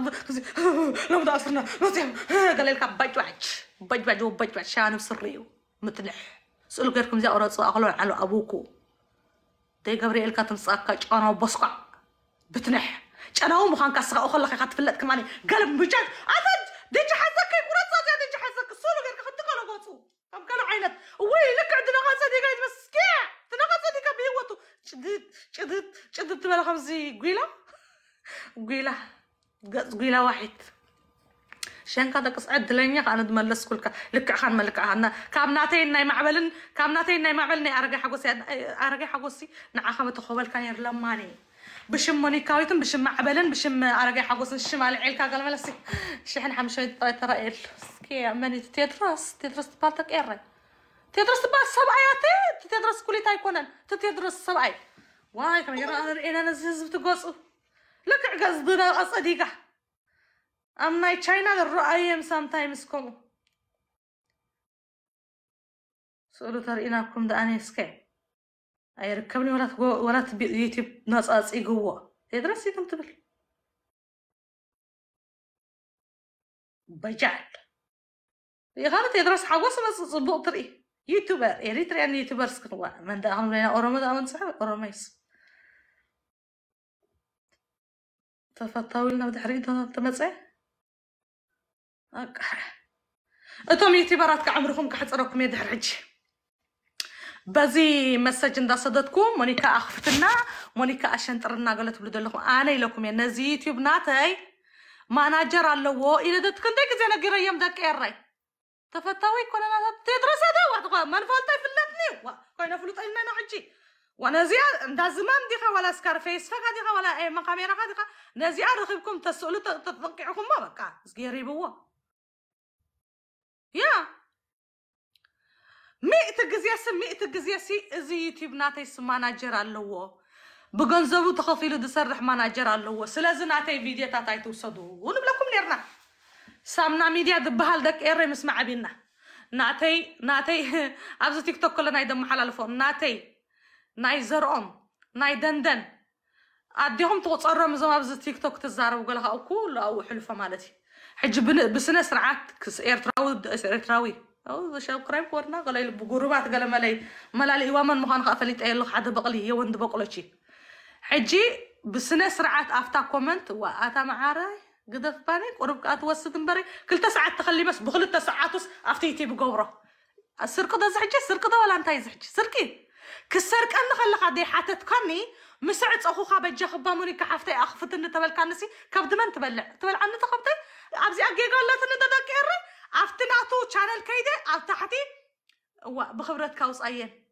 Speaker 1: لو ده أسرنا نسيم قال لك بجوج بجوج وبجوج شانو سريو متنح سألوا غيركم زي أوراد سؤال سأخلوا على أبوكو. دي جبريل كاتم ساكا أنا بسقع بتنح. أنا هم خان كسر أخلك خات فلت كماني. قلب مجد أتد دي حسك كورة صادية دي حسك سولو غيرك خدتك أنا قوتو؟ كم قالوا عينت وي لك عندنا غاسة دي قاعد بس كيه أنا غادي كبيوتو شديت شديت شديت بلا خمسي قيله قيله قيله واحد. شان كذا قصعد لنيا أنا دملس كل لك خان ملك أنا كم ناتين ناي معبلن كم ناتين ناي معبلن. أرجع حقوسي أرجع حقوسي نعخم تخوبل كان يرلم ماني. بشم مونيكاويتن بشم معبلن بشم أرجع حقوسن الشمال عيل كاقل ملسي. شحن حمشوين طريت رأيل. سكي عماني تتدرس تدرس بالتك إيري. ኣተ እቲ ቴድሮስ ኩሊት ኣይኮነን እቲ ቴድሮስ ሰብኣይ ዋይ ከመይ ጌርና ንርኤና ነዚ ህዝቢ ትገፁ ልክዕ ገፅ ድነቐፀ ዲጋ ኣብ ናይ ቻይና ዝረኣዮም ሳምታይምስ ከምኡ ስእሉ ተርእናኩም ደኣነስከ ኣይርከብኒ ወላት ዩቲብ ነፃ ፅግዎ ቴድረስ ኢኩም ትብል በጃል ይኻነ ቴድሮስ ሓጎስ መፅእ ፅቡቅ ትርኢ ዩቱበር ኤሪትርያን ዩቱበርስ ክንዋ መንዳእኹም ና ኦሮሞ ዳመንፅሐ ኦሮሞይስ ተፈታዊ ናብ ድሕሪ ተመፀ እቶም ዩቲበራት ከዕምርኩም ክሕፅረኩም እየ ድሕሪ ሕጂ በዚ መሰጅ እንዳሰደድኩም ሞኒካ ኣኽፍትና ሞኒካ ኣሸንጥርና ገለ ትብሉ ዘለኹም ኣነ ኢለኩም እየ ነዚ ዩቲብ ናተይ ማናጀር ኣለዎ ኢለ ደት ክንደይ ግዜ ነጊረዮም ደቂ የራይ تفتاوي كل أنا تدرس هذا واحد ما نفوت من فولتاي وا كاين فلوطاي أنا عجي وأنا زي عند زمان ديغا ولا سكارفيس فكا ديخا ولا اي ما كاميرا ديخا نازي ارخبكم تسؤلوا تتوقعكم ما بقى سكيري بوا يا مئة جزياس مئة جزياسي زي يوتيوب ناتي سما ناجر اللوو بغنزبو تخفيلو تسرح ماناجر اللوو سلازي ناتي فيديو تاتاي توصدو ونبلكم نيرنا سامنا ميديا دبها لدك إيري مسمع بينا ناتي ناتي أبز تيك توك كلنا يدم على الفون ناتي ناي زرعم ناي دندن أديهم تقصرهم زم أبز تيك توك تزارو قالها أو كل أو حلفة مالتي حج بن بسنة سرعات إير تراوي أو شو كريم كورنا قال لي بجروبات قال مالي ملالي وامن مخان خافلي تقول له حد بقلي هي وند شيء حجي بسنة سرعات أفتح كومنت وأتا معاري قدف بانك وربك أتوسط مبري كل تسعة تخلي بس بخل التسعات وس أفتيتي بجورة السرقة ده زحجة السرقة ده ولا أنت زحجة سرقي كسرك أنا خلق عدي حتت كني مسعت أخو خابج خبا موني كحفتي أخفت إن تبل كانسي كبد من تبلع تبل عن تخبتي أبزي أجي قال لك إن ده كيري أفتناتو شانل كيدة أفتحتي بخبرتك أوص أيين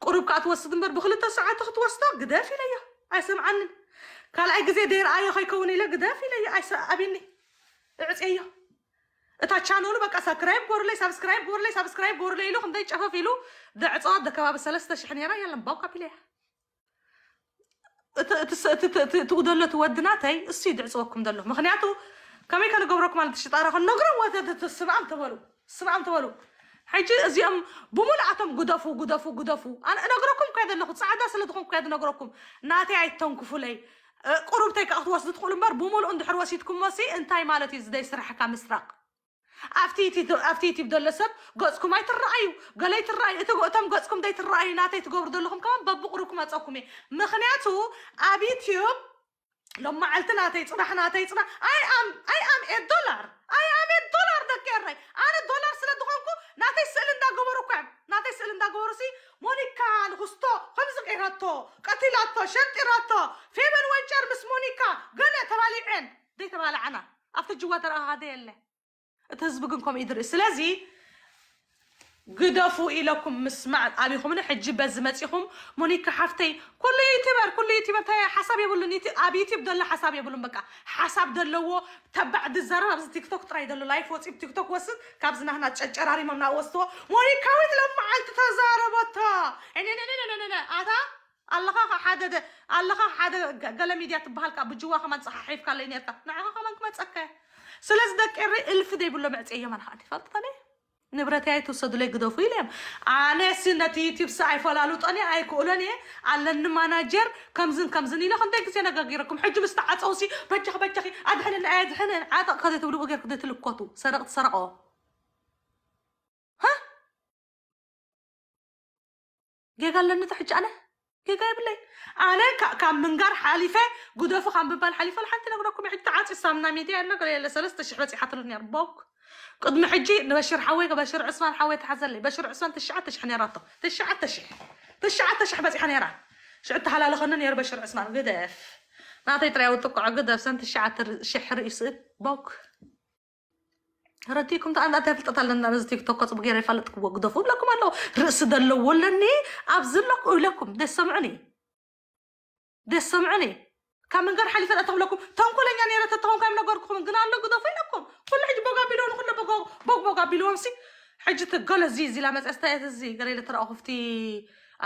Speaker 1: قربك أتوسط مبري بخل التسعة التسعات أخت وسطة قدافي ليا أسمعني ካልኣይ ግዜ ደይረኣዮ ከይከውን ኢለ ግደፍ ኢለዮ ኣይሰኣብኒ እዕፅዮ እታ ቻነሉ በቃ ሰብስክራይብ ጎርለይ ሰብስክራይብ ጎርለይ ሰብስክራይብ ጎርለይ ኢሉ ክንደይ ጨፈፍ ኢሉ ደዕፅዋ ደከባቢ ሰለስተ ሽሕ ነራ የለን ባውካ ቢለያ ትውደሎ ትወድናተይ እሱ ይድዕፅወኩም ዘሎ ምክንያቱ ከመይ ከንገብረኩም ማለት ሽጣራ ክነግሮም ወተት ስምዓም ተበሉ ስምዓም ተበሉ ሕጂ እዚኦም ብሙሉኣቶም ጉደፉ ጉደፉ ጉደፉ ኣነ እነግረኩም ከ ዘለኹ ፃዕዳ ስለትኹም ከ ነግረኩም ናተይ ኣይተንክፉለይ قروبتي كأخواس تدخل مبر بومول عند حرواسيتكم ماسي انتاي مالتي زداي سرحك مسرق أفتيتي أفتيتي بدل سب قصكم أي ترأيو قلي ترأي أتقو أتم قصكم داي ترأي ناتي تقبر دلهم كمان ببقركم أتقومي مخنياتو أبي تيوب لما لمعلت ناتي صنح ناتي صنح اي ام اي ام اي دولار اي ام اي دولار دكيري أنا دولار سلا دخلكو ناتي سل اندا غبرو كعب. ناتي سل اندا غبرسي مونيكان هستو خمس قيراتو قتيلاتو. شنطيراتو في من وين مس مونيكا قنا تبالي عين. دي تبالي عنا. أفتجوا ترى هذه اللي. تهزبقنكم يدري سلازي قدفوا إلكم أبي أبيهم نحجي بزمتهم مونيكا حفتي. كل يتبر كل يتبر. تايا حساب يقولون يت أبي يتب دل حساب يقولون بقى حساب دلوا تبع دزارة بس تيك توك تراي دلوا لايف واتس تيك توك وصل كابزنا هنا تشجراري ممنا وسطو مونيكا ويت لما عالت تزارة بطا. إن إن إن إن إن إن إن. أتا؟ الله خا حدا الله خا حدا قال ميديا تبهالك. بجوا خا ما تصحيف قال لي نيرتا نعم خا ما تسكه سلسلة كري إلف دي بقول له معتيه من هادي ንብረተይ ኣይትውሰዱለይ ግደፉ ኢለ እዮም ኣነ ሲ ነቲ ዩቲብ ሲ ኣይፈላልጦኒ ኣይክእሎን እየ ኣለኒ ማናጀር ከምዝን ከምዝን ኢለ ክንደይ ግዜ ነጋጊረኩም ሕጂ ምስ ተዓፀው ሲ በጃኺ በጃኺ ኣድሕንን ኣያድሕንን ዓጠቕ ከዘይ ትብሉ ጌርኩ ዘይትልኮቱ ሰረቕ ትሰረቆ ها ጌጋ ኣለኒ ተ ሕጂ ኣነ كيقابلي أنا كنبنكر حليفة قدوفو ببال حليفة لحد نقولكم حيت تعات ميديا أنا قال لي سلست شحبات يحطرني ربوك قد ما حجي نبشر حوي بشر عثمان حوي حزن لي. بشر عثمان تشعت تشحني راطو تشعت تشح تشعت تشح بس حني راه شعت على لخنني يا بشر عثمان. قداف نعطي ترى وتقع قداف سنت الشعه تشح رئيس بوك ረዲኩም ተኣንዳ ፍልጠት ኣለና ነዚ ቲክቶክ ከፅቡ ገይረ ይፋለጥክዎ ግደፉ ብለኩም ኣለዎ ርእሲ ዘለዎ ኣለኒ ኣብዚ ኣለኩ ኢለኩም ደሰምዑኒ ደሰምዑኒ ካብ መንገድ ሓሊፈ እተብለኩም ተንኮለኛ ነረ ተተኾን ካብ ነገርኩም ግን ኣሎ ግደፉ ኢለኩም ኩሉ ሕጂ ቦጋ ቢልዎ ንኩሉ ቦግ ቦጋ ቢልዎም ሲ ሕጂ ትገለ እዚ እዚ ላመፀስታየት እዚ ገለ ተረኣኹፍቲ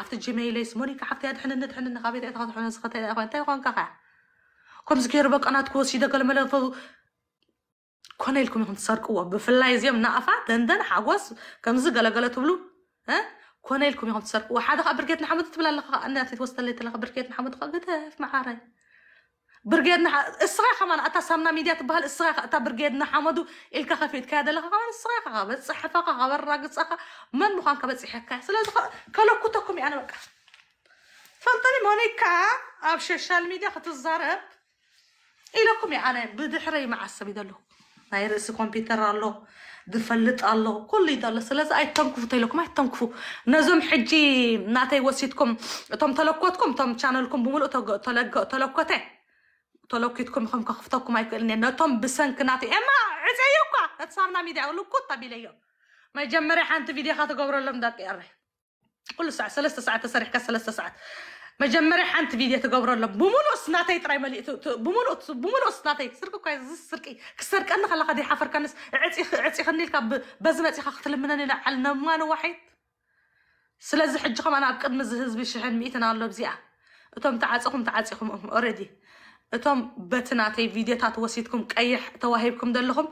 Speaker 1: ኣብቲ ጂሜይለይስ ሞኒካ ሓፍቲ ድሕንኒ ድሕንኒ ካብ ቤት እታ ትሕነ ዝኸተ እንታይ ኮንካ ኸ ከምዚ ገይሩ በቀናት ክወሲደ ገለ መለፈ ኮነ ኢልኩም ኢኹም ትሰርቅዎ ብፍላይ እዚኦም ናኣፋ ደንደን ሓጎስ ከምዚ ገለገለ ትብሉ እ? ኮነ ኢልኩም ኢኹም ትሰርቅዎ ሓደ ከዓ ብርጌት ንሓመድ ትብል ኣለካ እናተይ ትወስደለይ ተለካ ብርጌት ንሓመድ ከዓ ግደፍ መዓራይ ብርጌድ ንሓ እስኻ ከማን እታ ሳምና ሚድያ ትበሃል እስኻ እታ ብርጌድ ንሓመዱ ኢልካ ከፊትካ ዘለካ ከማን እስኻ ካ በፅሕፈካ ካበራግፅካ መን ምኳንካ በፂሐካ ስለዚ ከ- ከለኩተኩም እያ ኣነ በቃ ፈልጠኒ ሞኒካ ኣብ ሶሻል ሚድያ ክትዛረብ ኢለኩም እየ ኣነ ብድሕረይ መዓሰብ እዩ ዘለኹ ናይ ርእሲ ኮምፒተር ኣሎ ዝፈልጥ ኣሎ ኩሉ እዩ ዘሎ ስለዚ ኣይተንክፉ ተኢለኩም ኣይተንክፉ ነዞም ሕጂ እናተይ ወሲድኩም እቶም ተለኮትኩም እቶም ቻነልኩም ብምሉእ ተገ- ተለገ- ተለኮተ ተለኪትኩም ኢኹም ከኽፍተኩም ኣይክእልን እየ ነቶም ብሰንኪ ናተይ እማ ዕፀዮ እኳ ነቲ ሳምና ሚድያ ልኩት ኣቢለዮ መጀመርያ ሓንቲ ቪድዮካ ትገብረሎም ዳቂረ ኩሉ ሰዓት ሰለስተ ሰዓት ተሰሪሕካ ሰለስተ ሰዓት መጀመርያ ሓንቲ ቪድዮ ትገብረሎም ብሙሉእ ስናተይ ጥራይ መሊእ ት- ት- ብሙሉእ ብሙሉእ ስናተይ ስርቂ እኳ እዚ ስርቂ ክሰርቀኒ ከለካ ዘይሓፈርካንስ ዕፂኽኒ ኢልካ ብ- በዚ መፂኻ ክትልምነኒ ንዓል ነማን ዋሒት ስለዚ ሕጂ ከማ ኣብ ቅድሚ እዚ ህዝቢ ሽሕን ሚእትን ኣሎ ብዚኣ እቶም ተዓፂኹም ተዓፂኹም ኦረዲ እቶም በቲ ናተይ ቪድዮታት ወሲድኩም ቀይሕ ተዋሂብኩም ዘለኹም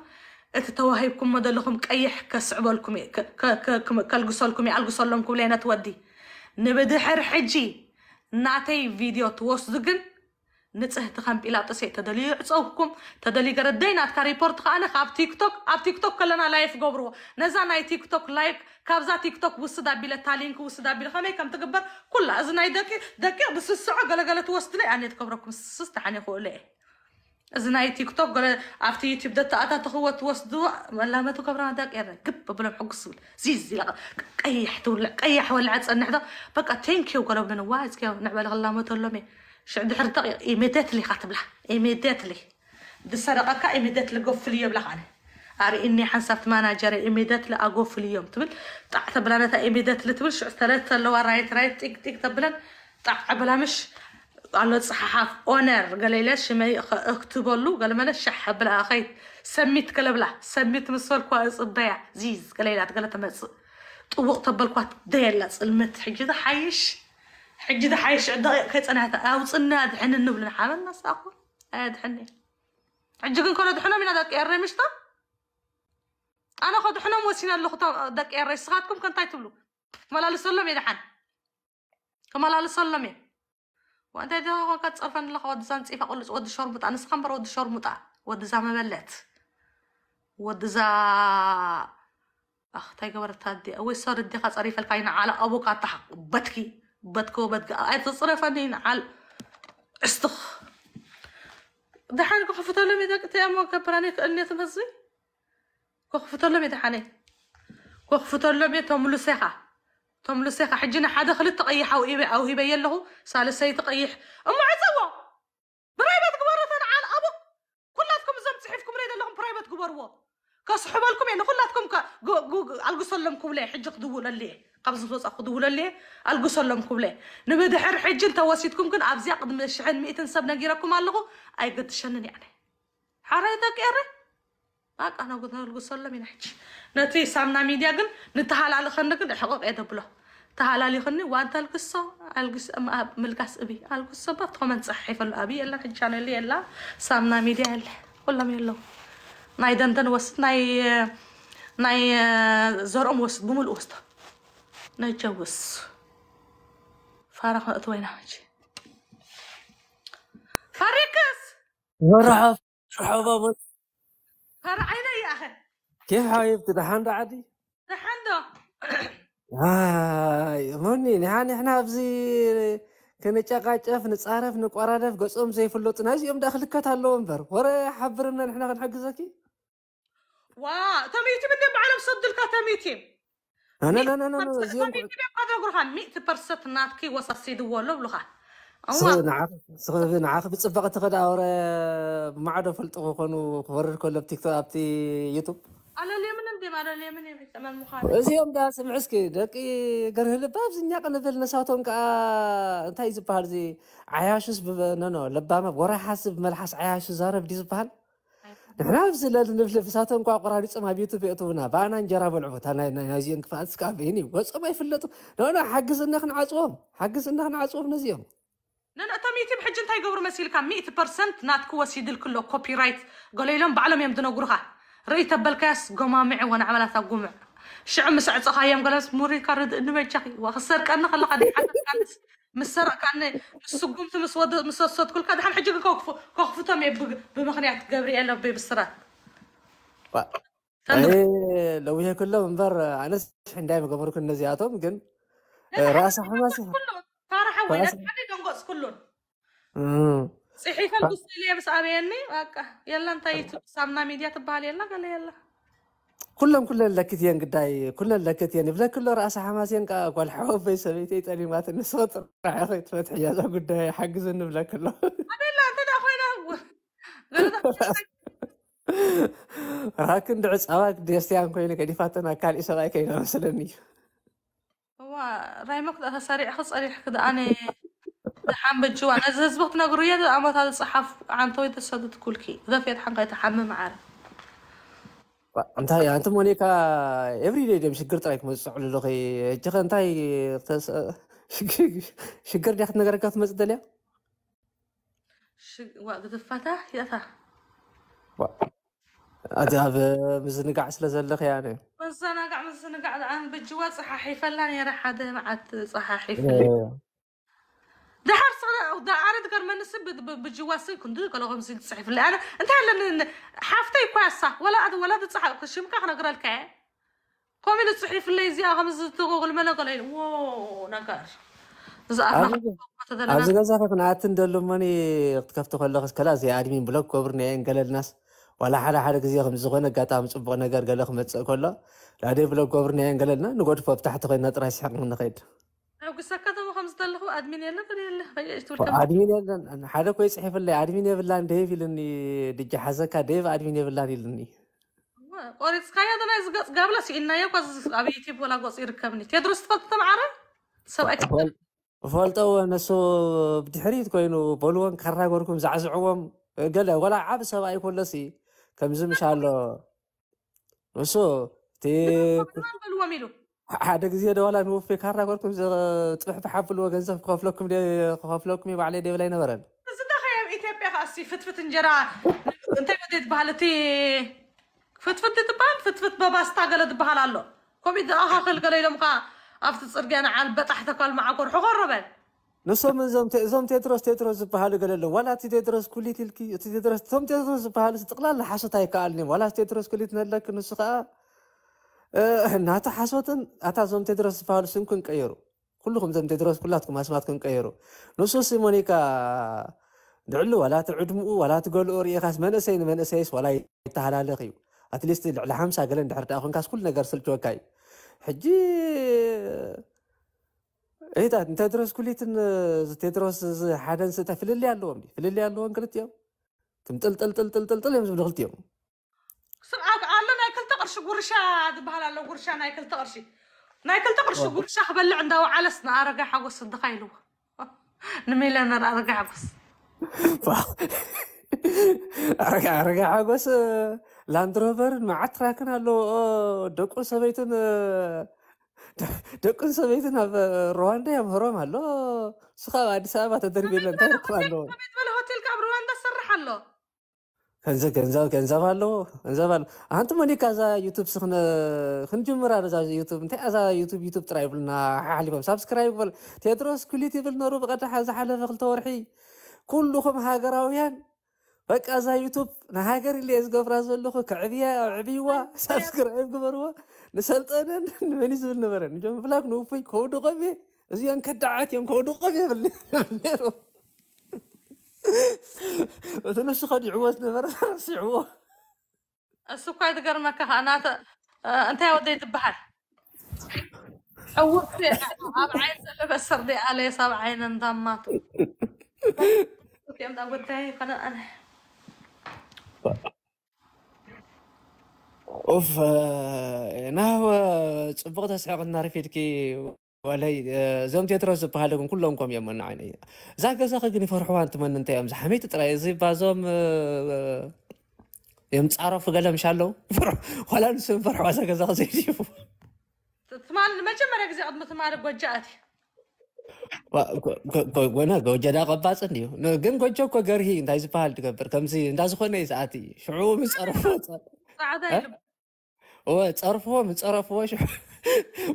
Speaker 1: እቲ ተዋሂብኩሞ ዘለኹም ቀይሕ ከስዕበልኩም እየ ከ- ከ- ከ- ከልግሰልኩም እየ ኣልግሰሎምኩም ለይ ነቲ ወዲ ንብድሕር ሕጂ ناتي فيديو توصدقن نتسه تخم بيلاطس تدلي صوفكم تدلي قردين اتكا ريبورت خانه خاب تيك توك أب تيك توك كلنا لايف قبرو. نزان اي تيك توك لايك كابزا تيك توك وصدا بيلا تالينك وصدا بيلا خمي كم تقبر. كل أزناي دكي دكي بس السعو قلقلت وسطني أنا تقبركم سست عني خوليه እዚ ናይ ቲክቶክ ገለ ኣብቲ ዩቲብ ደተኣታ ትኽወ ትወስድዎ መላመቱ ገብራ ደቂረ ግብ ብሎም ሕጉስ ዝብል ዚዝ ኢላ ቀይሕ ትውልዕ ቀያሕ ወልዐ ፀንሕ ዶ በቃ ቴንኪዩ ገለ ብለን ዋ እዝኪ ንዕበለ ክላመተሎም እየ ሽዕ ድሕሪ ደቂቕ ኢሚዴትሊ ካ ትብላ ኢሚዴትሊ ብሰረቐካ ኢሚዴትሊ ገፍል እዮ ብላ ካነ ኣርእኒ ሓንሳብቲ ማናጀር ኢሚዴትሊ ኣጎፍል እዮም ትብል ጣዕ ተብላ ነታ ኢሚዴትሊ ትብል ሽዕ ተለት ኣለዋ ራይት ራይት ጢቅ ጢቅ ተብለን ጣዕ قال له صحاف أونر. قال لي ليش ما اكتب له؟ قال ما ليش حب لها خيط سميت كلبلا سميت مسولك اصبيع زيز. قال لي لا قال تمس طوق تبلكوات ديلا صلمت حجده حيش حجده حيش دقيق أنا أو صنا دحن النبل حمل الناس اخو ادحني حجكن كل دحنا من هذاك ار مشتا أنا خد حنا موسينا لخطا داك ار سغاتكم كنتاي تبلو ملال سلم دحن كما لا يدحن وانت ده هو قد صرفن لك ود زان صيفه قلص ود شرمطه أنا سخمبر ود شرمطه ود زا مبلت ود زا اخ تاي قبرت تادي أو صار دي صريف الكاين على أبوك تحق بتكي بتكو بتك اي تصرفني على استخ دحين كخفت لهم اذا كنت امو كبراني كاني تمزي كخفت لهم دحين كخفت لهم تملو سيخه تملو سيخه حجنا حدا خلت تقيح أو يبي أو يبين له سالسي تقيح ام عزوا برايبت قبرت على ابو كلاتكم زم صحيفكم ريد لهم برايبت قبروا كصحوا بالكم يعني كلاتكم ك القصلمكم ليه حج خدونا ليه قبض فلوس اخذونا ليه القصلمكم ليه نبدا حر حج انت وسيتكم كن ابزي قدم الشحن 200 سب نجيركم الله بقى أنا قلت القصلم ينحج نتي سامنا ميديا كن نتحال على خنك حقوق إيه دبله تهالالي خني وانت القصة القصة ملقاس ابي القصة بتخمن صحيف الابي الا حجان اللي الا سامنا ميديا الا كلهم يلو ناي دندن وسط ناي ناي زرقم وسط بمل هرعينا يا أخي. كيف حايب تدحان
Speaker 9: رعدي؟ دحان
Speaker 1: دو هاي موني نحن
Speaker 9: نحن بزير كنا شقا
Speaker 1: شف
Speaker 9: نتعرف نقرارف قصوم زي فلوت ناس يوم داخل كات هالوينفر ورا حبرنا نحن غن حق زكي وا تميتي بدي
Speaker 1: معلم صد الكات تميتي أنا أنا
Speaker 9: أنا أنا
Speaker 1: زين تميتي بقدر أقولها مئة برسات ناتكي وصل سيد ولو لغة
Speaker 9: ንዓኽ ብፅበቅ ትኸዳ ወረ ብማዕዶ ፈልጡ ክኾኑ ክወርድ ከሎ ኣብ ቲክቶክ ኣብቲ ዩቱብ
Speaker 1: ኣለልየምን እንዲ ኣለልየምን የመን ምዃኑ
Speaker 9: እዚኦም ዳ ስምዕ እስኪ ደቂ ገርህልባ ኣብዝኛ ቅንብል ነሳቶም ከዓ እንታይ እዩ ዝበሃል እዚ ዓያሹስ ነኖ ለባማ ወራይ ሓስብ መልሓስ ዓያሹ ዛረብ ዲ ዝበሃል ንሕና ኣብዚ ንብልፍ እሳቶም ኳ ቆራሪፆም ኣብ ዩቱብ የእትውና ባኣና እንጀራ በልዑ እታ ናይዚኦም ክፍኣት ስካ ብህን እዩ ገፆም ኣይፍለጡ ንሆነ ሓግዝና ክንዓፅዎም ሓግዝና ክንዓፅዎም ነዚኦም
Speaker 1: ነን እቶም ዩቲብ ሕጂ እንታይ ገብሩ መሲልካ ሚእቲ ፐርሰንት ናትክ ወሲድል ክሎ ኮፒራይት ገለኢሎም ባዕሎም እዮም ዝነግሩካ ርኢ ተበልካያስ ጎማምዕ ወን ዓመላት ጉምዕ ሽዑ ምስ ዕፀኻዮም ገለስ ሙሪድካ ርድእ ንበጃኺ ክሰርቀኒ ከለካ ድሓንስ ምስ ሰረቕካኒ ምስ ስጉምቲ ምስ ወሰድኩልካ ድሓን ሕጂ ከኽፍቶም እየ ብምክንያት ገብርኤል ኣበይ ብስራት
Speaker 9: ለውሄ ኩሎም እምበር ኣነስ እንዳይ መገበርኩ እነዚኣቶም ግን ራእሲ ሓማስ
Speaker 1: فرحة وين حد ينقص كلهم صحيح القصة لي بس أبيني يلا انت سامنا ميديا تبالي يلا قال يلا
Speaker 9: كلهم كل لكتيان قداي كل لكتيان بلا كل رأس حماسين قال حوفي سبيتي تاني مات النسوط راح يا أخي تفتح يا ذا قداي حقزن بلا
Speaker 1: كله أبي لا
Speaker 9: أنت أخوينا راكن دعس أواك ديستيان كوينك دي فاتنا كان إسرائيل كينا مثلا ካሊእ ሰብኣይ ከይና መስለኒ እዩ
Speaker 1: እዋ ራይመክ ተሰሪዕክ ፀሪሕክ ኣነ ድሓን በጅዋ ነዚ ህዝቢ ክትነግሩ እየ ኣመታ ዝፅሓፍ ዓንተ ወይ ተሰዱ ትኩልኪ ዘፍየት ሓንካ ይተሓምም ዓረ
Speaker 9: እንታይ ኣንቲ ሞኒካ ኤቭሪዴይ ደም ሽግር ጥራይ ክመፅእ ዕልሉ ኸ ሕጂ ኸ እንታይ ሽግር ዲያ ክትነገረካ ትመፅእ ደልያ
Speaker 1: ክትፈታ የታ
Speaker 9: ኣዚ ኣብ ምዝንጋዕ ስለ ዘለኸ እያ ነ
Speaker 1: መዘናጋዕ መዘናጋዕ ኣነ ብጅዋ ፀሓሒፈላ ነረ ሓደ መዓት ፀሓሒፈ ድሓር ኣነ ትገርመኒ ስ ብጅዋስ ክንዲ ገለኹም ዝፅሒፍለ ኣነ እንታይ ኣለኒ ሓፍተይ እኳ ያሳ ወላ ወላ ትፅሓ ሽምካ ክነግረልካ እየ ከምኡ ኢሉ ፅሒፍለይ እዚኣ ከምዚ ትጎግል መነገለ ኢሉ ዎ ነገር
Speaker 9: ኣብዚ ገዛ ከ ክንኣት እንደሎ መኒ ክትከፍቲ ከለክስ ከላ እዚ ኣድሚን ብሎክ ኮብር ኒአን ገለልናስ ዋላ ሓደ ሓደ ግዜ ከም ዝኾነ ኣጋጣሚ ፅቡቅ ነገር ገለ ክመፅእ ከሎ ላደይ ብሎክ ኮብር ኒአን ገለልና ንጎድፎ ብታሕቲ ኮይና ጥራይ ስሕቅ ንክኸይድ
Speaker 1: ኣብ ግሳ ከተማ ከም ዝተለኹ ኣድሚን የለ ግን የለ
Speaker 9: ኣድሚን የለን ሓደ ኮይ ፅሒፍለይ ኣድሚን የብላን ደይብ ኢልኒ ድጃ ሓዘካ ደይብ ኣድሚን የብላን ኢልኒ
Speaker 1: ቆሪፅካዮ ናይ ዝገፅ ጋብላ ሲኢናዮ ኳ ኣብ ዩቲብ ወላ ገፁ ይርከብኒ ቴድሮስ ትፈልጡ ተማዕረ ሰብኣይ
Speaker 9: ፈልጦ ነሱ ብድሕሪት ኮይኑ በልዎን ካራገርኩም ዛዕዝዕዎም ገለ ወላ ዓብ ሰብኣይ ኮሎሲ ከምዚ ምሻ ኣሎ ንሱ እቲ
Speaker 1: በልዎም ኢሉ
Speaker 9: ሓደ ግዜ ደዋላ ንውፌ ካራገርኩም ፅሑፍ ሓብልዎ ገንዘብ ክከፍለኩም ክከፍለኩም ባዕለይ ደብላ ይነበረን
Speaker 1: ዝደኸየ ኣብ ኢትዮጵያ ከኣሲ ፍትፍት እንጀራ እንታይ ወደ ትበሃል እቲ ፍትፍት ትበሃል ፍትፍት በባስታ ገለ ትበሃል ኣሎ ከምኡ ዝኣኻኽል ገለ ኢሎም ከዓ ኣብቲ ፅርግያ ንዓል በጣሕተ ካልማዓኮር ሕቆረበን
Speaker 9: ንሶም እዞም ቴድሮስ ቴድሮስ ዝበሃሉ ገለ ኣሎ ዋላ እቲ ቴድሮስ ኩሊት ኢልኪ እቲ ቴድሮስ እቶም ቴድሮስ ዝበሃሉ ጠቅላላ ሓሶት ኣይከኣልኒ ዋላ እቲ ቴድሮስ ኩሊት ነለክ ንሱ ከዓ ናተ ሓሶትን ኣታ እዞም ቴድሮስ ዝበሃሉ ስምኩን ቀየሩ ኩልኩም እዞም ቴድሮስ ኩላትኩም ኣስማትኩም ቀየሩ ንሱ ሲ ሞኒካ ንዕሉ ዋላ እቲ ዕድምኡ ዋላ እቲ ገልኦ ርኢኻስ መንእሰይ ንመንእሰይስ ዋላ ይተሃላለኽ እዩ ኣትሊስት ልዕሊ ሓምሳ ገለ እንድሕር ዳ ኮንካስ ኩሉ ነገር ስልችወካ እዩ ሕጂ እታት ንቴድሮስ ኩሊትን ቴድሮስ ሓደን ስተ ፍልልይ ኣለዎም ፍልልይ ኣለዎም ክልትኦም ትምጥልጥልጥልጥልጥል እዮም ዝብሉ ክልትኦም
Speaker 1: ኣሎ ናይ ክልተ ቅርሺ ጉርሻ ዝበሃል ኣሎ ጉርሻ ናይ ክልተ ቅርሺ ናይ ክልተ ቅርሺ ጉርሻ ክበልዕ እንዳወዓለስ ንኣረጋ ሓጎስ ስድኻ ኢልዎ ንሚልዮነር ኣረጋ ሓጎስ
Speaker 9: ኣረጋ ሓጎስ ላንድሮቨርን መዓት ትራክን ኣለዎ ደቁን ሰበይትን ደቁን ሰበይትን ኣብ ሩዋንዳ የምህሮም ኣሎ ንስኻ ኣብ ኣዲስ ኣበባ ተደርቤለ እንታይ ርክብ ኣለዎ
Speaker 1: ቤት በለ ሆቴል ካብ ሩዋንዳ ዝሰርሕ ኣሎ
Speaker 9: ገንዘብ ገንዘብ ገንዘብ ኣለዎ ገንዘብ ኣለዎ ኣንቲ ሞኒካ እዛ ዩቱብ ስ ክንጅምራ እዛ ዩቱብ እንታይ እዛ ዩቱብ ዩቱብ ጥራይ ይብልና ሓሊፎም ሳብስክራይብ ይበል ቴድሮስ ኩሊት ይብል ነሩ ብቀዳሓ ዝሓለፈ ክልተ ወርሒ ኩልኩም ሃገራውያን በቃ እዛ ዩቱብ ንሃገር ኢለ ዝገብራ ዘለኹ ከዕብያ ኣብ ዕብይዋ ሳብስክራይብ ግበርዎ ንሰልጠነን ንመን እዩ ዝብል ነበረ ንጆም ፍላክ ንውፉይ ከውድቆም እየ እዚኦም ከዳዓት እዮም ከውድቆም የብል ነይሩ እቲ ንሱ ከዲዕዎ ዝነበረ ሲዕዎ
Speaker 1: እሱ እኳ ትገርመካ ከዓ ናተ እንታይ ወደይ ትበሃል ዕውርቲ ኣብ ዓይን ዘሎ በሰር ደ ኣለየ ሰብ ዓይነ እንዳማቱ እቲኦም ዳ ጉዳይ ኮነ ኣነ
Speaker 9: ኡፍ ናብ ፅቡቅ ተስሕቅ እናርፊድኪ ወለይ እዞም ቴድሮስ ዝበሃሉ ግን ኩሎም ከም እዮም መና ዓይነ እዛ ገዛኸ ግን ይፈርሕዋ እንትመን እንታይ እዮም ዝሓመይቲ ጥራይ እዚ ባዞም እዮም ፃረፉ ገለ ምሻ ኣለው ዋላ ንስም ፈርሕዋ እዛ ገዛኸ ዘይድዩ
Speaker 1: ትማል ንመጀመርያ ግዜ ቅድሚ ትማል ጎጃ ኣቲ
Speaker 9: ጎነ ጎጀዳ ቀባፅን እዩ ግን ጎጆ እኮ ገርሂ እንታይ ዝበሃል ትገብር ከምዚ እንዳዝኮነ እዩ ሰዓት እዩ ሽዑ ምስ ፀረፍዎ
Speaker 1: ፃዕዳ ኢሉ
Speaker 9: ፀርፍዎ ምስ ፀረፍዎ ሽዑ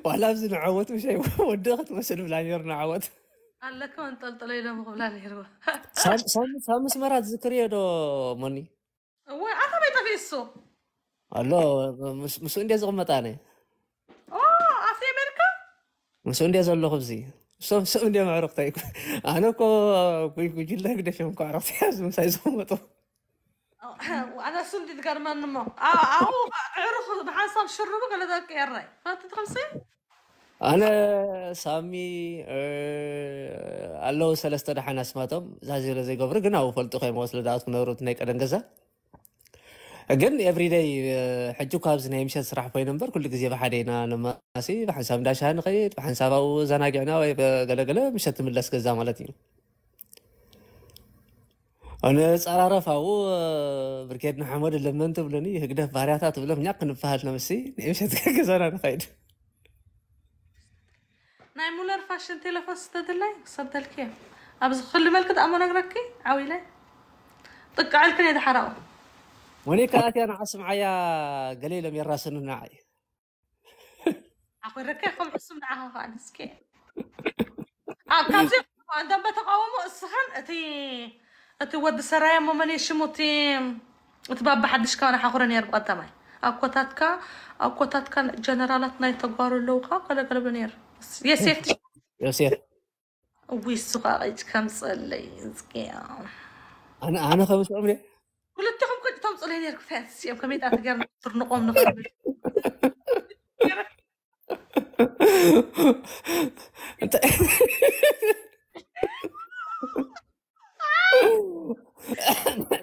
Speaker 9: ዋላ ኣብዚ ንዓወት ምሻይ ወዲ ክትመስል ብላ ነሩ ንዓወት
Speaker 1: ኣለከ መንጠልጠለ ኢሎም ክብላ ነይርዎ
Speaker 9: ሳምስ መራት ዝክርዮ ዶ ሞኒ
Speaker 1: እወይ ኣተበይ ጠፊ እሱ
Speaker 9: ኣሎ ምስኡ እንዴ ዝቕመጣ ነ
Speaker 1: ኣፍቲ ኣሜሪካ
Speaker 9: ምስኡ እንዴ ዘለኹ እዚ እሶም ሰብ እንደ ማዕረቅታ ይኩ ኣነ ኮ ጉጅለ ግደሽም ኮ ዓረቅቲ ያዝ ምሳይ ዝቕመጡ
Speaker 1: ኣነ እሱ እንዲ ትገርመኒ ሞ ኣብኡ ዕሩኽ ብሓንሳብ ሽርቡ ገለ ተቀየራይ ፋቲ ትኸምሲ
Speaker 9: ኣነ ሳሚ ኣለዉ ሰለስተ ደሓን ኣስማቶም እዛ ዜለ ዘይገብሩ ግን ኣብኡ ፈልጡ ኮይሞ ስለዳኣት ክነብሩ ናይ ቀደም ገዛ ግን ኤቭሪደይ ሕጂ ካብዚ ናይ ምሸት ስራሕ ኮይኑ እምበር ኩሉ ግዜ ብሓደ ኢና ነማሲ ብሓንሳብ እንዳሻ ንኸይድ ብሓንሳብ ኣብኡ ዘናጊዕና ወይ ገለገለ ምሸት ትምለስ ገዛ ማለት እዩ ኣነ ፀራረፍ ኣብኡ ብርኬድና ሓመድ ለመን ትብለኒ ህግደፍ ባህርያታት ትብሎም እኛ ክንበሃል ነምሲ ናይ ምሸት ገዛና ንኸይድ
Speaker 1: ናይ ሙለር ፋሽን ቴሌፎን ስተድላይ ሰብተልክ እየ ኣብዚ ክሊ መልክ ተኣሞ ነግረኪ ዓብይላይ ጥቃዕልክን እየ ዝሓረቑ
Speaker 9: ሞኒካ ኣትያ ንዓስም ዓያ ገሌሎም የራስንና ዓይ
Speaker 1: ኣኮይ ረከ ከም ሕሱም ንዓኻ ከዓ ንስኬ ኣብ ካብዚ እንደም በተቃወሙ እስኸን እቲ እቲ ወዲ ሰራያ ሞመን ሽሙ እቲ እቲ ባባ ሓድሽ ከዓ ናሓኩረ ነይሩ ብቀዳማይ ኣብ ኮታትካ ኣብ ኮታትካ ጀነራላት ናይ ተጓሩ ኣለውካ ገለገለ ብሎ ነይሩ የሴፍቲ
Speaker 9: ዮሴፍ
Speaker 1: እዊ እሱ ከዓ ቀይጭ ከም ፀለይ ዝቅያ
Speaker 9: ኣነ ኣነ ከምስኦም
Speaker 1: كلتكم كنت تمصوا لي ديالكم في هذا السيام كم يتعتقر نقوم
Speaker 9: نقوم انت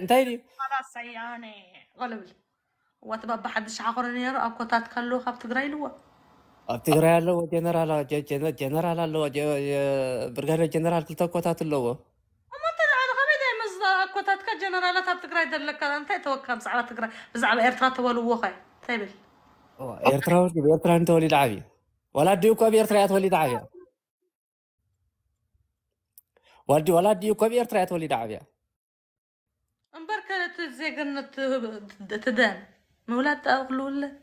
Speaker 9: دايري
Speaker 1: خلاص عياني غلبل وتبقى حد شعور
Speaker 9: نير اكو تتكلو خاب تقراي لوا تقراي لوا جنرال جنرال لوا
Speaker 1: برغال جنرال كلتا كوتات لوا ኮታትካ ጀነራላት ኣብ ትግራይ ዘለካ እንታይ ተወካ ብዛዕባ ትግራይ ብዛዕባ ኤርትራ ተበልዎ ኸ እንታይ ብል
Speaker 9: ኤርትራ ወዲ ብኤርትራ እንተወሊድ ዓብዩ ወላ ድዩ እኳ ብኤርትራ እያ ተወሊድ ዓብያ ዋዲ ወላ ድዩ እኳ ብኤርትራ እያ ተወሊድ ዓብያ
Speaker 1: እምበር ከነቲ ዜግነት ትደን ምውላድ ተኣኽሉ ውለት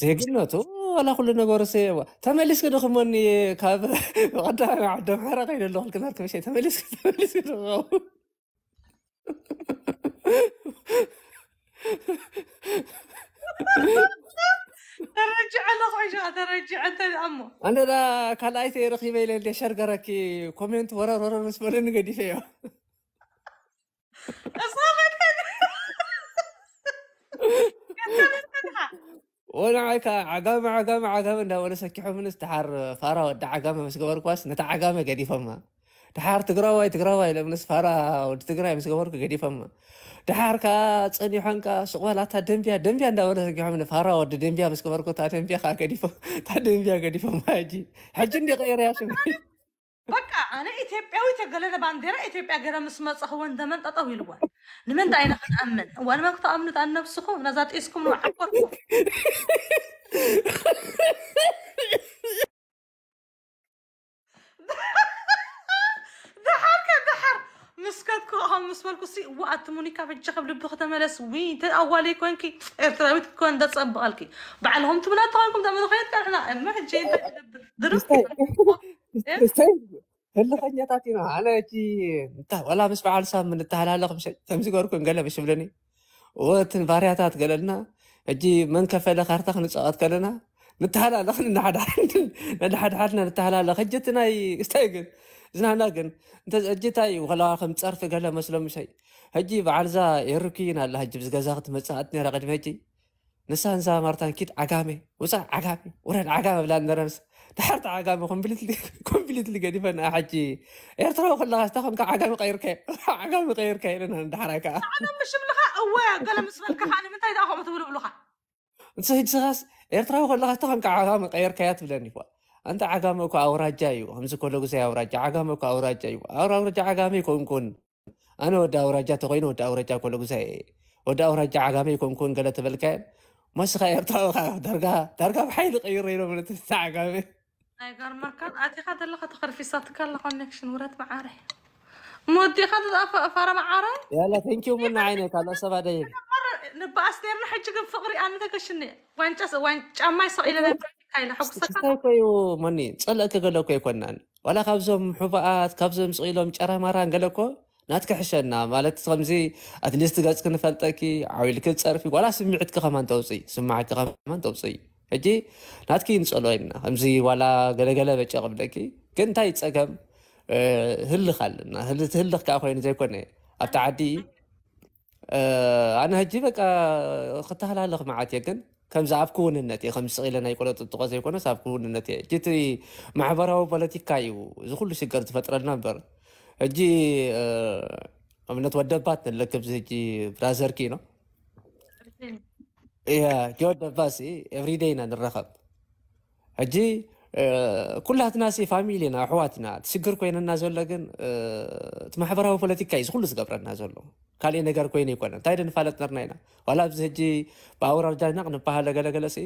Speaker 9: ዜግነቱ ወላ ኩሉ ነገሩ ሰ ተመሊስክ ድኽመኒ ካብ ቀዳማይ ዓዲ ኣምሓራ ከይደ ኣለኹ ክናልክ መሸ ተመሊስክ ترجع له
Speaker 1: ترجع تلأمه أنا لا كلايت رخي
Speaker 9: بين اللي شرقرك كومنت ورا ورا مسمرين قدي فيه. أصابت وأنا عايك عقامة عقامة عقامة. ده وأنا سكحوا من استحار فارة ودع عقامة بس قبر كواس نتع عقامة قدي فما. ድሓር ትግራዋይ ትግራዋይ ለምንስ ፋራ ወዲ ትግራይ ምስ ገበርኩ ገዲፈማ ድሓር ከዓ ፀኒሖንካ ስቕበላታ ደንቢያ ደንቢያ እንዳበለ ሰኪሖም ፋራ ወዲ ደንቢያ ምስ ገበርኩ ታ ደንቢያ ከዓ ገዲፎም ታ ደንቢያ ገዲፎማ ሕጂ ሕጂ እንዲ ቀይረያ ሽም
Speaker 1: በቃ ኣነ ኢትዮጵያዊት ገለለ ባንዴራ ኢትዮጵያ ገለ ምስ መፅኽዎ እንደመን ጠጠው ኢልዋን ንምንታይ ኣይነ ክንኣምን እዋ ንመን ክትኣምኑት ኣን ነብስኹም ነዛ ጢስኩም ንዓኮርኩም ድሓር ከ نسكاتكو هم نسوالكو سي وقت مونيكا في الجخب لبو خدمة لسوين تن أولي كون كي إرتراويت كون دات سبالكي بعلهم تمنا تغانكم دا مدخيات كان حنا ما حد جاي ضرب هلا
Speaker 9: خدني على كي انت ولا مش فعال سام من التهلا هلا مش تمسك وركن قال مش بلني وتن فارياتات قال أجي من كفل خرتخ نصات قال لنا نتهلا لخن نحد حدنا نتهلا لخجتنا يستيقظ ዝናና ግን ሕጂ እንታይ እዩ ከለዋ ከም ፀርፊ ገለ መስሎ ምሸይ ሕጂ በዓልዛ የርክይን ኣላ ሕጂ ብዝገዛ ክትመፅእ ነራ ቅድሚ ሕጂ ንሳ ንሳ ማርታን ኪድ ዓጋሜ ውፃእ ዓጋሜ ውረድ ዓጋሜ ብላ ነረምስ ድሓርቲ ዓጋሜ ኮምፕሊትሊ ገዲፈና ሕጂ ኤርትራዊ ከለካ ስታኮንካ ዓጋሜ ቀይርካ ዓጋሜ ቀይርካ ኢለና ንዳሕራይ ከዓ
Speaker 1: ኣነ ምሽምልኻ እወ ገለ ምስ በልካ ከዓ ንምንታይ ዳ ከምኡ ትብሉ ብሉኻ
Speaker 9: እንስ ሕጂ ስኻስ ኤርትራዊ ከለካ ስታኮንካ ዓጋሜ ቀይርካያ ትብለኒ ኳ ኣንተ ዓጋመ እኳ ኣውራጃ እዩ ከምዚ ከሎ ግዜ ኣውራጃ ዓጋመ እኳ ኣውራጃ እዩ ኣውራጃ ዓጋመ ይኮንኩን ኣነ ወዲ ኣውራጃ ተኮይኑ ወዲ ኣውራጃ ከሎ ግዜ ወዲ ኣውራጃ ዓጋመ ይኮንኩን ገለ ተበልካየ መስኻ ኤርትራዊ ዳርጋ ዳርጋ ብሓይሊ ቀይረ ኢሎም ነታ ዓጋመ
Speaker 1: ናይ ገርመካን ኣቲኻ ዘለካ ተኸርፊሳትካ ኣላ ኮኔክሽን ውረት መዓረ ሞዲኻ ፋረ መዓረ
Speaker 9: ያላ ቴንኪዩ ሙና ዓይነት ካልኦ ሰባ ደይ
Speaker 1: ንበኣስ ነርና ሕጂ ግን ፍቅሪ ኣነ ተገሽኒ ዋንጫ ጫማይ ሰቂለ ኢለ ሕጉሰካ
Speaker 9: እንታይ ኮዩ መኒ ፀለእከ ገለ እኮ ኣይኮናን ዋላ ካብዞም ሕቡኣት ካብዞም ፅኢሎም ጨረማራን ገለ እኮ ናትክሕሸና ማለት ከምዚ ኣትሊስት ገፅ ክንፈልጠኪ ዓብልክ ፀርፊ ዋላ ስምዒትክ ከማን ተውፅእ ስማዓትክ ከማን ተውፅእ ሕጂ ናትኪ ንፀሎ ኢና ከምዚ ዋላ ገለገለ በጨ ቅብለኪ ግን እንታይ ፀገም ህልኽ ኣለና ህልኽ ከዓ ኮይኑ ዘይኮነ ኣብቲ ዓዲ ኣነ ሕጂ በቃ ክተሃላለኽ መዓት እየ ግን ከምዚ ኣብ ክውንነት እየ ከም ስቂለ ናይ ቆሎ ጥጥቆ ዘይኮነስ ኣብ ክውንነት እየ ሕጂ እቲ ማሕበራዊ ፖለቲካ እዩ እዚ ኩሉ ሽገር ዝፈጥረልና እምበር ሕጂ እምነት ወደባት ንለክብ ሕጂ ብራዘርኪ ነው እያ ጆወደባሲ ኤቭሪደይ ኢና ንረኸብ ሕጂ ኩላትና ሲ ፋሚሊ ኢና ኣሕዋት ኢና ትሽግር ኮይነና ዘሎ ግን እቲ ማሕበራዊ ፖለቲካ እዩ ዝኩሉ ዝገብረና ዘሎ ካሊእ ነገር ኮይኑ ይኮነ እንታይ ድንፋለጥ ነርና ኢና ዋላ ኣብዚ ሕጂ ብኣውራርጃ ናቅ ንባሃለ ገለገለ ሲ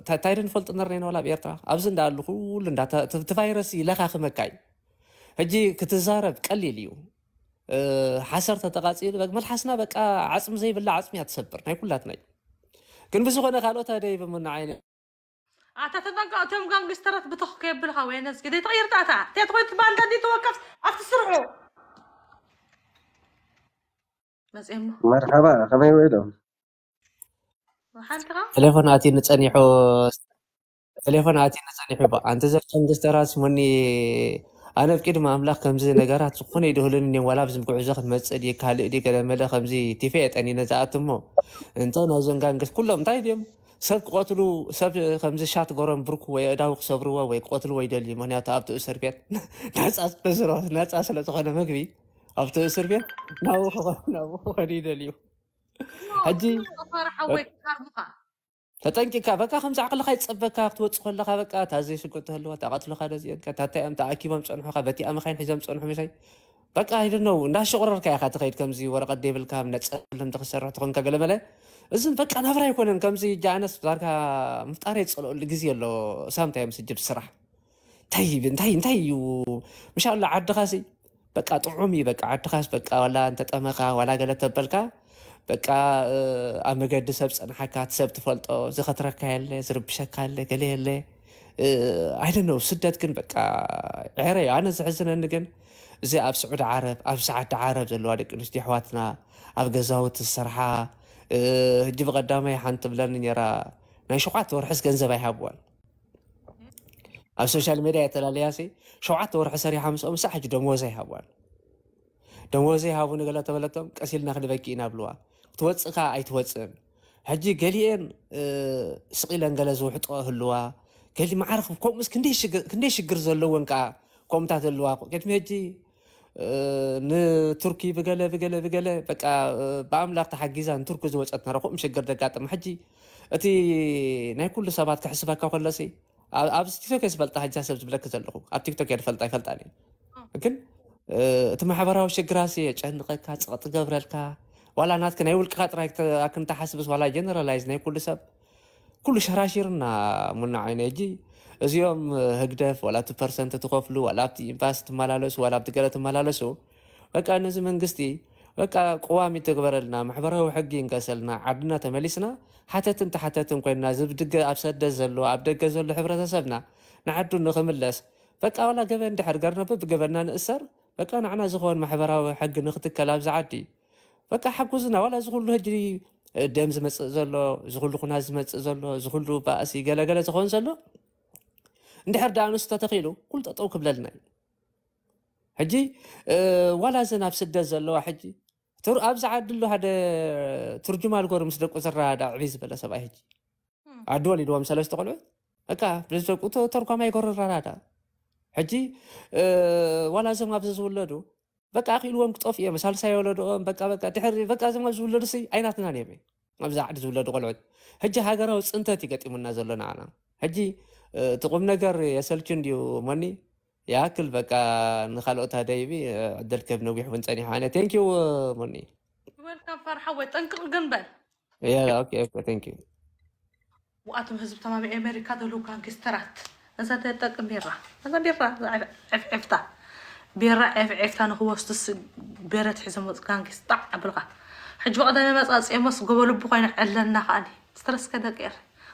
Speaker 9: እንታይ ድንፈልጥ ነርና ኢና ዋላ ብኤርትራ ኣብዚ እንዳኣሉ ኩሉ እቲ ቫይረስ ይለኻኽመካ እዩ ሕጂ ክትዛረብ ቀሊል እዩ እ፣ ሓሰር ተተቃፂሉ በ- መልሓስና በቃ ዓፅሚ ዘይብላ ዓፅሚ እያ ትሰብር ናይ ኩላትና እዩ ግን ብዝኾነ ካልኦት ኣደይ በመና ዓይነ
Speaker 1: ኣታ ተጠንቀቕ እቶም ጋንግስተራት ብትኽ ከየብልኻ ወይ ነዚ ግደ ተቐይር ጣታ እንቴት ኮይት ባንዳ እንዲ ተወከፍ ኣብቲ ስርሑ መፅሞ
Speaker 10: መርሓባ ከመይ ውዒሎም
Speaker 1: ሓንቲኻ
Speaker 9: ቴሌፎን ኣትዩ ንፀኒሑ ቴሌፎን ኣትዩ ንፀኒሑ ባ ኣንተ ዘርቀም ገስተራት ስሞኒ ኣነ ብቅድሚ ኣምላኽ ከምዚ ነገራት ዝኾነ ይድህሉን እኒኦም ዋላ ብዚ ጉዕዞ ክትመፅእ ዲ ካልእ ዲ ገለመለ ከምዚ ቲፌ ጠኒነ ዝኣቱ እሞ እንተ ናብዞን ጋንገስ ኩሎም እንታይ ድዮም ሰብ ክቆትሉ ሰብ ከምዚ ሻት ጎሮም ብርኩ ወይ እዳዊ ክሰብርዎ ወይ ክቆትልዎ ይደልዩ ምክንያቱ ኣብቲ እስር ቤት ናፃ ስለዝረ ናፃ ስለዝኾነ መግቢ ኣብቲ እስር ቤት ናብኡ ክኾ- ናብኡ ክኾኑ ይደልዩ ሕጂ
Speaker 1: ፈርሓ ወይ ካርሙኻ
Speaker 9: ተጠንቂካ በቃ ከምዚ ዓቅልካ ይፀበካ ክትወፅእ ከለካ በቃ እታ ዘይስጉ ተህልዋ ተቐትልካ ደዚአን ታታኦም ተኣኪቦም ፀንሑካ በቲ ኣመኻይን ሒዞም ፀንሑ ምሳይ በቃ ይድነው እንዳሸቆረርካ ኢኻ ትኸይድ ከምዚ ወረቀት ደይብልካ ነፀልም ትክሰርሕ ትኾንካ ገለመለ እዝን በቃ ናብራ ኣይኮነን ከምዚ ጃኣነስ ዛርካ ምፍጣር የፀልአሉ ግዜ ኣሎ ሳብ እንታይ ምስጅብ ስራሕ እንታይ እንታይ እንታይ እዩ ምሻላ ዓድኻሲ በቃ ጥዑም እዩ በቃ ዓድኻስ በቃ ዋላ እንተጠመኻ ዋላ ገለ ተበልካ በቃ እ፣ ኣብ መገዲ ሰብ ፀንሓካ እቲ ሰብ ትፈልጦ ዝኸትረካ የለ ዝርብሸካ የለ ገለ የለ ኣይደነው ስደት ግን በቃ ዕረ እዩ ኣነ ዝሕዝነኒ ግን እዚ ኣብ ስዑድ ዓረብ ኣብ ሰዓዲ ዓረብ ዘለዋ ደቂ ኣንስትዮ ኣሕዋትና ኣብ ገዛውቲ ዝሰርሓ እ፣ ሕጂ ብቀዳማይ ሓንቲ ብለኒ ነራ ናይ ሸውዓተ ወርሕስ ገንዘብ ኣይሃብዋን ኣብ ሶሻል ሚድያ የተላለያሲ ሸውዓተ ወርሒ ሰሪሓ ምስኦም ሳዕ ሕጂ ደመወዘ ኣይሃብዋን ደመወዘ ይሃቡ ንገለ ተበለቶም ቀሲልና ክንበኪ ኢና ብልዋ ክትወፅእካ ኣይትወፅእን ሕጂ ገሊአን እ፣ ስቂለን ገለ ዝውሕጦ ህልዋ ገሊ ማዕርኽ ከምኡስ ክንደይ ሽግር ክንደይ ሽግር ዘለዎን ከዓ ከምኡታት ህልዋ ቅድሚ ሕጂ እ፣ ንቱርኪ ብገለ ብገለ ብገለ በቃ እ፣ ብኣምላኽ ተሓጊዛ ንቱርኪ ዝወፀት ነረ ከምኡ ሽግር ደጋጥም ሕጂ እቲ ናይ ኩሉ ሰባት ክሕስበካ ከሎሲ ኣብ- ኣብ ቲክቶክ እየ ዝፈልጣ ሕጂ ሰብ ዝብለክ ዘለኹ ኣብ ቲክቶክ እየ ዝፈልጣ ይፈልጣኒ ግን እ፣ እቲ ማሕበራዊ ሽግራሲ የጨንቀካ ፀቕጢ ገብረልካ ዋላ ናትክ ናይ ውልቅካ ጥራይ ክንተሓስብስ ዋላ ጀነራላይዝ ናይ ኩሉ ሰብ ኩሉ ሸራሺርና ሙና ዓይነ ሕጂ እዚኦም እ፣ ህግደፍ ዋላ እቲ ፐርሰንት ትከፍሉ ዋላ ኣብቲ ኤምባሲ ትመላለሱ ዋላ ኣብቲ ገለ ትመላለሱ በቃ ነዚ መንግስቲ በቃ ቅዋሚ ትግበረልና ማሕበራዊ ሕጊ እንቀሰልና ዓድና ተመሊስና ሓተትን ተሓተትን ኮይና ዝብድገ ኣብ ሰደት ዘሎ ኣብ ደገ ዘሎ ሕብረተሰብና ንዓዱ ንክምለስ በቃ ዋላ ገበን ድሕር ገርነብብ ገበና ንእሰር በቃ ንዕና ዝኸውን ማሕበራዊ ሕጊ ንክትከል ኣብዛ ዓዲ በቃ ሓጉዝና ዋላ እዚ ኩሉ ሕጂ ደም ዝመፅእ ዘሎ እዚ ኩሉ ኩናት ዝመፅእ ዘሎ እዚ ኩሉ ባእሲ ገለገለ ዝኸውን ዘሎ እንድሕር ዳ ኣንስቶ ተኺሉ ኩሉ ጠጠው ክብለልና እዩ ሕጂ እ፣ ዋላ እዘን ኣብ ስደት ዘለዋ ሕጂ ትር- ኣብዛ ዓዲ ኣሎ ሓደ ትርጅማል ጎር ምስ ደቁ ዝረዳዳ ዕብይ ዝበለ ሰብኣይ ሕጂ ዓዲ ወሊድዎም ሰለስተ ቆልዑት በቃ ምስ ደቁ ተ- ተርጓማይ ጎር ረዳዳ ሕጂ እ፣ ዋላ እዞም ኣብዚ ዝውለዱ በቃ ኣኽኢልዎም ክጠፍ እዮም ሳልሳይ ወለድኦም በቃ በቃ ድሕሪ በቃ እዞም ኣብ ዝውለዱ ሲ ዓይናትና ነዮም እዮም ኣብዛ ዓዲ ዝውለዱ ቆልዑት ሕጂ ሃገራዊ ፅንተት ይገጢሙና ዘሎ ንዓና ሕጂ እ፣ እቲ ቁም ነገር የሰልችን ድዩ ሞኒ ያክል በቃ ንካልኦት ደይቢ ዕደል ከብ ነዊሕ እውን ፀኒሖ ኣነ ቴንኪዩ ሞኒ
Speaker 1: ወልካም ፈርሓ ወይ ጠንቅቕ ግን በል
Speaker 9: ቴንኪዩ
Speaker 1: ወኣቶም ህዝቢ ተማሚ ኣሜሪካ ዘለዉ ጋንግስተራት እዛ ተጠቅም ቢራ እዛ ቢራ እዛ ዕፍዕፍታ ቢራ ዕፍዕፍታ ንክወስዱስ ቤረት ሒዞም ወፅ ጋንግስ ጣዕ ኣብልካ ሕጂ በቀዳመ መፃፅሞስ ጎበልቡ ኮይኑ ዕለና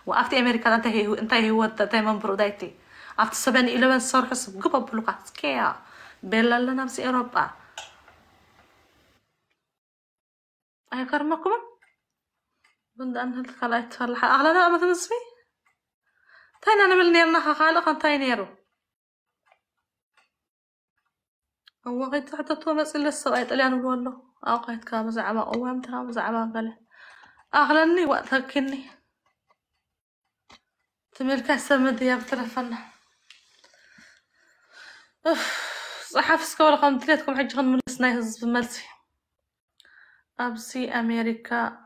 Speaker 1: وأفتي أمريكا أنت هي أنت هي هو دائما برودايتي. أفتي سبعين إلى بس صار حسب جبا بلوكات كيا. بلا لنا بس أوروبا. أي كرمكم بند أن هل خلايت فلحة أغلى لا مثلا اسمي تاين أنا من نيرنا خالق تاين يرو. هو قد حتى تومس إلا السرعيت اللي أنا بقول له أوقيت كام زعما أوامتها وزعما قاله أغلني وقتها كني. تملك السمد يا بتلفنا صحف سكول قام تلاتكم حج غن ملسنا يهز بملسي. أبسي أمريكا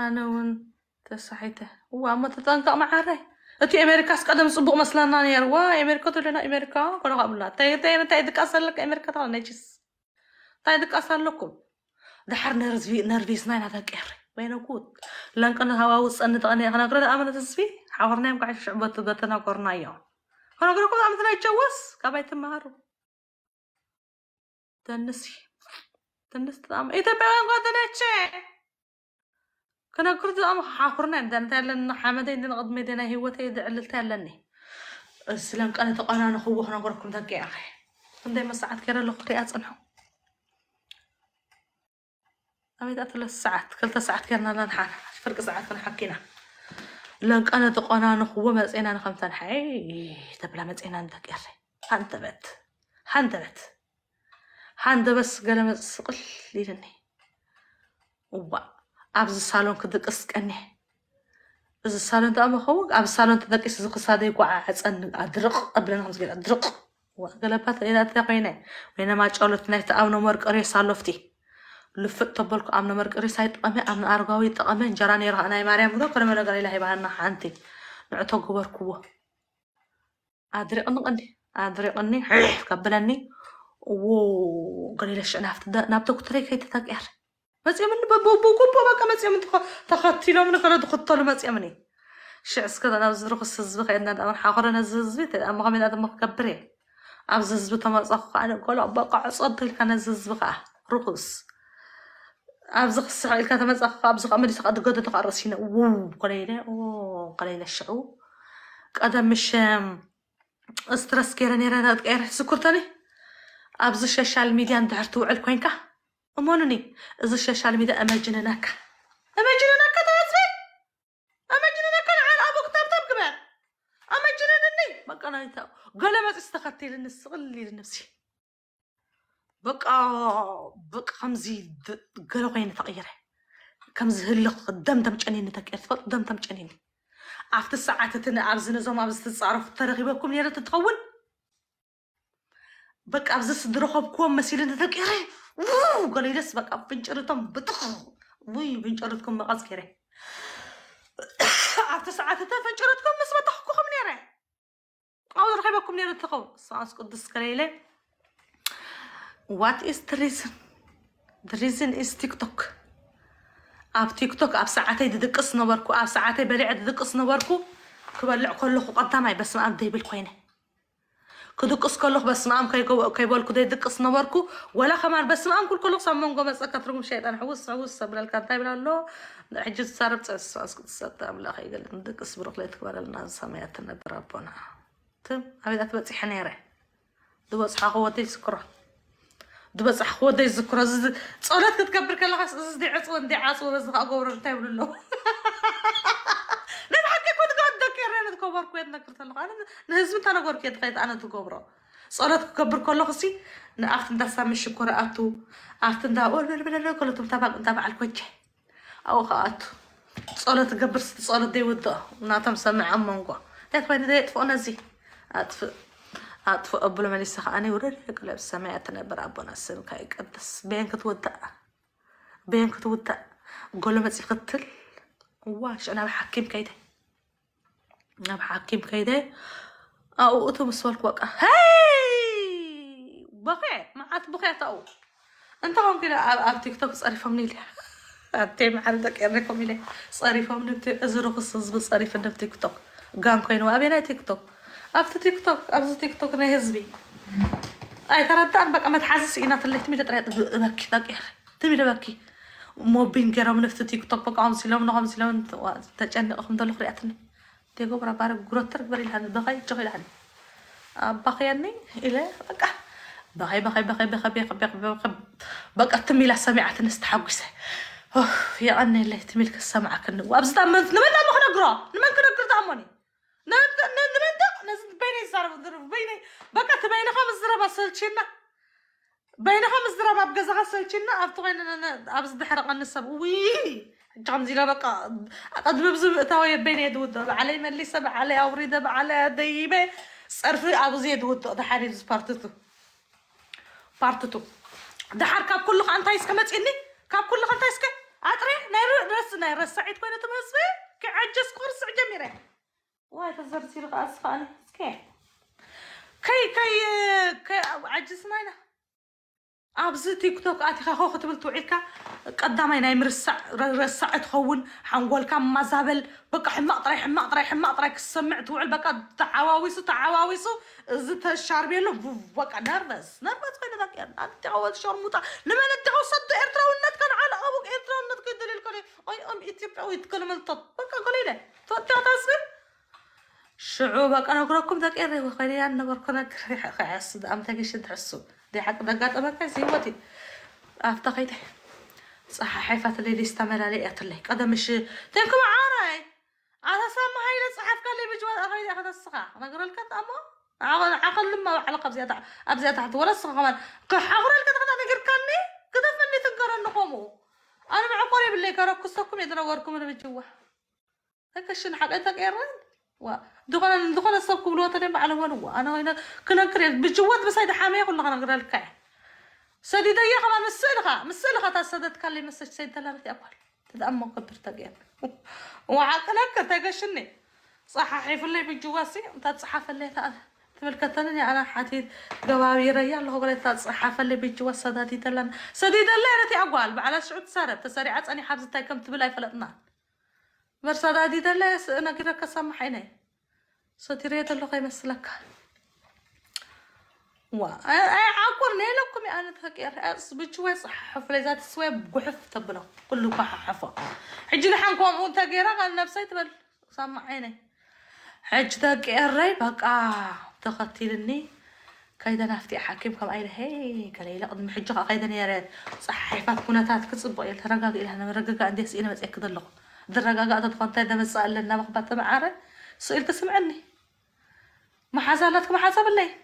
Speaker 1: أنا ون تسحيته وأما تتنقع معاري أتي أمريكا سقدم صبغ مثلا نير وا أمريكا تقول أمريكا كنا قبل تاي تاي تاي دك أصل لك أمريكا طال نجس تاي دك أصل لكم دحر نرفي نرفي سنين هذا كيري. بينكوت لأن كان هوا وص ان تاني أنا قرر امن تسفي حوارنا يمكن عش شعبت قتنا قرنا يا أنا قرر كل امن تاني جوز كبيت مارو تنسي تنس تام اذا بين قتنا شيء كان قرر ام حوارنا دان تال لأن حمد ان غض مدينا هو تيد على تال لني السلام كان تقنا نخوه نقرر كم تكير أخي عندما ساعات كره لقطيات انحو أبدا ثلاث ساعات كلتا ساعات كنا ننحن فرق ساعات كنا حكينا. لانك أنا تقانا نخوة ما زينا نخمسان حي تبلا ما زينا ندك يري حنتبت حنتبت حنت بس قال ما سقل ليلني وبا. أبز الصالون كدك أسكني. إذا الصالون تأمى خوك. أبز الصالون تدك إسز قصادي قاع أتسأل أدرق. قبل نخمس قال أدرق. وقلبات إلى أتقينا وإنما جعلت نايت أو نمر قريص على لفتي لفت طبلك أمن مرك رسايت أمي أمن أرجاوي تأمن جراني رأنا مريم ذا كرم لقري لهي بعنا حانتي نعتو جبر قوة أدري أنو أني أدري أني قبلني وقال لي شأن هفتدا نابتو كتري كي تتاك إحر بس يمن بابو بوكو بابا كما تيمن تخطي لهم نقرا تخطى لهم تيمني شعس كذا أنا بزرق السزبق إن أنا حاقر أنا الززبيت أنا ما مغامي أنا مكبري أبززبيت أنا صخ أنا قال أبقى عصدي أنا الززبقة رخص أبزق الساعة اللي كانت مزق أبزق أمري سق قد أدق أرسينا وو قليلة وو قليلة الشعوب قدا مش استرس كيراني رانا تقير إير سكرتني أبزق الشاشال ميديا ندعرتو على الكوينكا أمونني إذا الشاشال الميديا أما جنناك أما جنناك تاسفي أما جنناك على أبو كتاب تاب كمان أمل جننني ما نتاو قلمت استخدتي للنفس لنفسي በቃ በቃ ከምዚ ገለ ኮይኑ ተቐይረ ከምዚ ህልኽ ደም ተምጨኒኒ ተቀይር ትፈልጡ ደም ተምጨኒኒ ኣብቲ ሰዓት እቲ ኣብዚ ነዞም ኣብዚ ትፃረፉ ተረኺበኩም ነረት ትኸውን በቃ ኣብዚ ስድረኸብክዎም መሲልን ተቀይረ ገሌለስ በቃ ፍንጭርቶም ብጥቕ ውይ ፍንጭርትኩም መቐዝ ገይረ ኣብቲ ሰዓት እተ ፍንጭርትኩም ምስ በታኽኩኹም ነይረ ኣብኡ ዝረኺበኩም ነይረ ትኸውን ሰዓስ ቅዱስ ከለይለ ዋት ኢስ ት ሪዝን ት ሪዝን ኢስ ቲክቶክ ኣብ ቲክቶክ ኣብ ሰዓተይ ድድቅስ ነበርኩ ኣብ ሰዓተይ በሊዐ ድድቅስ ነበርኩ ክበልዕ ከለኹ ቀዳማይ በስመ ኣብ ደይብል ኮይነ ክድቅስ ከለኹ በስመ ኣብ ከይበልኩ ዘይድቅስ ነበርኩ ወላ ከማን በስመ ኣብ ክብል ከለኹ ሳብ መንጎ መፀካ ትርጉም ሸይጣን ሕውስ ሕውስ ኣብለልካ እንታይ ብላ ኣሎ ሕጂ ዝሳረብ ፀስዋስ ክትሰተ ኣምላኽ ይገል ንድቅስ ብርክለ ትግበረልና ሰማያት ትነብር ኣቦና ትም ኣበይታ ትበፂሐ ነይረ ዝበፅሓ ክወተይ دبصح ودي ذكر صلات كتكبر كلا زدي عصو ندي عصو بس غابور انت يقول له لا حكي كنت قاعد ذكر أنا تكبر كويت نكرت له أنا نهزم أنا غور كيت قيت أنا تكبره صلات كتكبر كلا خصي نأخت ندا سامي شكر اتو أخت ندا اول بل بل كله تبع تبع الكوجه أو خاتو صلات كتكبر صلات دي ودا وناتم سمع عمنقوا تكبر دي أطفأ أبو المليسخ أنا وريك لو سمعتنا برابونا سمكا يقدس بينك تودع بينك تودع قول ما تقتل واش أنا بحكم كيده أنا بحكم كيده أو أتم سوالك وقع هاي بقع ما عاد بقعت أو أنت هون كده على تيك توك صارفهم لي أبتعمل عندك يريكم إليه صارفهم نبتي أزرق الصزب صارف نبتيك توك قام كوين وأبينا تيك توك ኣብቲ ቲክቶክ ኣብዚ ቲክቶክ ናይ ህዝቢ ኣይተረዳእን በቃ መትሓዝስ ኢና ትለይ ትሚደ ጥራይ በኪ በቂር ትሚደ በኪ ሞቢን ገይሮም ንፍቲ ቲክቶክ በቃ ከምዚ ኢሎም ንከምዚ ኢሎም ተጨኒቕኩም ተሉ ክሪኣትኒ ደጎብራ ባረ ጉረተር ግበር ኢልሃኒ በኸይ ጭኽ ኢልሃኒ ኣባኸያኒ ኢለ በቃ በኸይ በኸይ በኸይ በኸይ በኸይ በቃ ትሚላ ሰሚዓትን ዝተሓጒሰ የቐኒለይ ትሚል ክሰምዓክኒ ኣብዚ ጣመንት ንመን ጣሞ ክነግሮ ንመን ክነግር ጣሞኒ ንምንድቕ ነዚ በይነይ ይዛረቡ ዝርቡ በይነይ በቃ እቲ በይንኻ ምስ ዝረባ ሰልችና በይንኻ ምስ ዝረባ ኣብ ገዛኻ ሰልችና ኣብቲ ኮይነ ኣብዚ ድሕረ ቀንሰብ ውይ ሕጂ ከምዚ ኢለ በቃ ቀድሚ ብዚ ምእታወ በይነይ ድውድኦ በዓለይ መሊሰ በዓለይ ኣውሪደ በዓለይ ኣደይበ ፀርፊ ኣብዚ ድውድኦ ድሓር እዚ ፓርትቱ ፓርትቱ ድሓር ካብ ኩሉ ከዓ እንታይ እስከ መፂኒ ካብ ኩሉ ከዓ እንታይ እስከ ኣጥሬ ናይ ረስ ናይ ረሳዒት ኮይነ ትመስበ ክዓጀስ ክርስዕ ጀሚረ ዋይ ተዘርሲሩ ከዓ ስኻኒ እስከ ከይ ከይ ዓጅስና ኢና ኣብዚ ቲክቶክ ኣቲኻ ኮ ክትብል ትውዒልካ ቀዳማይ ናይ ምርሳዕ ረሳዕ ትኸውን ሓንጎልካ ማዛበል በቃ ሕማቅ ጥራይ ሕማቅ ጥራይ ሕማቅ ጥራይ ክሰምዕ ትውዕል በቃ ተዓዋዊሱ ተዓዋዊሱ እዚ ተሻርቤሉ በቃ ነርቨስ ነርቨስ ኮይኑ በቃ تقير انت اول شرموطه لما انت وصلت ارتراونت كان على ابوك ارتراونت كده للكل شعوبك. أنا أقولكم تقير وخلي أنا بركنا خاص أم تجيش تحسوا دي حق دقات أمك زيوتي افتقيته صح حيفات اللي يستعمل عليه اتلي قدم مش تنكم عاري. على سما هاي الصحف قال لي بجوا أخي اخذ الصخا أنا اقرا لك اما عقل لما حلقه بزيادة ابزيادة تحت ولا الصخا كمان. حقرا لك أنا نقر كاني كده فني تنقر النقومو. أنا مع قريب باللي كرك كسكم يدروركم أنا بجوا هيك الشن حقتك ايرن و دخل دخل السبك بلوتني على هو أنا هنا كنا كريت بجوات بس هيدا حامية كلها أنا أقرأ لك سدي دقيقة كمان مسلخة مسلخة تسدد كلي مسج سيد تلامتي أقول. تدأم قدر تقين وعقلك تقشني صححي اللي بجواسي. انت تصحف اللي تأذ تملكتني أنا حتي قواري ريال. هو قلت تصحف اللي بجواس سدادي دلنا سدي دلنا تي أقوال على شعود سارب. تسريعات أني حابزتها كم تبلاي فلتنا مرسدادي دلنا أنا كده كسامح عيني ستريت اللغة يمسلك و عقرني لكم أنا تفكر اس بجوا صح حفلة سوي بقحف تبلا كله بحفة حجي لحن كوم وانت قيرا قال نفسي تبل سامع عيني. حج تقيري بقى تقتلني كايدا نفتي حاكم كم ايل هي كليلا قد محجة قايدا يا صح حيفات كنتات كتصب يل ترقاق إلى أنا مرقاق عندي سئلة متأكد اللغة. درقاق أتدخل تايدا مسألة لنا مخبات معارة سئل تسمعني ما حزالتك ما حسب الليل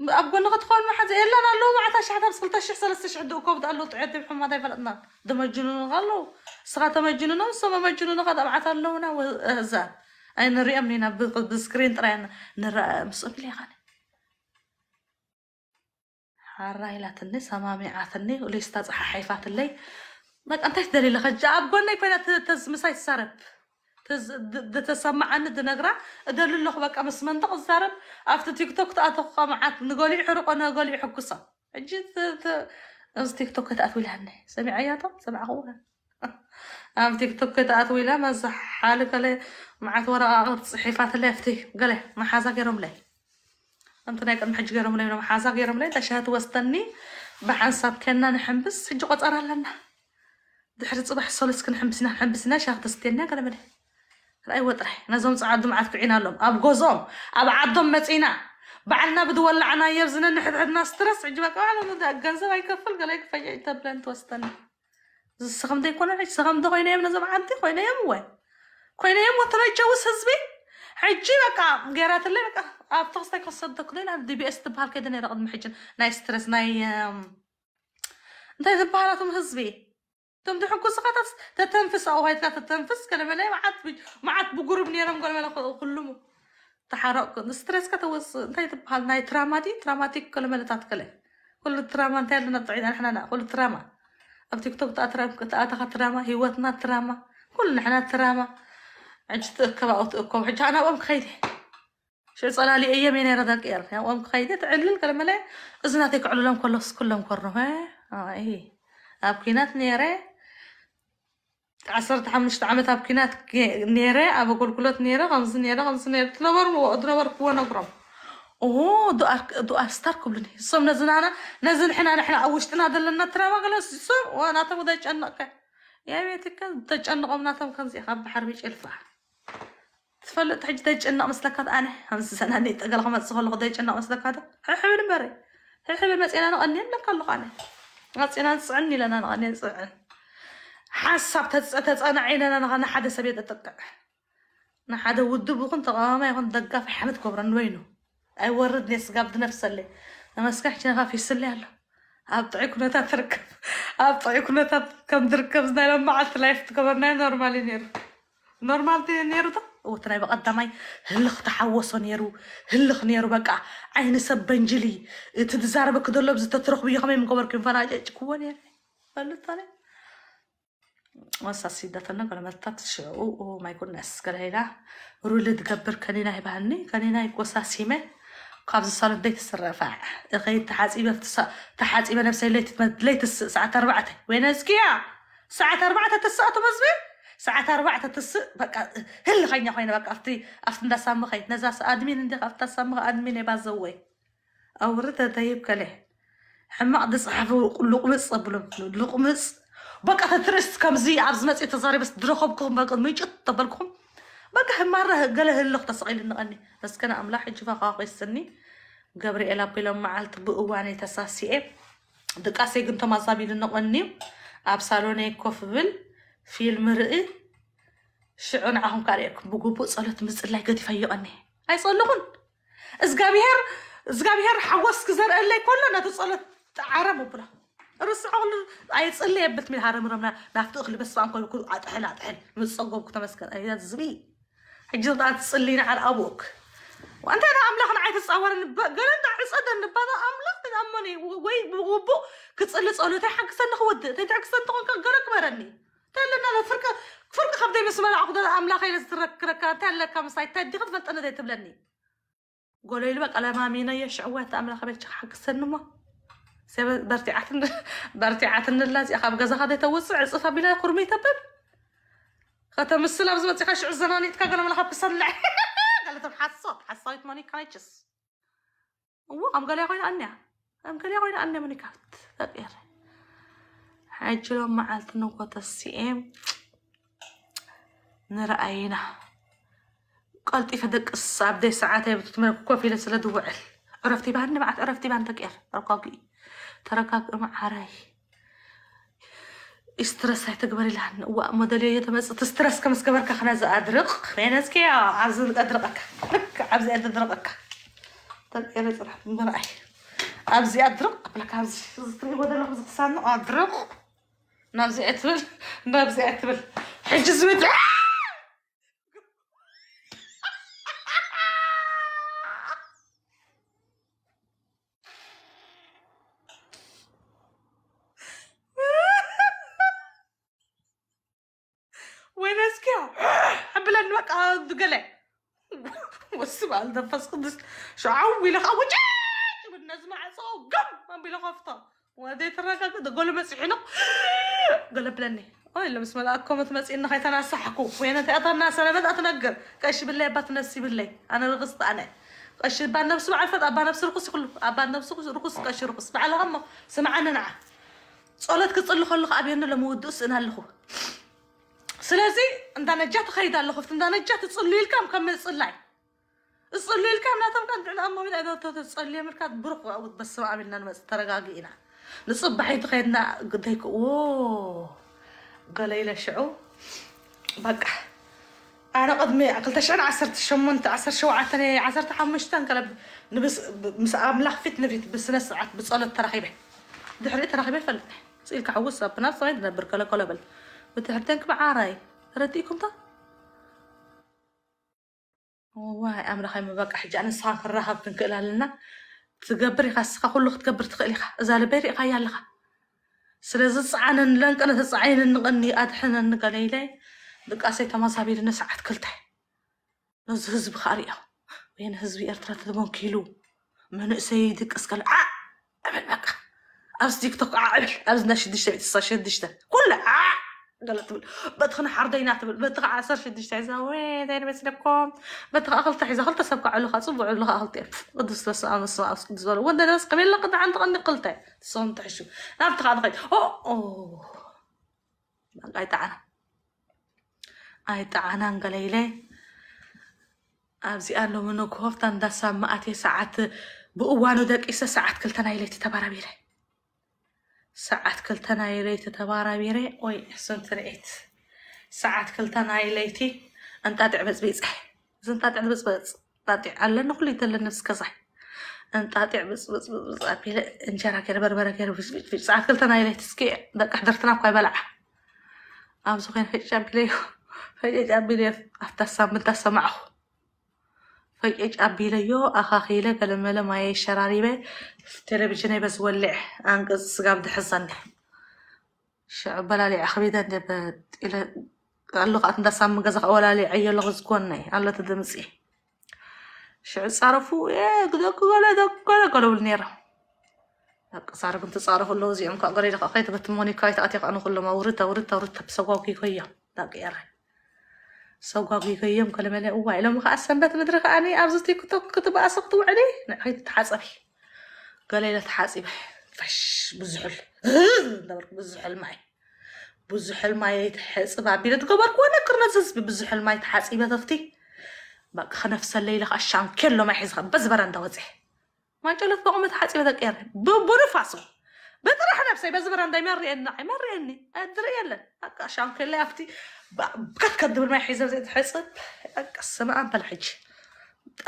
Speaker 1: أقول لك تقول ما حد إلا أنا لو ما عتاش حتى بسلت الشيخ سلست شعدو كوب قال له تعدي محمد هاي فلتنا ده مجنون قالوا سقط مجنون وسما مجنون قد أبعث لنا وزاد أي نري أمنينا بسكرين ترين نرى مسؤول لي غني حراي لا تني سمامي عاثني ولي أستاذ حيفات اللي لك أنت دليل خجا أقول لك بين تزمساي السرب تز تسمع عن الدنقرة دل له بقى مس منطق الزرب أفت تيك توك تأتوقع معك نقولي حرق أنا نقولي حقصة جيت أز تيك توك تأتوي لهن سمع عياطة سمع أخوها أم تيك توك تأتوي لها مزح حالك لي معك ورا صحيفات اللي أفتي رأي وطرح نزوم صعدوا معك بعينا لهم أب جوزهم أب عدهم متينا بعنا بدولعنا يبزنا نحد عندنا ستريس عجبك على مدى الجنزة يكفل قال لك فجأة تبلن توستني السخم ده يكون عيش سخم ده خوينا يم نزوم عندي خوينا يم وين خوينا يم وترى يتجوز حزبي حجي بقى جرات اللي بقى أب تغسطك الصدق لين أب دي بي اس تبهال كده نيرا قد محجن ناي ستريس ناي انت إذا بهالاتهم حزبي تم تحكوا سقطت تتنفس أو هاي تتنفس كلمه لا ما عاد ما عاد بقرب نيرم قال ملا كلهم تحرك ستريس كتوس انت تبحال ناي تراماتي تراماتيك كلمه لا تتكلم كل تراما انت لنا بعيد إحنا كل تراما. اب تيك توك تاترام تاتخ تراما هيوتنا تراما. كلنا إحنا تراما. عجت كبا كم حاجة أنا وأم خيدي. شو صار لي؟ أيام يا ردك يا وأم خيدي تعلل كلمه لا اذناتك عللهم كلهم كلهم كرهم آه إيه. أبكينات نيرة. عصرت حمشت عمت أبكينات نيرة أبى أقول كلات نيرة خمس نيرة خمس نيرة تلبر وأدربر قوة نقرم أوه دو أرك دو أستركب لني صم نزل أنا نزل حنا نحنا أوشتنا دلنا ترى ما قال صم وأنا تبغى دايش أنك يا بيتك دايش أنك أمنا تم كان زي خب حربيش الفا. تفلت حج دايش أنك مسلك هذا. أنا خمس سنة نيت أقل خمس سنة دايش أنك مسلك حبيبي مسئلة أنا أنا حدا أنا حدا ودو بكون تغامى يكون دقا في حمد كبرا وينو أي وردني سقابد نفس اللي أنا سكحت أنا في السلة هلا أبطعي كنا تركب أبطعي كنا كم تركب زنا لما عت لايف كبرنا نورمالي نيرو نورمال تي نيرو ده وتراي وساسي دفن غرمتات شو أو ماي كونس كرهيلا رولد كبر كانينا هبهني كانينا كوساسيمه قابز صار دي تصرف غير تحاسيبه تص... تحاسيبه نفسي ليت تمد ليت الساعة 4 وين اسكيا الساعة 4 تسقط مزبي الساعة 4 تس بقى هل غني خوينا بقى افتي افتن دسام خيت نزاس ادمين اندي غفت دسام ادمين بازوي أو رتا طيب كله حما قد صحفه لقمص لقمص በቃ ተትርእስ ከምዚ ኣብ ዝመፅእ ተዛሪበስ ድረኸብኩም ምጭት ተበልኩም በቃ ሕማረ ገለ ህልኽ ተሰቂሉ ንቐኒ መስከነ ኣምላኽ ሕጂ ፋ ኮይስኒ ገብርኤል ኣቢሎም መዓልቲ ብእዋን ተሳሲኤ ድቃሰይ ግን ተማዛቢሉ ንቐኒ ኣብ ሳሎነይ ኮፍ ብል ፊልም ርኢ ሽዑ ንዓኹም ካርአኩም ብግቡእ ጸሎት ምፅላይ ገዲፈዮቐኒ ኣይጸልኹን እግዚኣብሔር እግዚኣብሔር ሓወስ ክዘርእለይ ከሎ ነቲ ጸሎት ዓረም ኣቡላ ርስዖ ኣይፅሊ የብልት ሚል ሃረምረምና ናብቲ እኽሊ በስባን ኮይኑ ኩሉ ኣጥሕል ኣጥሕል ምስ ፀጎብኩ ተመስገን ኣያ ዝቢ ሕጂ ዳ ትፅሊና ዓል ኣብኡክ ወንተ ዳ ኣምላኽ ንዓይ ተፃወረ ገለ ዕፀደ ንባታ ኣምላኽ ተኣመኒ ወይ ብግቡእ ክፅሊ ፀሎተይ ሓግሰኒ ክወድእ ተይትዕግሰኒ ተኮንካ ገለ ክበረኒ እንተለና ፍርቂ ፍርቂ ከብደይ ምስ መላእኹ ኣምላኽ ኢለ ዝትረክረካ እንታይ ኣለካ ምሳይ እንታይ ዲ ክትፈልጠኒ ዘይትብለኒ ጎሎ ኢሉ በቃ ለማሚነየ ሽዕወት ኣምላኽ ቤት ሓግሰኒ ሞ ሰብ በርቲዓትን ላፂ ካብ ገዛኻ ዘይተውፅእ ዕፅፍ ኣቢላ ኩርሚ ተብል ከተምስል ኣብ ዝመፅካ ሽዑ ዘናኒትካ ገለ መለካ ክሰልዕ ገለቶም ሓሶት ሓሳዊት ሞኒካ ናይችስ እዎ ከም ገለያ ኮይና ኣንያ ከም ገለያ ኮይና ኣንያ ሞኒካ ተቂር ሕጂ ሎም መዓልቲ ንኮተሲኤ ንረኣይና ቀልጢፈ ደቅስ ኣብ ደይ ሰዓተይ ብትመልኩ ኮፍ ኢለ ስለ ድውዕል ዕረፍቲ ባኒ መዓት ዕረፍቲ ባን ተቂር ተረጋጊ ተረጋጊ ማዓራይ ስትረስ ኣይትግበር ኢላኒ እዋ መደልዮ የተመፅእ ስትረስ ከምስ ገበርካ ክነ ዝኣድርቕ ነስኪ ኣብዚ ኣድርቐካ ኣብዚ ኣድርቐካ ተቂረ ፅራሕ ምርኣይ ኣብዚ ኣድርቕ ኣብለካ ኣብዚ ትሪእዎ ዘለኹ ዝክሳኑ ኣድርቕ ናብዚኣ ትብል ናብዚኣ ትብል ሕጂ ዝብል والسبع النفس قدس شو عوي لك وجع بالناس مع صوت قم ما بلا خفطه وديت الرقا كده قول مسيحنا قال بلني اي لما اسمع لكم تمسي انه خيت انا صحكو وين انت اطر الناس انا بدات انقر كاش بالله بتنسي بالله انا رقصت انا قش بان نفسه مع الفت ابا نفسه رقص كله ابا نفسه رقص قش رقص مع الغمه سمعنا نعم صلاتك تصلي خلق ابينا لما ودوس انا لخو ስለዚ እንዳነጃ ትኸይድ ኣለኹ ፍቲ እንዳነጃ ትፅልዩ ኢልካ ከም تصلي تبقى عند الأمة من إذا تصلي مركات برق أو بس ما عملنا نمس ترقاقينا نصبح يتخيلنا قد هيك أوه! قليلة شعو؟ بقى. أنا قد قدمي أقلت أنا عصرت شمونت عصر شو عتني عصرت حمشتن كلب نبس مس أملاح فيت نبيت بس نسعت بصالة تراخيبه دحريت تراخيبه فل سئلك عوصة بنفسه عندنا بركلة قلبل وتحرتنك بعاراي رديكم ده واي أمر خيمة بقى حاجة أنا صار الرهب تنقل لنا تقبري خاصة كله تقبر تقلي خا إذا لبيري خيال لها سلازة صعنا لانك أنا تصعين نغني أدحنا نقلي لي دك أسيت ما صابير نسعت كلته نز هزب خارية وين هزبي أرترات ثمون كيلو. من سيدك أسكال. آه! أبل بقى أبس تيك توك آه أبس نشدش تبي تصشدش كله. قالت تقول بدخل حردينا تقول بدخل عصر شدش تعزا وين داير بس لكم بدخل أغلط حيزا غلطة سبقة على خاص وبع على غلطة قدس بس أنا الصلاة قدس ولا وين ناس قبل لقد عند غني قلتة صون تحشو نعم تقعد غير أوه أوه. أي تعنا أي تعنا قليلة أبزي أنا منو كوفتان دا سمعتي ساعات. بقوانو دك إسا ساعات كلتنا إليتي تبارا بيري ساعات كلتا نايليتي تبارا بيري وي حسن تريت. ساعات كلتا نايليتي أنت تعبز بيصح زين تعبز بس تعطي على نقول يتل نفس كصح أنت تعبز بس بس بس أبي انجرا كده بربرة كده في ساعات كلتا نايليتي سكي. دك حضرتنا كوي بلع ابزو خين في شام كليو فجأة جابي أفتسام من تسمعه فجأة أبيليو أخاخيلة كلمة لما هي شراريبة في التلفزيون بس ولع أنقذ سقاب دحزن شعب بلا لي أخبي ده دبت إلى اللغة أنت سام قزق ولا لي أي لغة زكوني الله تدمسي شعب صارفوا إيه قد قال ده قال قالوا النيرة صار كنت صارف الله زي أمك قال لي أخي تبتموني كاي تأتيق أنا كل ما ورثة ورثة ورثة بسواقي كويا داك يا رح سوقاقي كيوم كلمة لا أوعي لو مخا أسنبت مدرك أني أبزتي كتب كتب أسقط وعلي نحيت تحاسبي قال لي لا تحاسبي ፈሽ ብዙሑል ነበርኩ ብዙሑል ማይ ብዙሑል ማይ ትሕፅብ ኣቢለ ትገበርክዎ ነግር ነዚ ህዝቢ ብዙሑል ማይ ተሓፂበ ተፍቲ በቃ ከነፍሰለ ኢለ ከዓ ሻንኬሎ ማይ ሒዝካ በዚ በረንዳ ወፅሐ ማንጨለት በቁመ ተሓፂበ ተቀየረ ብንፋሱ بككر دبل ما حيزه زي تحسب السماء بلحج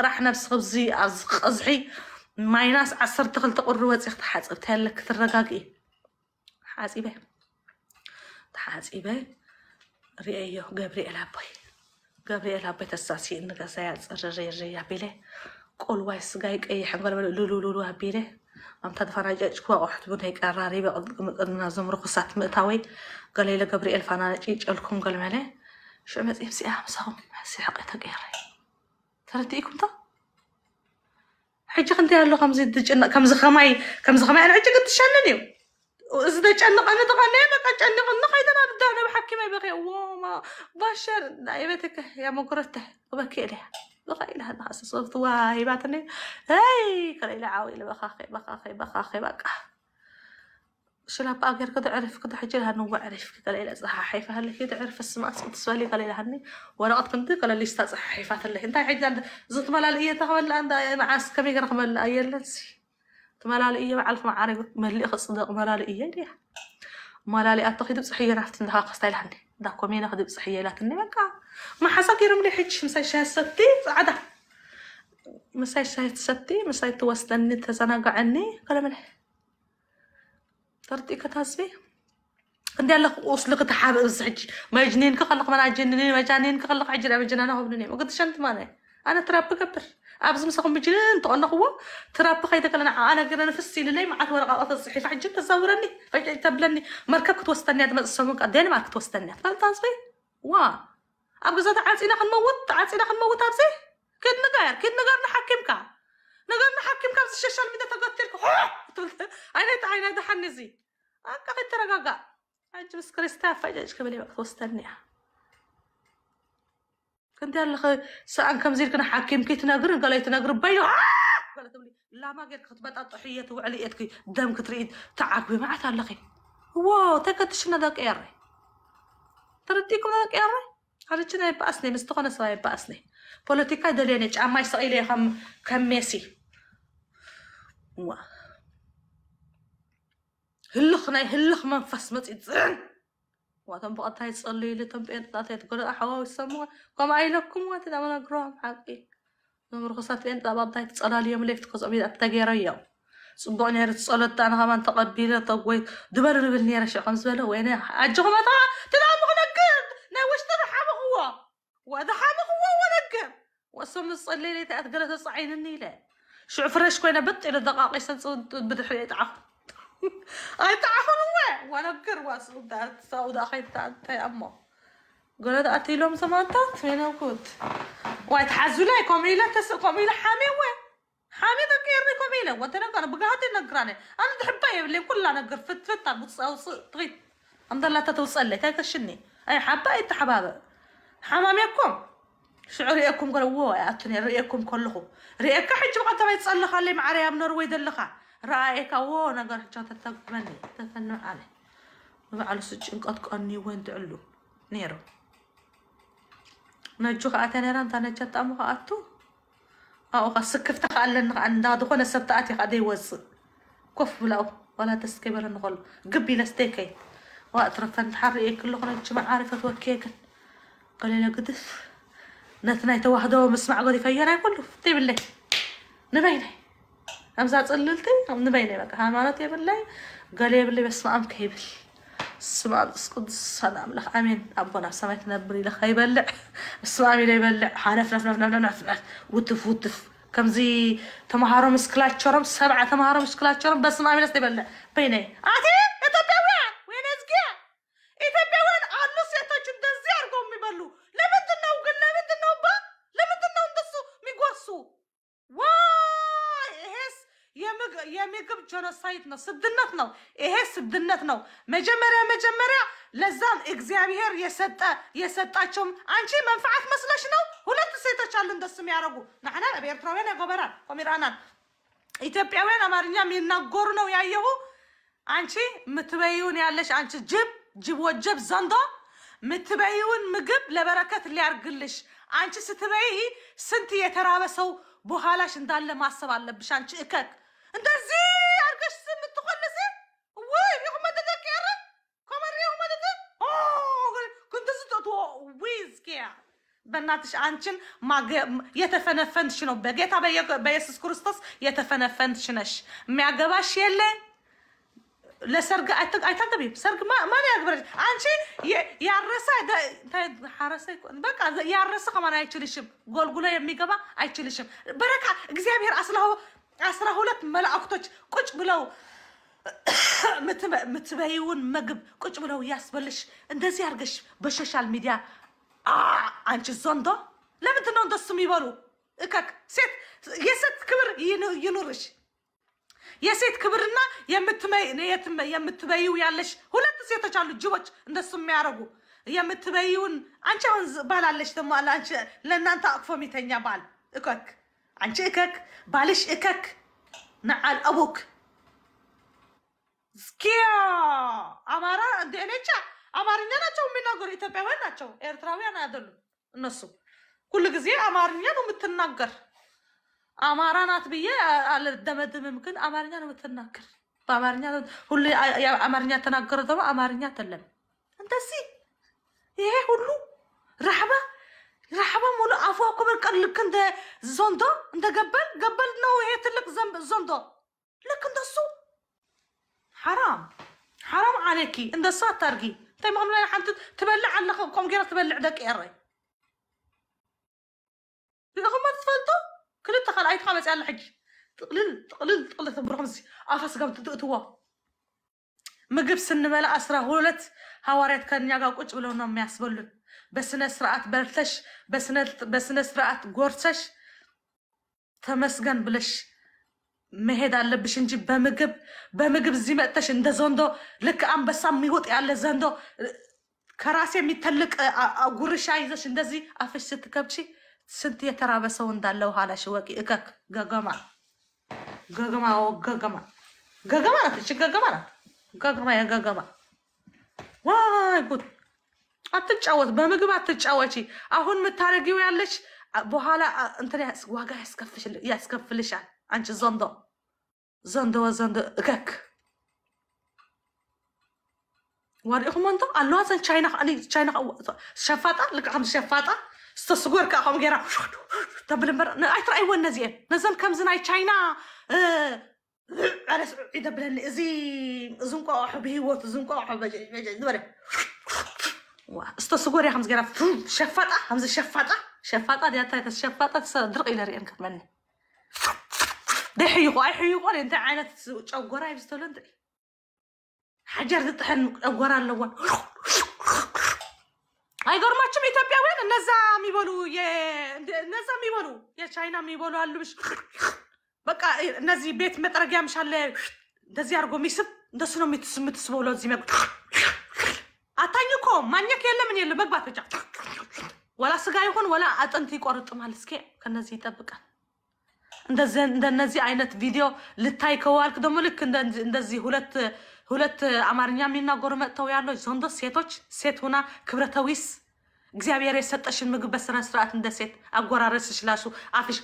Speaker 1: راح نفس خبزي أزحي. مايناس عصر تخل تقر وزيخ تحاسب. لك ترقاقي حاسبه تحاسبه. رئيه جبريل أبوي جبريل أبوي تساسي. إنك سيات رجي أبيله كل وايس جايك أي حنقول لولو لولو أبيله أمتد أنا كوا أحتبون هيك أراري بأدنا أنا قصات مئتاوي. أنا قبريل فناجيج ألكم قل مالي؟ شو عمز إبسي أنا حسي حقيتك أنا ترديكم تا؟ أنا خنتي هالو أنا دجنا كمز أنا كمز خماي أنا حجي قد تشنني. إذا تشنق أنا تغني بقى تشنق النق إذا أنا بدي أنا بحكي ما بغي واما بشر. دايبتك يا مقرتة. وبكي أ waxaa idhahdaa xasuusoofta waay baatane hay kale ila caawiyle baqaaqe baqaaqe baqaaqe baqa shilaba ageerkada cirifkada xajirha nugu cirifka kale ila saxaaxiifaha lakida cirfa smaasmata swali kale ilahani wana adkanti kale lista saxaaxiifaha tale inta xijaan zut malal iya tahwal laanda macaas kamig raqma la ayelansi malal iya macalf macarig mali qasda malal iya riha malal iya taqidib saxiya raftin dhaqa qasta ilahani da komina qadib saxiya lakin nimanka ما حصاكيرهم لي حيت الشمس شاستي عدا. مساي شايت ستي مساي توصل توصلني تزناقع قعني قال من تردي كتاسبي. قندي لك قد حاب أزعج ما يجنين كقلق ما جنين ما جانين كقلق عجرا ما جنانا هو بني ما قدش أنت ماني. أنا تراب كبر. ابز مسخم بجنين تقلق هو. تراب خيدا كان أنا غير أنا فسي لي مع ورقه الصحيفه عجب تزورني فجاه تبلني مركب كنت وستني هذا ما تسمع قدين كنت توستني فهمت واه ኣብ ገዛታ ዓፂና ክንመውት ዓፂና ክንመውት ኣብዚ ከድ ንጋር ከድ ንጋር ንሓኪምካ ነገር ንሓኪምካ ኣብዚ ሸሻል ሚድያ ተገቲልኩ ዓይነት ዓይና ድሓኒ እዚ ኣቃ ክትረጋጋእ ሕጂ ምስ ክርስታ ፈጨጭ ክብል እየ ክትወስተኒ እያ ክንዲ ኣለኸ ሰኣን ከምዚ ኢልክን ሓኪምኪ ትነግርን ገለይ ትነግር በይኖ ላማ ጌርክ ክትበጣጥሑ እየ ትውዕሊ እየትኪ ደም ክትርኢ ተዓግቢ መዓት ኣለኺ ዎ ተከትሽና ደቂ ያረ ተረዲኩም ደቂ ያረ أرجعنا بأصلي مستقنا صلاه بأصلي. بوليتيكا دلينج أما إسرائيل هم كم ميسي. وا. هلخنا هلخ من فسمت إذن. واتم بقطع إسرائيل لتم بين ثلاثة تقول أحوا وسموا قام عيلكم واتدعم أنا قرام حقي. نمر خصات بين ثلاثة بقطع إسرائيل اليوم ليفت خص أبيد أبتجير اليوم. سبعون يا رجل سألت أنا هم أنتقبيلة طويت دبر ربنا يا رشاق خمس بلا وينه أجمع ما تدعم وهذا حامق هو ولا كان واسم الصلي لي تأثقلت صعين النيلة شو عفرش كوينة بط إلى دقائق تبدحوا تعف أي تعف هو وأنا بكر واصل دات ساو داخل تاع تاع أمه قلت أتي لهم زمان تات فين وكنت ويتحزوا لي كوميلا كس كوميلا حامي هو حامي ذكرني كوميلا وتنا كان بقعد نقراني أنا تحبي طيب اللي كلنا نقر فت فت تغيت الحمد لله تتوصل لي. تاكشني أي حابة؟ أي تحب هذا؟ حماميكم. شعوريكم قالوا أتني رأيكم كلكم. رأيك حجب قد ما يتصلخ اللي مع ريام نروي دلخا رأيك وأنا قال حجب تتقبلني تتنوع عليه على سج انقطك أني وين تعلو. نيرو. نجوك أتني ران تنجت أمو خاتو أو قصك افتح على أن دادخون السبتاتي قد يوزن كف ولا ولا تسكبر نغل قبي لستيكي. وأترفن حريك اللغة نجمع عارفة وكيكت قال لا قدف نتنايت هو مسمع قدي فيرا كله تي طيب بالله نبيني أمزا صللتي أم نبيني بقى. ها مالت يا بالله قال يا بالله ما أم كيبل السمع القدس سلام لك آمين. أبونا سمعت نبري لك يبلع السمع لي يبلع حرف نف نف نف نف نف وتف وتف. كمزي تمهارم سكلاتشرم سبعة تمهارم سكلاتشرم بس ما أمين يبلع بيني. آه، اعطيني የምግብ ጀኖሳይድ ነው። ስድነት ነው። ይሄ ስድነት ነው። መጀመሪያ መጀመሪያ ለዛም እግዚአብሔር የሰጠ የሰጣቸውም አንቺ መንፈዓት መስለሽ ነው? ሁለት ሴቶች አሉ እንደሱ የሚያደርጉ። ናሕና ኣብ ኤርትራውያን ያጎበራል ቆሚራናን ኢትዮጵያውያን አማርኛ የሚናገሩ ነው ያየሁ። አንቺ የምትበይውን ያለሽ አንቺ ጅብ ጅብ ወጀብ ዘንዶ የምትበይውን ምግብ ለበረከት ሊያርግልሽ። አንቺ ስትበይ ስንት የተራበ ሰው በኋላሽ እንዳለ ማሰብ አለብሽ። አንቺ እከክ እንደዚህ አርገሽ የምትቆልስ ወይ ይሁመደደቅ ያረ ኮመሪ ይሁመደደ ክንትስጦት ዊዝኪያ በእናትሽ አንቺን የተፈነፈንሽ ነው። በጌታ በኢየሱስ ክርስቶስ የተፈነፈንሽ ነሽ። የሚያገባሽ የለ ለሰርግ አይታገቢም። ሰርግ ማን ያግብረሽ? አንቺ ያረሰ በቃ ያረሰ ከማን አይችልሽም። ጎልጉሎ የሚገባ አይችልሽም። በረካ እግዚአብሔር አስራ- አስራ ሁለት መላእክቶች ቁጭ ብለው ምትበ- ምትበይውን ምግብ ቁጭ ብለው እያስበልሽ እንደዚህ አድርገሽ በሶሻል ሚዲያ አንቺ ዘንዶ ለምንድን ነው እንደሱ የሚበሉ? እከክ ሴት የሴት ክብር ይኑ- ይኑርሽ። የሴት ክብርና የምትበይው ያለሽ ሁለት ሴቶች አሉ ጅቦች እንደሱ የሚያደርጉ። የምትበይውን አንቺ አሁን አለሽ ደግሞ ለእናንተ አቅፎ የሚተኛ ባል። እከክ አንቺ እከክ ባልሽ እከክ ነዓል አቡክ። እስኪያ! አማራ እንደ እኔ እንጃ። አማርኛ ናቸው የሚናገሩ ኢትዮጵያውያን ናቸው ኤርትራውያን አይደሉም እነሱ። ሁሉ ጊዜ አማርኛ ነው የምትናገር። አማራ ናት ብዬ አልደመድምም ግን አማርኛ ነው የምትናገር። በአማርኛ ሁሉ አማርኛ ተናገረ ደግሞ አማርኛ ተለም እንደዚህ ይሄ ሁሉ ረሕባ رحبا مولا عفوا قبل قال لك انت زوندو انت قبل قبل انه وعيت لك زنب زوندو لك انت سو حرام حرام عليك انت سو تارقي انت ما قلنا حنت تبلع على كوم كيرا تبلع داك اري لغم ما تفلتو كل تخل عيط خمس على الحج تقلل تقلل تقلل تبرمزي افاس قام تدقتوا مقبس النملة اسرى هولت هواريت كان يقاو كتش بلونا ما يحسبولون በስነ ስርዓት በልተሽ በስነ- ስርዓት ጎርሰሽ ተመስገን ብለሽ መሄድ አለብሽ እንጂ በምግብ በምግብ እዚህ መጥተሽ እንደ ዘንዶ ልክ አንበሳ የሚወጥ ያለ ዘንዶ ከራሴ የሚተልቅ ጉርሻ ይዘሽ እንደዚህ አፍሽ ስትከብቺ ስንት የተራበ ሰው እንዳለ ኋላሽ ወቂ እከክ ገገማ ገገማ ገገማ ገገማ ናት እቺ ገገማ ናት። ገገማ የገገማ ዋይ ጉድ አትጫወት በምግብ አትጫወቺ አሁን የምታደርጊው ያለች አ- በኋላ አ- እንትን ያስ- ዋጋ ያስከፍሽል- ያስከፍልሻል አንቺ ዘንዶ ዘንዶ ወዘንዶ እከክ ወሪኢኹም እንቶ ኣለዋ ዘን ቻይና ከዓኒ ቻይና ከ- ሸፋጣ ልክ ከም ሸፋጣ ዝተስጎር ከዓ ከምኡ ጌራ ተብል እምበር ኣይትረኣይወን ነዚአን ነዘን ከምዚ ናይ ቻይና ኣነ ስዑ ይደብለኒ እዚ እዚ እንቋቑሖ ብሂወት እዚ እንቋቑሖ በጀ- በጀ- ዝበለ እያ ከምዚ ጌራ ሸፋጣ ከምዚ ሸፋጣ ሸፋጣ ድያ እንታይ እታ ሸፋጣ ትሰ- ድርቅ ኢለ ሪአን ክትመኒ ደሕይቆ ኣይሕይቆን እንታይ ዓይነት ጨጎራ እዩ ዝተብሎ እዩ? ሓጀር ዝጥሕን ጨጎራ ኣለዎን አይገርማችሁም? ኢትዮጵያውያን እነዛ የሚበሉ እነዛ የሚበሉ የቻይና የሚበሉ አሉ። ብሽ በቃ እነዚህ ቤት መጥረጊያ ምሻለ እንደዚህ አድርጎ የሚስብ እንደሱ ነው የምትስ- የምትስበው። ለዚህ መ አታኝ ማኘክ የለ ምን የለ መግባት ብቻ ወላ ስጋ ይሁን ወላ አጥንት ይቆርጥማል። እስኪ ከነዚህ ይጠብቃል። እንደነዚህ አይነት ቪዲዮ ልታይ ከዋልክ ደግሞ ልክ እንደ- እንደዚህ ሁለት ሁለት አማርኛ የሚናገሩ መጥተው ያለው ዘንዶ ሴቶች ሴት ሁና ክብረተዊስ እግዚአብሔር የሰጠሽን ምግብ በስነ ስርዓት እንደ ሴት አጎራረስሽ ላሱ አፍሽ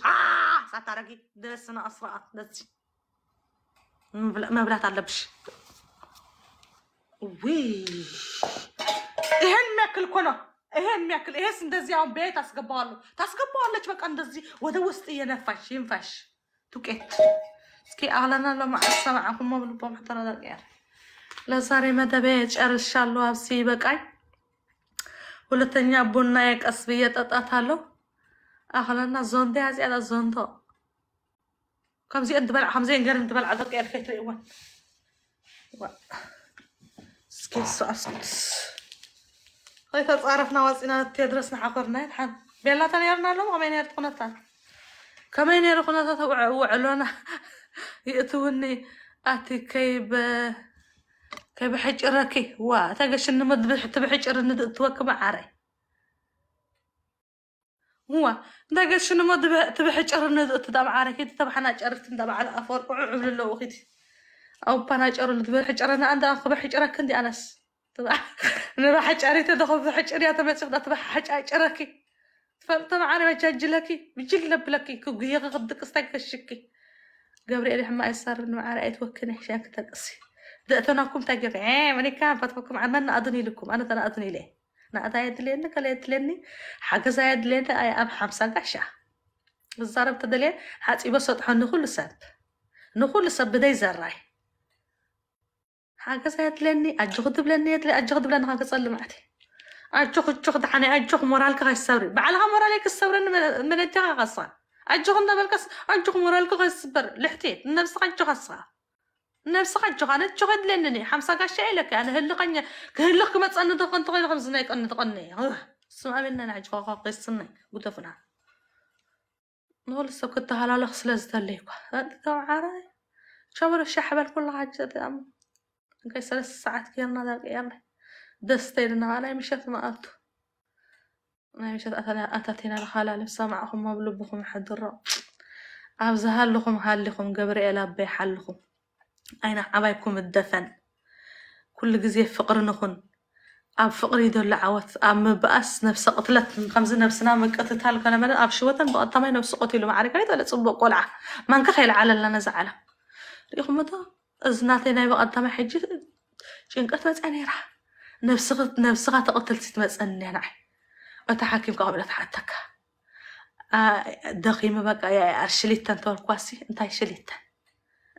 Speaker 1: ሳታረጊ በስነ ስርዓት እንደዚህ መብላ- መብላት አለብሽ። ይሄን የሚያክል እኮ ነው። ይሄን የሚያክል ይሄስ እንደዚህ አሁን ቤት አስገባዋለሁ ታስገባዋለች። በቃ እንደዚህ ወደ ውስጥ እየነፋሽ ይንፋሽ ዱቄት። እስኪ አህለና ለማዕሳ ማዕኩም መብልቦም ተረጋጊያ ለዛሬ መደቤ ጨርሻለሁ። አብሲ በቃኝ። ሁለተኛ ቡና የቀስ ብዬ ጠጣታለሁ። አህለና ዞንዶ ያዝያላ ዞንዶ ከምዚአን ትበልዕ ከምዚአን ገር እንትበልዓ ደቂር ከይትርእይወን እስኪ طيب, طيب، تعرفنا واسينا تدرسنا عقرنا نحن بينا تنيرنا لهم ومين يرقنا كمين يرقنا تان؟ وعلونا. يأتوني. أتي كيب كيب حج حجركي وا تاقش إن بحج تبحج إرن توكب عري هو تاقش إن مدبح تبحج إرن تدام عري كي تتبحنا جرفت ندام على أفور. وعبل اللو وخيتي أو بنا جرن بحج إرن أنا أخبحج إرن كندي أنس. طبعا. أنا راح حجري تدخل في حجر يا تبى تاخذ تبى حجرك فطبعا أنا بجلكي بجلب لكي كوجي غدك استيقظ الشكي. جبريل حما يسار إنه معاه توكني عشان كتقصي دقتناكم تجري إيه ماني كان فتفكم عملنا أدني لكم. أنا تنا أدني ليه؟ أنا أتا يدلني كلا يدلني حاجة زي يدلني أي أب حمسة قشة الزارب تدلين حتى يبسط حن نقول سب نقول سب بدي زراي حاجة زي يدلني أجغد بلني يدلي أجغد بلني حاجة صلي معتي أجغ أجغ دحني أجغ مورالك غير السوري بعلها مورالك السوري من من الجغة غصة أجغ نبلكس أجغ مورالك غير السبر لحتيت نفس أجغ غصة نفس أجغ أنا أجغ لنني حمسة قشة لك أنا هل قنيا هل لك ما تصنع تقن تقن خمس نيك أنا تقني سمع مننا أنا أجغ قصة قدفنا نقول كي ثلاث ساعات كيرنا ذاك يلا دستيرنا أنا مشيت ما أتو أنا مشيت أتنا أتتنا الخالة لبسا معهم ما بلبكم حد الرا أبز هالكم هالكم جبريل أبي حلكم أين عبايكم الدفن كل جزية فقر نخن أب فقر يدل عوت أم بأس نفس قتلت خمس نفسنا من قتلت هالك أنا أب شوة بقطمي نفس قتلوا معركة يدل تصبق قلعة ما نكخيل على اللي نزعله ريخم متى زناتينا بقدام حجي جنقت مزعني راح. نفسغ نفسغ تقتل ست مزعني راح. وتحاكم قابلة حتك. آه، دقيمة بقى يا أرشليت تنتور قاسي أنت هاي شليت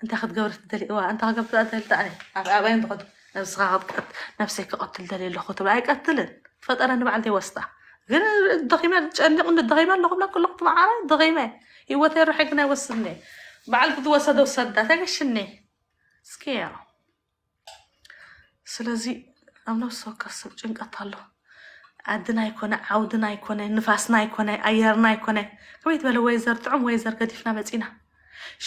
Speaker 1: أنت خد قبرة الدليل وا أنت قبرة الدليل تاني أبين تقعد. نفسغ قد نفسك قتل دليل لخوته لا يقتلن فترة أنا بعدي وسطة. غير الدقيمة أنا قلنا الدقيمة اللي قبلنا كل وقت معانا الدقيمة. يوتي روحي كنا وصلني بعد كنت وصلت وصلت تاكشني እስኪያ ስለዚ ኣብ ነፍሲ ወከፍ ሰብ ጭንቀት ኣሎ ዓድና ኣይኮነ ዓውድና ኣይኮነ ንፋስና ኣይኮነ ኣየርና ኣይኮነ ከመይ ትበለ ወይዘር ጥዑም ወይዘር ገዲፍና መፂና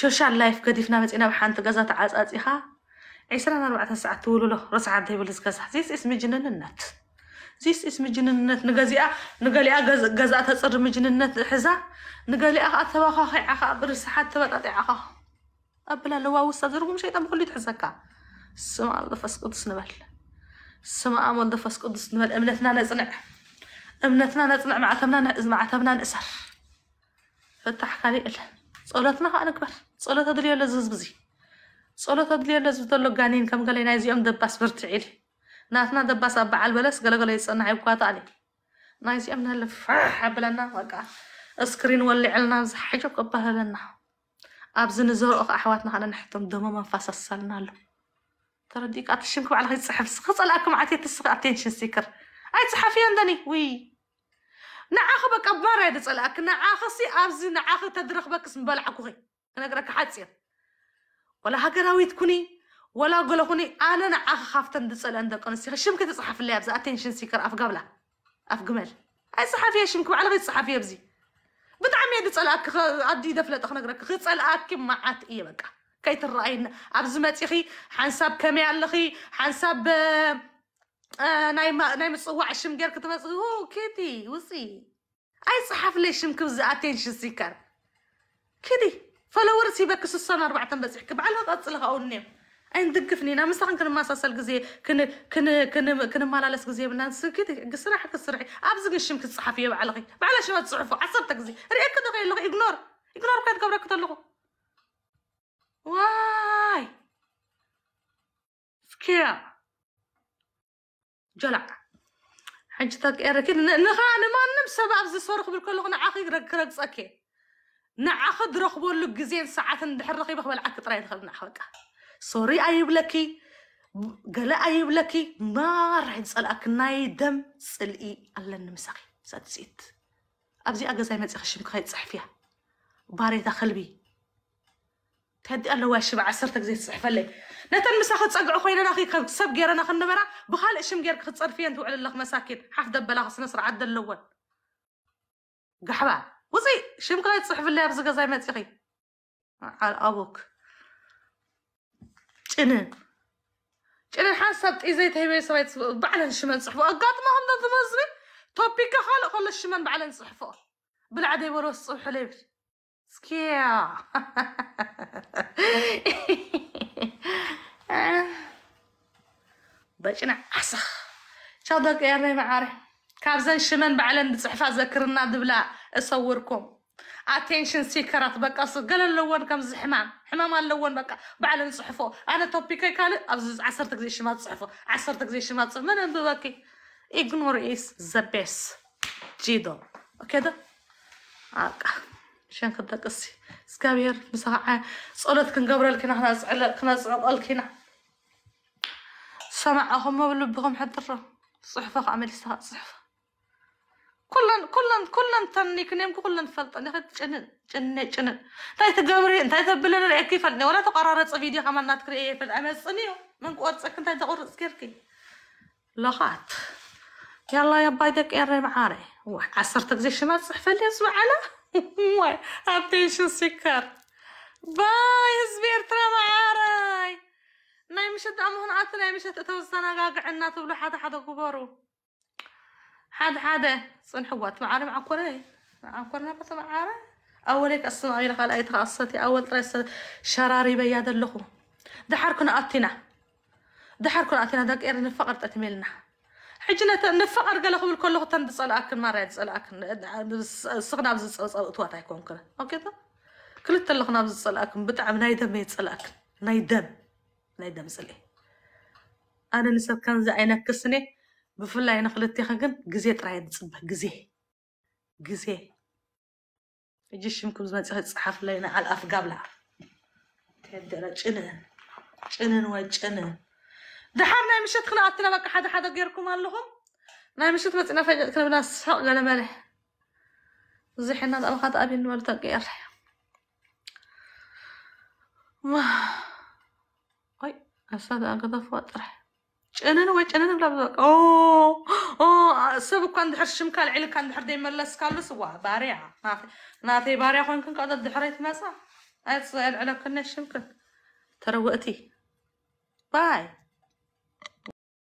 Speaker 1: ሶሻል ላይፍ ገዲፍና መፂና ብሓንቲ ገዛ ተዓፃፂኻ 24 ሰዓት ትውልሎ ርስዓት ዘይብል ዝገዛ ዚስ ኢስ ምጅንንነት ዚስ ኢስ ምጅንንነት ንገዚኣ ንገሊኣ ገዛ ተፅሪ ምጅንነት ሒዛ ንገሊኣ ከዓ ተባኻኺዓ ከዓ ብርስሓት ተበጣጢዓኻ ኣበላ ኣለዋ ውሳ ዝርጉም ሸይጣን ብኩሉ ትሕዘካ ስም ኣብ መንፈስ ቅዱስ ንበል ስም ኣብ መንፈስ ቅዱስ ንበል እምነትና ነፅንዕ እምነትና ነፅንዕ ማዕተብና ንእሰር ፍታሕ ካሊእ እል ፀሎትና ከዓ ንግበር ፀሎት ኣድልዮ ለ ዝህዝብ እዚ ፀሎት ኣድልዮ ለ ዝህብ ተሎ ጋኒን ከም ገለ ናይ እዚኦም ደባስ ብርትዕ ኢል ናትና ደባስ ኣብ በዓል በለስ ገለገለ ይፀናሕ ይኳታኣል ናይ እዚኦም ናለ ፍራሕ ኣበለና በቃ እስክሪን ወሊዕልና ዝሓጆ ቀባህለና ኣብዚ ንዘርኦ ኣሕዋትና ከነ ንሕቶም ደሞ መንፋስ ኣሳልና ኣሎ ተረዲእካ ኣትሽምክ ባዕልኻ ይፅሕፍ ክፀልኣክም ዓትየ ትስኺ ኣቴንሽን ሲከር ኣይፅሓፍዮ እንደኒ ውይ ንዓኸ በቃ ባርያ ድፀልኣክ ንዓኸ ሲ ኣብዚ ንዓኸ ተድረኽበክስ ምበልዓኩኺ ክነግረካ ሓፂር ወላ ሃገራዊት ኩኒ ወላ ገለ ኩኒ ኣነ ንዓኸ ካብተን ዝፀልአን ደቂ ኣንስትዮ ሽምኪ ትፅሓፍለይ ኣብዚ ኣቴንሽን ሲከር ኣፍ ጋብላ ኣፍ ግመል ኣይፅሓፍየ ሽምኪ ባዕልኻ ይፅሓፍየ ኣብዚ ብጣዕሚ እየ ዝፀልኣኪ ኣዲ ደፍለጠ ክነግረካ ክፀልኣኪ መዓት እየ በቃ ከይትረኣይና ኣብዚ መፂኺ ሓንሳብ ከመይ ኣለኺ ሓንሳብ ናይ ምፅዋዕ ሽም ጌርክ ትመፅእ ኬቲ ውፂ ኣይፅሓፍለይ ሽምክ ብዚ ኣቴንሽን ሲከር ክዲ ፈለወርስ ይበክ ስሳን ኣርባዕተን በፂሕክ ባዕልኻ ቀፅል ከውኒዮም ኣይንድግፍኒ ናብ ምሳኽን ክንመሳሰል ግዜ ክንመላለስ ግዜ የብልና ስራሕ ክስርሒ ኣብዚ ግን ሽም ክትፅሓፍ እዮ ባዕልኺ ባዕላ ሽማ ትፅሕፉ ዓሰርተ ግዜ ርኤክ ዶ ከየለኹ ኢግኖር ኢግኖር ካ ትገብረክ ተለኹ ዋይ ፍኪያ ጀላዕ ሕጂ ተቀረኪ ንኻ ንማንም ሰብ ኣብዚ ዝሰሩ ክብል ከለኹ ንዓኺ ክረግፀኪ ንዓኺ ዝረኽበሉ ግዜን ሰዓትን ድሕር ረኺበ ክበልዓኪ ጥራይ ትኽእል ንዓኺ በቃ سوري أيبلكي قال أيب لكي ما راح نسألك نايدم تسألي الله نمسخي ساتسيت أبزي أجازي ما تخشم كاي تصح فيها باريتا خلبي تهدي الله واشبع عسرتك زي تصح فلي نتن مسخ تصقع خوينا أخي كسب جيرنا خنبرة بخال إشم جير ختصر فيها أنتو على لك مساكين حف دبلا خص نصر عد اللون قحبة وزي شم كاي تصح فلي أبزي أجازي ما تخي على أبوك ጭንን ጭንን ሓንሳብ ጢዘይ ተሂበይ ሰባይ ባዕለን ሽመን ፅሕፎ ኣጋጥማኹም ዶ ትመስሊ ቶፒካ ካልእ ከሎ ሽመን ባዕለን ፅሕፎ ብላዕደይ በሮ ዝፅብሑ ለይብል እስኪያ በጭና ዓስኽ ቻው ደቂ ያረይ መዓረ ካብዘን ሽመን ባዕለን ብፅሕፋ ዘክርና ድብላ እሰውርኩም اتنشن سيكرات بقى قال اللون كم زحمان حمام اللون بقى بعد نصحفه أنا توبيكي قال عصرت زي شما تصحفه عصرت زي شما تصحفه من انببكي ignore is the best. جيدو كده عاقه شان كده قصي سكابير مساعة صولت كن قبر لكنا هنا زعل كنا زعل لكنا سمعهم ولبهم حدره صحفة عمل صحفة كلن كلن كلن تاني كنيم كلن فلت. أنا خد جنن جنن جنن تاي تجمري تاي تبلنا الأكل فلني ولا تقرر تقررت فيديو كمان نتكري إيه، في الأمس أنيو من قوة سكن تاي تقرر سكيركي لغات. يلا يا بايدك إيري معاري عصرت زي شمال صح فلي أسمع على أبتين شو سكر. باي زبير ترى معاري نايمشت أمهن عطنا نايمشت أتوسنا قاقع النات ولا حدا حدا كبارو حد حدا صنحوات معارم عكوري عكورنا بس معارة أولك الصناعي قال أي تخصتي أول ترس شراري بياد اللخو. دحركنا أتنا دحركنا أتينا. دك إرن الفقر أتملنا حجنا نفقر قال أخو الكل لغة تندس على أكل ما ريد على أكل صغنا بزس أطوات هيكون كله. أوكي كل التلخنا بزس على أكل بتعب نايدم يتسلك نايدم نايدم صلي أنا نسب كان زعينك كسني. ብፍላይ ንክልቲኸ ግን ግዜ ጥራይ ንፅበ ግዜ ግዜ ሕጂ ሽምኩም ዝመፅእ ክፅሓፍለይ ንዓል ኣፍ ጋብላ ተደረ ጭንን ጭንን ወይ ጭንን ድሓር ናይ ምሸት ክነኣትና በቃ ሓደ ሓደ ገይርኩም ኣለኹም ናይ ምሸት መፂና ፈጨጥ ክንብላ ስሕቕ ገለ መልሕ ዝሕና ጣብኻ ተኣቢ ንበሉ ተቀየር ወይ ኣሳድ ኣገደፍዋ ጥራሕ ጭንን ወይ ጭንን ብላ በቃ ኦ ኦ ሰብ እኳ እንድሕር ሽምካ ልዒልካ እንድሕር ደይመለስካሉስ ዋ ባርያ ናተይ ባርያ ኮንክን ቀደ ድሕረይ ትመፃ ኣይልዕለክነ ሽምክን ተረውእቲ ባይ